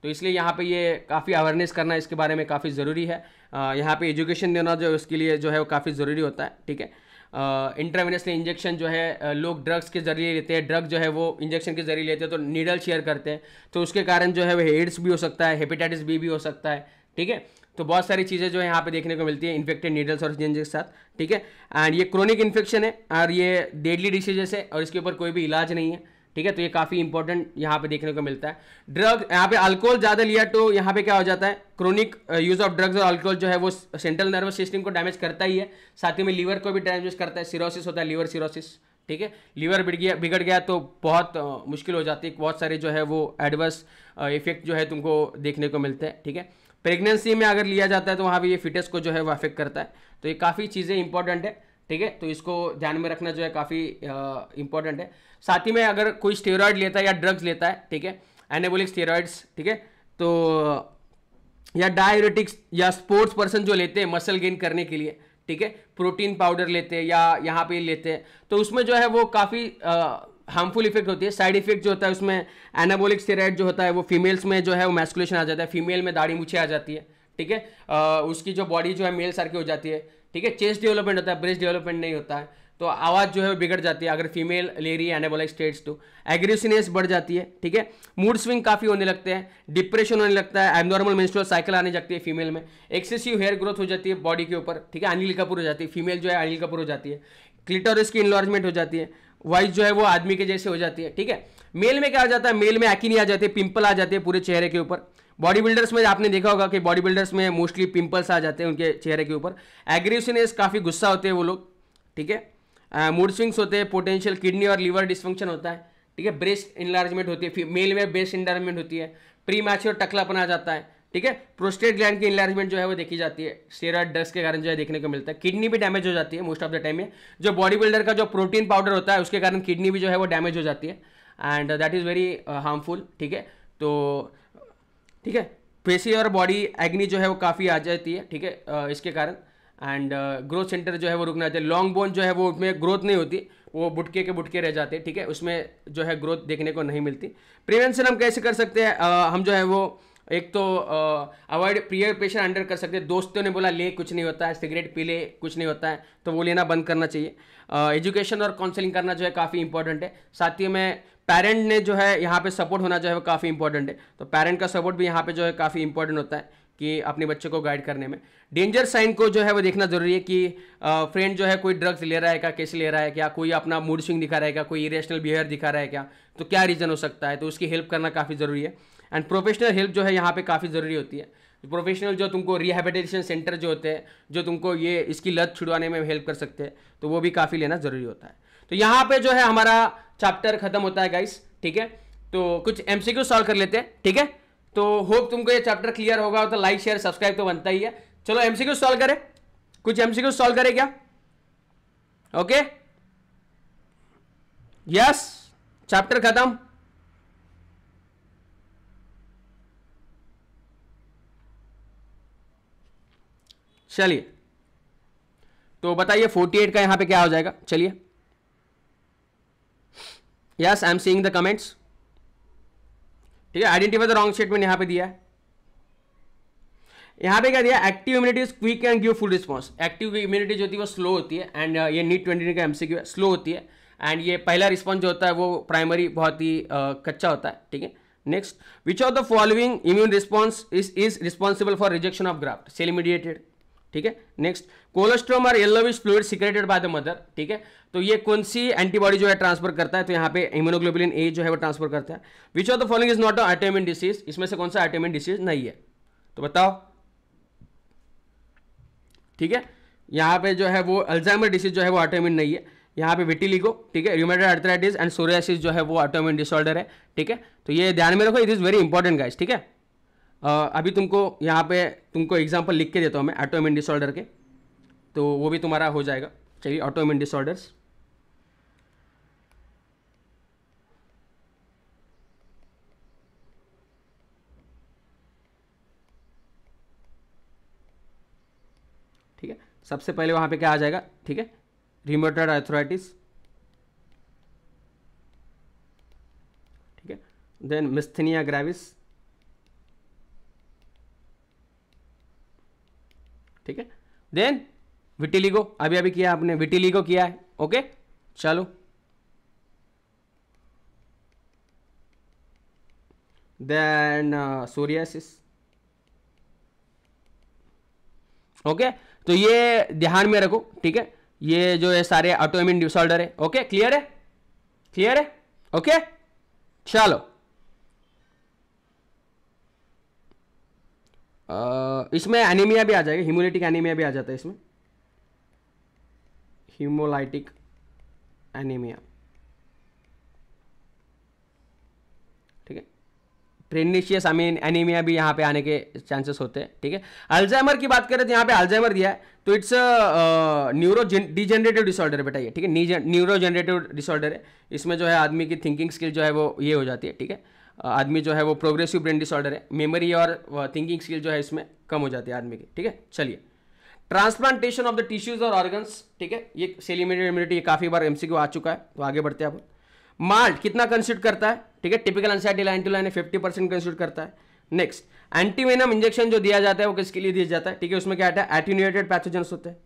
तो इसलिए यहाँ पे ये काफ़ी अवेयरनेस करना इसके बारे में काफ़ी ज़रूरी है। यहाँ पे एजुकेशन देना जो उसके लिए जो है वो काफ़ी ज़रूरी होता है, ठीक है। इंट्रावेनसली इंजेक्शन जो है लोग ड्रग्स के ज़रिए लेते हैं ड्रग जो है वो इंजेक्शन के ज़रिए लेते हैं तो नीडल शेयर करते हैं। तो उसके कारण जो है वो एड्स भी हो सकता है हेपेटाइटिस बी भी हो सकता है, ठीक है? तो बहुत सारी चीज़ें जो है यहाँ पे देखने को मिलती है इन्फेक्टेड नीडल्स और इंजेक्शन के साथ, ठीक है? एंड ये क्रोनिक इन्फेक्शन है, और ये डेडली डिसीजेस है, और इसके ऊपर कोई भी इलाज नहीं है। ठीक है? तो ये काफ़ी इंपॉर्टेंट यहाँ पे देखने को मिलता है। ड्रग यहाँ पे अल्कोहल ज़्यादा लिया तो यहाँ पे क्या हो जाता है? क्रोनिक यूज़ ऑफ़ ड्रग्स और अल्कोहल जो है वो सेंट्रल नर्वस सिस्टम को डैमेज करता ही है। साथ ही में लीवर को भी डैमेज करता है। सिरोसिस होता है लीवर सिरोसिस ठीक है? लीवर बिगड़ गया बिगड़ गया तो बहुत uh, मुश्किल हो जाती है। बहुत सारे जो है वो एडवर्स इफ़ेक्ट uh, जो है तुमको देखने को मिलते हैं ठीक है? प्रेगनेंसी में अगर लिया जाता है तो वहाँ भी ये फिटनेस को जो है वो अफेक्ट करता है। तो ये काफ़ी चीज़ें इंपॉर्टेंट है ठीक है? तो इसको ध्यान में रखना जो है काफ़ी इंपॉर्टेंट है। साथ ही में अगर कोई स्टेरॉयड लेता है या ड्रग्स लेता है, ठीक है? एनेबोलिक स्टेरॉयड्स ठीक है? तो या डायबिटिक्स या स्पोर्ट्स पर्सन जो लेते हैं मसल गेन करने के लिए, ठीक है? प्रोटीन पाउडर लेते हैं या यहाँ पे लेते हैं। तो उसमें जो है वो काफ़ी हार्मफुल इफ़ेक्ट होती है। साइड इफ़ेक्ट जो होता है उसमें एनाबोलिक स्टेरॉयड जो होता है वो फीमेल्स में जो है वो मैस्कुलेशन आ जाता है। फीमेल में दाढ़ी मुछे आ जाती है, ठीक है? उसकी जो बॉडी जो है मेल सार की हो जाती है, ठीक है? चेस्ट डेवलपमेंट होता है ब्रेस्ट डेवलपमेंट नहीं होता है। तो आवाज़ जो है बिगड़ जाती है। अगर फीमेल ले रही है एनेबोलाइक स्टेट्स तो। एग्रेसिवनेस बढ़ जाती है, ठीक है? मूड स्विंग काफ़ी होने लगते हैं। डिप्रेशन होने लगता है। एबनॉर्मल मेंस्ट्रुअल साइकिल आने लगती है फीमेल में। एक्सेसिव हेयर ग्रोथ हो जाती है बॉडी के ऊपर, ठीक है? अनिल कपूर हो जाती है। फीमेल जो है अनिल कपूर हो जाती है। क्लिटोरिस की इन्लॉर्जमेंट हो जाती है। वॉइस जो है वो आदमी के जैसे हो जाती है, ठीक है? मेल में क्या आ जाता है? मेल में नहीं आ जाती है पिंपल आ जाते हैं पूरे चेहरे के ऊपर। बॉडी बिल्डर्स में आपने देखा होगा कि बॉडी बिल्डर्स में मोस्टली पिंपल्स आ जाते हैं उनके चेहरे के ऊपर। एग्रेसिवनेस काफ़ी गुस्सा होते हैं वो लोग, ठीक है? मूड स्विंग्स होते हैं पोटेंशियल किडनी और लीवर डिस्फंक्शन होता है ठीक है? ब्रेस्ट इनलार्जमेंट होती है मेल में ब्रेस्ट इनलार्जमेंट होती है प्री मैच्योर टकलापन आ जाता है ठीक है? प्रोस्टेट ग्लैंड की इनलार्जमेंट जो है वो देखी जाती है स्टेरॉइड ड्रग्स के कारण जो है देखने को मिलता है। किडनी भी डैमेज हो जाती है मोस्ट ऑफ़ द टाइम में। जो बॉडी बिल्डर का जो प्रोटीन पाउडर होता है उसके कारण किडनी भी जो है वो डैमेज हो जाती है। And that is very harmful ठीक है? तो ठीक है? पेशी और बॉडी एग्नी जो है वो काफ़ी आ जाती है ठीक है? Uh, इसके कारण। एंड ग्रोथ सेंटर जो है वो रुकना चाहिए लॉन्ग बोन जो है वो उसमें ग्रोथ नहीं होती। वो बुटके के बुटके रह जाते हैं ठीक है? उसमें जो है ग्रोथ देखने को नहीं मिलती। प्रिवेंशन हम कैसे कर सकते हैं? Uh, हम जो है वो एक तो अवॉइड प्रियर प्रेशर अंडर कर सकते हैं। दोस्तों ने बोला ले कुछ नहीं होता है। सिगरेट पी ले कुछ नहीं होता है। तो वो लेना बंद करना चाहिए। एजुकेशन और काउंसलिंग करना जो है काफ़ी इंपॉर्टेंट है। साथ ही में पेरेंट ने जो है यहाँ पे सपोर्ट होना जो है वो काफ़ी इंपॉर्टेंट है। तो पेरेंट का सपोर्ट भी यहाँ पे जो है काफ़ी इंपॉर्टेंट होता है कि अपने बच्चे को गाइड करने में। डेंजर साइन को जो है वो देखना ज़रूरी है कि फ्रेंड जो है कोई ड्रग्स ले रहा है क्या कैसे ले रहा है क्या, कोई अपना मूड स्विंग दिखा रहा है क्या, कोई इरेशनल बिहेवियर दिखा रहा है क्या तो क्या रीज़न हो सकता है? तो उसकी हेल्प करना काफ़ी ज़रूरी है। एंड प्रोफेशनल हेल्प जो है यहाँ पे काफ़ी ज़रूरी होती है। प्रोफेशनल जो तुमको रिहेबिटेशन सेंटर जो होते हैं, जो तुमको ये इसकी लत छुड़वाने में हेल्प कर सकते हैं तो वो भी काफ़ी लेना ज़रूरी होता है। तो यहाँ पे जो है हमारा चैप्टर खत्म होता है गाइस ठीक है? तो कुछ एम सॉल्व कर लेते हैं, ठीक है? तो होप तुमको ये चैप्टर क्लियर होगा तो लाइक शेयर सब्सक्राइब तो बनता ही है। चलो एमसीक्यू सॉल्व करें। कुछ एमसीक्यू सॉल्व करें क्या? ओके यस चैप्टर खत्म। चलिए। तो बताइए 48 का यहाँ पे क्या हो जाएगा? चलिए। Yes I am seeing the comments ठीक है आइडेंटिफाई द रॉन्ग स्टेटमेंट यहाँ पे दिया है। यहाँ पे क्या दिया? Active immunity is quick and give full response active immunity जो होती है वो स्लो होती है एंड uh, ये नीट ट्वेंटी का एमसीक्यू है स्लो होती है एंड ये पहला रिस्पॉन्स जो होता है वो प्राइमरी बहुत ही uh, कच्चा होता है ठीक है? Next which of the following immune response is is responsible for rejection of graft cell mediated ठीक है? नेक्स्ट कोलेस्ट्रोम और yellowish fluid secreted by the mother ठीक है? तो ये कौन सी एंटीबॉडी जो है ट्रांसफ़र करता है? तो यहाँ पे इम्यूनोग्लोबुलिन ए जो है वो ट्रांसफ़र करता है। Which of the following is not autoimmune disease इसमें से कौन सा अटोमिन डिसीज नहीं है? तो बताओ। ठीक है? यहाँ पे जो है वो अल्जाइमर डिसीज जो है वो ऑटोमिन नहीं है। यहाँ पे विटिलिगो ठीक है? रिमेटेड आर्थराइटिस एंड सोरियासिस जो है वो ऑटोमिन डिसऑर्डर है ठीक है? तो ये ध्यान में रखो it is very important guys ठीक है? uh, अभी तुमको यहाँ पे तुमको एग्ज़ाम्पल लिख के देता हूँ मैं ऑटोमिन डिसऑर्डर के। तो वो भी तुम्हारा हो जाएगा। चलिए ऑटोमिन डिसऑर्डर्स ठीक है सबसे पहले वहाँ पे क्या आ जाएगा? ठीक है? रिमोटेड आर्थराइटिस ठीक है? देन मिस्थनिया ग्रेविस ठीक है? देन विटिलिगो अभी अभी किया आपने विटिलिगो किया है. ओके चलो. देन सोरियासिस ओके तो ये ध्यान में रखो, ठीक है? ये जो है सारे ऑटोमिन डिसऑर्डर है ओके क्लियर है? क्लियर है? ओके चलो। इसमें एनीमिया भी आ जाएगा हीमोलिटिक एनीमिया भी आ जाता है इसमें। हीमोलाइटिक एनीमिया ठीक है प्रेनिशियस मीन एनीमिया भी यहाँ पे आने के चांसेस होते हैं, ठीक है? अल्जाइमर की बात करें तो यहाँ पे अल्जाइमर दिया है तो इट्स न्यूरो डिजेनरेटिव डिसऑर्डर बेटा ये ठीक है? न्यूरो जनरेटिव डिसऑर्डर है। इसमें जो है आदमी की थिंकिंग स्किल जो है वो ये हो जाती है, ठीक है? आदमी जो है वो प्रोग्रेसिव ब्रेन डिसऑर्डर है मेमोरी और थिंकिंग स्किल जो है इसमें कम हो जाती है आदमी की, ठीक है? चलिए। ट्रांसप्लांटेशन ऑफ़ द टिश्यूज और ऑर्गन्स ठीक है? ये सेलिमिनेट इम्यूनिटी काफ़ी बार एमसीक्यू आ चुका है तो आगे बढ़ते हैं आप। माल्ट कितना कंसिड करता है? ठीक है typical anxiety line to line fifty percent consider करता है। नेक्स्ट एंटीवेनम इंजेक्शन जो दिया जाता है, वो किसके लिए दिया जाता है? ठीक है, उसमें क्या आता है? एटीन्यूएटेड पैथोजेंस होते हैं।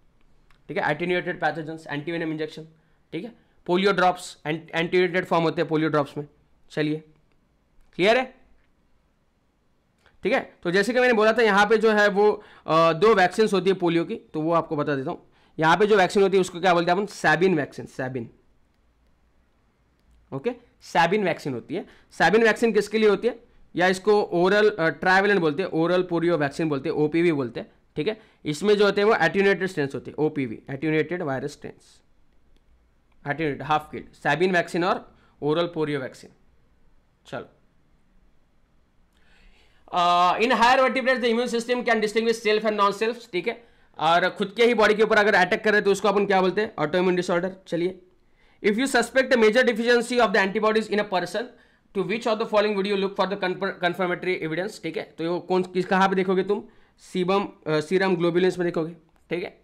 ठीक है एटीन्यूएटेड पैथोजेंस एंटीवेनम इंजेक्शन ठीक है पोलियो ड्रॉप्स एंटीवेटेड फॉर्म होते हैं पोलियो ड्रॉप्स में। चलिए क्लियर है? ठीक है तो जैसे कि मैंने बोला था, यहाँ पे जो है वो दो वैक्सीन होती है पोलियो की तो वो आपको बता देता हूँ। यहाँ पे जो वैक्सीन होती है, उसको क्या बोलते हैं अपन? Sabin vaccine Sabin okay? Sabin vaccine होती है। सैबिन वैक्सीन किसके लिए होती है? या इसको ओरल ट्राइवेलेंट बोलते हैं ओरल पोलियो वैक्सीन बोलते हैं ओपीवी बोलते हैं, ठीक है? इसमें जो होते हैं वो एट्यूनेटेड स्ट्रेंस होती है OPV attenuated virus strains attenuated half killed Sabin vaccine और ओरल पोलियो वैक्सीन चलो। In higher vertebrates the immune system can distinguish self and non self ठीक है? और खुद के ही बॉडी के ऊपर अगर अटैक करे तो उसको अपन क्या बोलते हैं? ऑटोइम्यून डिसऑर्डर चलिए। If you suspect major deficiency of the antibodies in a person to which of the following video look for the confirmatory evidence ठीक है? तो ये कौन, किस, कहाँ पे देखोगे तुम? सीबम सीरम ग्लोबुलेंस में देखोगे, ठीक है?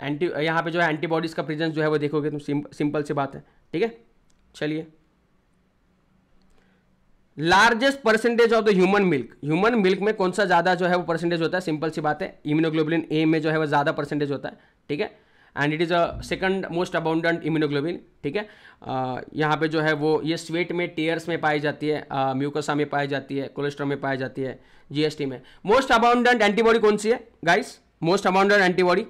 एंटी यहाँ पे जो है एंटीबॉडीज का प्रेजेंस जो है वो देखोगे तुम सिंपल सी बात है, ठीक है? चलिए। Largest percentage of the human milk human milk में कौन सा ज़्यादा जो है वो परसेंटेज होता है? सिंपल सी बात है इम्यूनोग्लोबुलिन ए में जो है वो ज़्यादा परसेंटेज होता है, ठीक है? And it is a second most abundant immunoglobulin ठीक है? यहाँ पे जो है वो, ये स्वेट में टेयर्स में पाई जाती है म्यूकोसा में पाई जाती है कोलेस्ट्रॉल में पाई जाती है जीएसटी में। मोस्ट अबाउंडेंट एंटीबॉडी कौन सी है guys most abundant antibody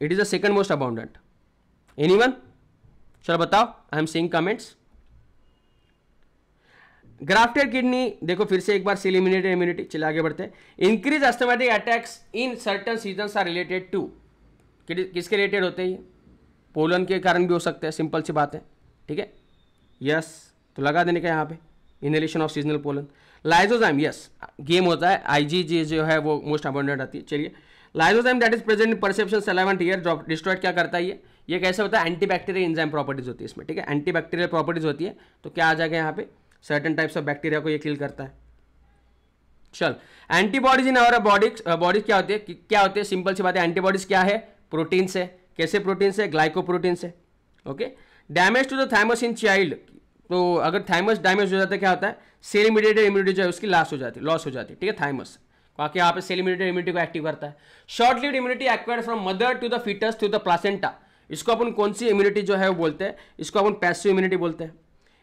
it is the second most abundant any one चलो बताओ I am seeing comments grafted kidney देखो फिर से एक बार सेल इम्यूनिटी चले आगे बढ़ते हैं। Increase asthmatic attacks in certain season are related to किसके रिलेटेड होते हैं ये? पोलन के कारण भी हो सकते हैं सिंपल सी बात है, ठीक है? यस तो लगा देने का यहाँ पे inhalation of seasonal pollen lysozyme yes game होता है आईजीजी जो है वो मोस्ट अबंडेंट आती है, चलिए. Lysozyme that is present in perception saliva tear drop destroyed क्या करता है ये? ये कैसे होता है? एंटी एंटीबैक्टीरियल इंजाइम प्रॉपर्टीज़ होती है इसमें, ठीक है? एंटीबैक्टीरियल प्रॉपर्टीज़ होती है तो क्या आ जाएगा यहाँ पे? सर्टन टाइप्स ऑफ़ बैक्टीरिया को ये किल करता है. चल antibodies in our body body क्या होती है? क्या होती है? सिंपल सी बात है एंटीबॉडीज क्या है? प्रोटीन से कैसे प्रोटीन से ग्लाइकोप्रोटीन से okay? Damage to the thymus in child. तो अगर थाइमस डैमेज हो जाता है, क्या होता है? सेल इमीडिएट इम्यूनिटी जो है, उसकी लॉस हो जाती है लॉस हो जाती है, ठीक है? थाइमस बाकी यहाँ पे सेल इम्यूनिटी इम्यूनिटी को एक्टिव करता है। Short lived immunity acquired from mother to the foetus to the placenta इसको अपन कौन सी इम्यूनिटी जो है वो बोलते हैं? इसको अपन पैसिव इम्यूनिटी बोलते हैं।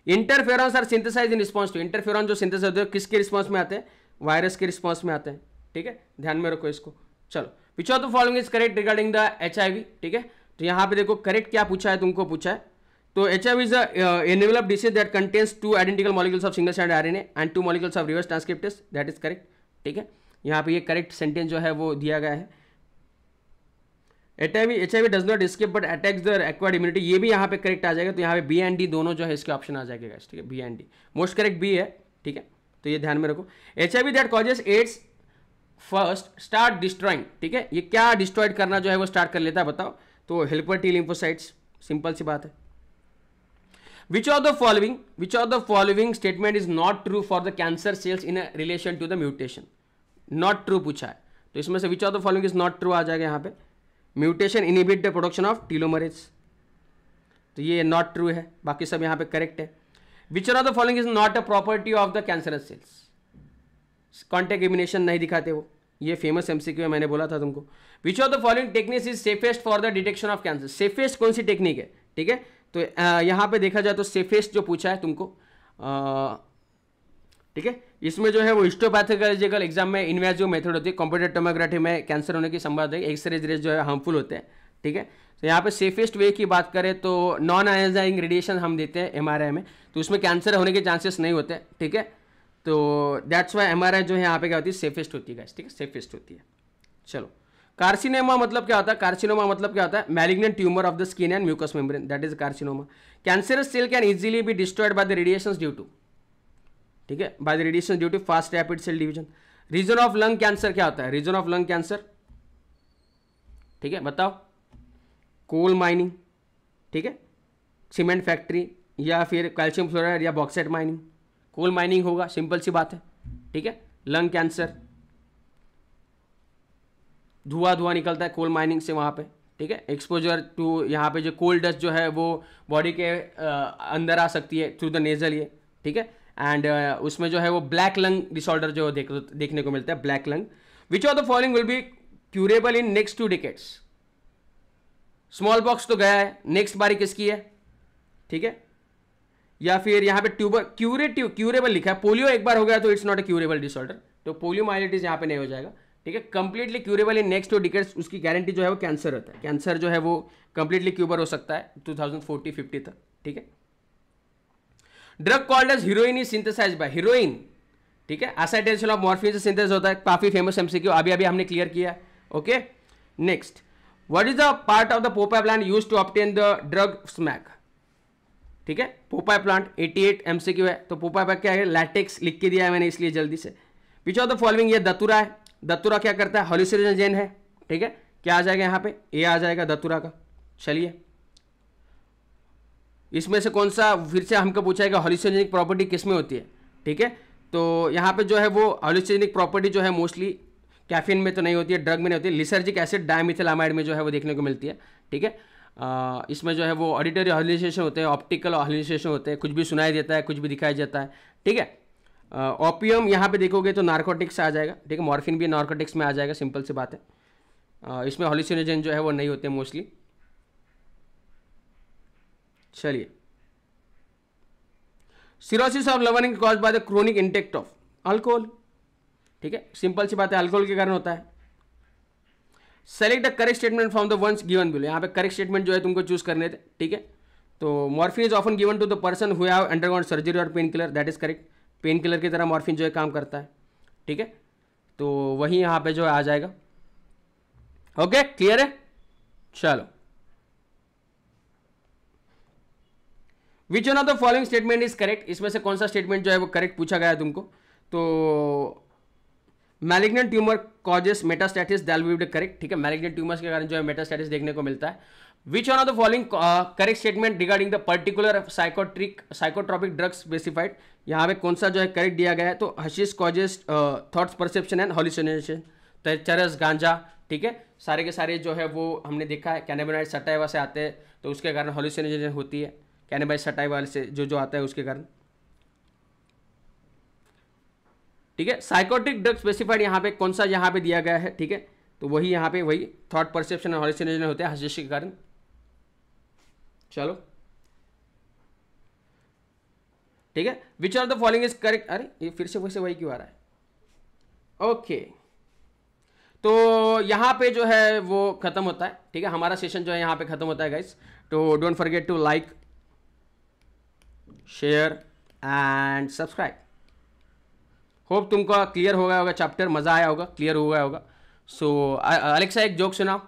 Interferons are synthesise in response to interferon जो सिंथेसाइज होते हैं, किसके रिस्पॉन्स में आते हैं? वायरस के रिस्पॉन्स में आते हैं, ठीक है? ध्यान में रखो इसको। चलो। Which of the following is correct regarding the H ठीक है? तो यहाँ पे देखो करेक्ट क्या पूछा है, तुमको पूछा है। तो H I is envelope disease that contains two identical molecules of single stand R N and two molecules of reverse transcriptase that is correct ठीक है? यहाँ पे ये करेक्ट सेंटेंस जो है, वो दिया गया है। H I V H I V does not escape but attacks the acquired immunity ये भी यहाँ पे करेक्ट आ जाएगा तो यहाँ पे बी एंड डी दोनों जो है, इसके ऑप्शन आ जाएगा ठीक है? B and D most correct B है। ठीक है? तो ये ध्यान में रखो। H I V that causes AIDS first start destroying, ठीक है? ये क्या डिस्ट्रॉयड करना जो है वो स्टार्ट कर लेता है, बताओ। तो हेल्पर टी लिम्फोसाइट्स, सिंपल सी बात है। Which of the following which of the following statement is not true for the cancer cells in relation to the mutation not true पूछा है। तो इसमें से which of the following is not true आ जाएगा यहाँ पे। Mutation inhibit the production of telomerase तो ये नॉट ट्रू है। बाकी सब यहाँ पे करेक्ट है। Which of the following is not a property of the cancerous cells contact inhibition नहीं दिखाते वो। ये फ़ेमस एमसीक्यू है, मैंने बोला था तुमको। Which of the following techniques is safest for the detection of cancer safest कौन सी टेक्निक है? ठीक है? तो यहाँ पे देखा जाए तो सेफेस्ट जो पूछा है तुमको ठीक है? इसमें जो है वो हिस्टोपैथोलॉजिकल एग्ज़ाम में इन्वेजिव मेथड होती है। कंप्यूटर टोमोग्राफी में कैंसर होने की संभावना है। एक्सरे रेज जो है हार्मफुल होते हैं। ठीक है? तो यहाँ पे सेफेस्ट वे की बात करें तो नॉन आयोजाइंग रेडिएशन हम देते हैं एमआरआई में। तो उसमें कैंसर होने के चांसेस नहीं होते। ठीक है? तो दैट्स वाई एम जो है, यहाँ पे क्या होती है सेफेस्ट होती है ठीक है? सेफेस्ट होती है। चलो। कार्सिनोमा मतलब क्या होता है? कार्सिनोमा मतलब क्या होता है? Malignant tumour of the skin and mucous membrane that is carcinoma cancerous cell can easily be destroyed by the radiation due to ठीक है? By the radiation due to fast rapid cell division reason of lung cancer क्या होता है? Reason of lung cancer ठीक है? बताओ। Coal mining ठीक है? सीमेंट फैक्ट्री या फिर कैल्शियम फ्लोराइड या बॉक्साइड माइनिंग कोल माइनिंग होगा सिंपल सी बात है ठीक है? लंग कैंसर धुआँ धुआँ निकलता है कोल माइनिंग से वहाँ पे ठीक है? एक्सपोजर टू यहाँ पे जो कोल डस्ट जो है वो बॉडी के अंदर आ सकती है थ्रू द नेजल ये ठीक है? एंड uh, उसमें जो है वो ब्लैक लंग डिसऑर्डर जो देख देखने को मिलता है black lung which of the following will be curable in next two decades smallpox तो गया है नेक्स्ट बारी किसकी है? ठीक है? या फिर यहाँ पे ट्यूबर क्यूरेटिव क्यूरेबल लिखा है। पोलियो एक बार हो गया तो it's not a curable disorder तो पोलियो माइलिटीज यहाँ पे नहीं हो जाएगा। ठीक है? Completely curable in next two decades उसकी गारंटी जो है वो कैंसर होता है। कैंसर जो है वो कंप्लीटली क्यूबर हो सकता है 2040 50 तक। ठीक है? Drug called as heroin is synthesise by heroin ठीक है? एसाइटेशन ऑफ़ मॉर्फिन से सिंथेस होता है। काफ़ी फ़ेमस एमसीक्यू अभी अभी हमने क्लियर किया okay next what is the part of the poppy plant use to obtain the drug smack ठीक है? पोपाई प्लांट 88 एमसीक्यू है। तो पोपाई क्या है? लैटेक्स लिख के दिया है मैंने इसलिए जल्दी से। पीछे ऑफ़ द फॉलोइंग ये दतुरा है? दत्तुरा क्या करता है? हॉलिसोजेन है। ठीक है? क्या आ जाएगा यहाँ पे? ए आ जाएगा दतुरा का। चलिए। इसमें से कौन सा फिर से हमको पूछा हॉलिसोजेनिक प्रॉपर्टी किसमें होती है? ठीक है? तो यहाँ पे जो है वो हॉलिसोजेनिक प्रॉपर्टी जो है मोस्टली कैफिन में तो नहीं होती है ड्रग में नहीं होती है। लिसर्जिक एसिड डायमिथिलामाइड में जो है वो देखने को मिलती है। ठीक है? इसमें जो है वो ऑडिटरी हॉलिसेशन होते हैं ऑप्टिकल हॉलिसेशन होते हैं, कुछ भी सुनाई देता है, कुछ भी दिखाई देता है, ठीक है? ओपियम यहाँ पे देखोगे तो नार्कोटिक्स आ जाएगा, ठीक है? मॉर्फिन भी नार्कोटिक्स में आ जाएगा सिंपल सी बात है। इसमें हॉलिसिनोजन जो है वो नहीं होते मोस्टली चलिए। Cirrhosis of लवर्निंग cause by the chronic intake of alcohol ठीक है? सिंपल सी बात है अल्कोहल के कारण होता है। Select the correct statement from the ones given below यहाँ पे करेक्ट स्टेटमेंट जो है तुमको चूज़ करने थे, ठीक है? तो morphine is often given to the person who have undergone surgery और pain killer that is correct pain killer की तरह मॉर्फिन जो है काम करता है, ठीक है? तो वही यहाँ पे जो है आ जाएगा। ओके क्लियर है? चलो। Which one of the following statement is correct इसमें से कौन सा स्टेटमेंट जो है वो करेक्ट पूछा गया है तुमको? तो मैलिग्नेंट ट्यूमर कॉजेस मेटास्टैटिस दैल करेक्ट ठीक है? मैलिग्नेंट ट्यूमर्स के कारण जो है मेटास्टैटिस देखने को मिलता है। Which one of the following correct statement regarding the particular psychotic psychotropic drugs specified यहाँ पे कौन सा जो है करेक्ट दिया गया है? तो hashish causes thoughts perception and hallucination चरस गांजा ठीक है? सारे के सारे जो है वो हमने देखा है। कैनेबोनाइट सटाइवा से आते हैं तो उसके कारण हॉलिसिनेशन होती है। कैनेबाइट सटाइवा से जो जो आता है उसके कारण। ठीक है? साइकोटिक ड्रग स्पेसिफाइड यहाँ पे कौन सा यहाँ पे दिया गया है? ठीक है? तो वही यहाँ पे वही थॉट परसेप्शन हॉलिसिनेशन होते हैं हजिश के कारण। चलो। ठीक है? Which are the following is correct अरे, ये फिर से वैसे वही क्यों आ रहा है? ओके तो यहाँ पे जो है वो खत्म होता है। ठीक है? हमारा सेशन जो है यहाँ पे खत्म होता है गाइस तो don't forget to like share and subscribe hope तुमको क्लियर हो गया होगा चैप्टर मज़ा आया होगा क्लियर हो गया होगा। सो अलेक्सा एक जोक सुनाओ।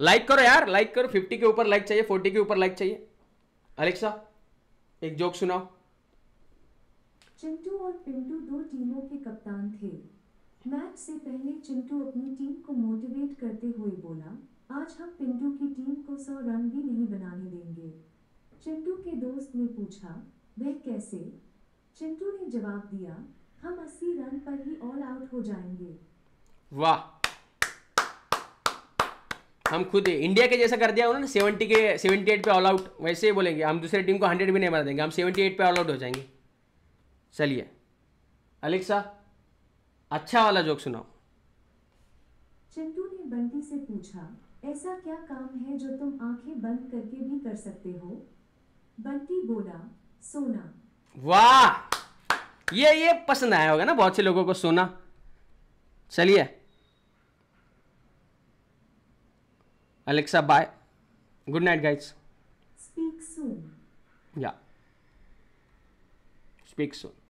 लाइक करो यार लाइक करो। फिफ्टी के ऊपर लाइक चाहिए फोर्टी के ऊपर लाइक चाहिए। अलेक्सा एक जोक सुनाओ। चिंटू और पिंटू दो टीमों के कप्तान थे। मैच से पहले चिंटू अपनी टीम को मोटिवेट करते हुए बोला, आज हम पिंटू की टीम को सौ रन भी नहीं बनाने देंगे। चिंटू के दोस्त ने पूछा वह कैसे? चिंटू ने जवाब दिया हम अस्सी रन पर ही ऑल आउट हो जाएँगे। वाह। हम खुद इंडिया के जैसा कर दिया उन्होंने सेवेंटी के सेवेंटी एट पे ऑल आउट वैसे ही बोलेंगे। हम दूसरे टीम को हंड्रेड भी नहीं मार देंगे हम सेवेंटी एट पे ऑल आउट हो जाएँगे। चलिए। अलेक्सा अच्छा वाला जोक सुनाओ। चिंटू ने बंटी से पूछा ऐसा क्या काम है जो तुम आँखें बंद करके भी कर सकते हो? बंटी बोला सोना। वाह! ये ये पसंद आया होगा ना बहुत से लोगों को सोना। चलिए। Alexa bye good night guides speak soon या स्पीक सोन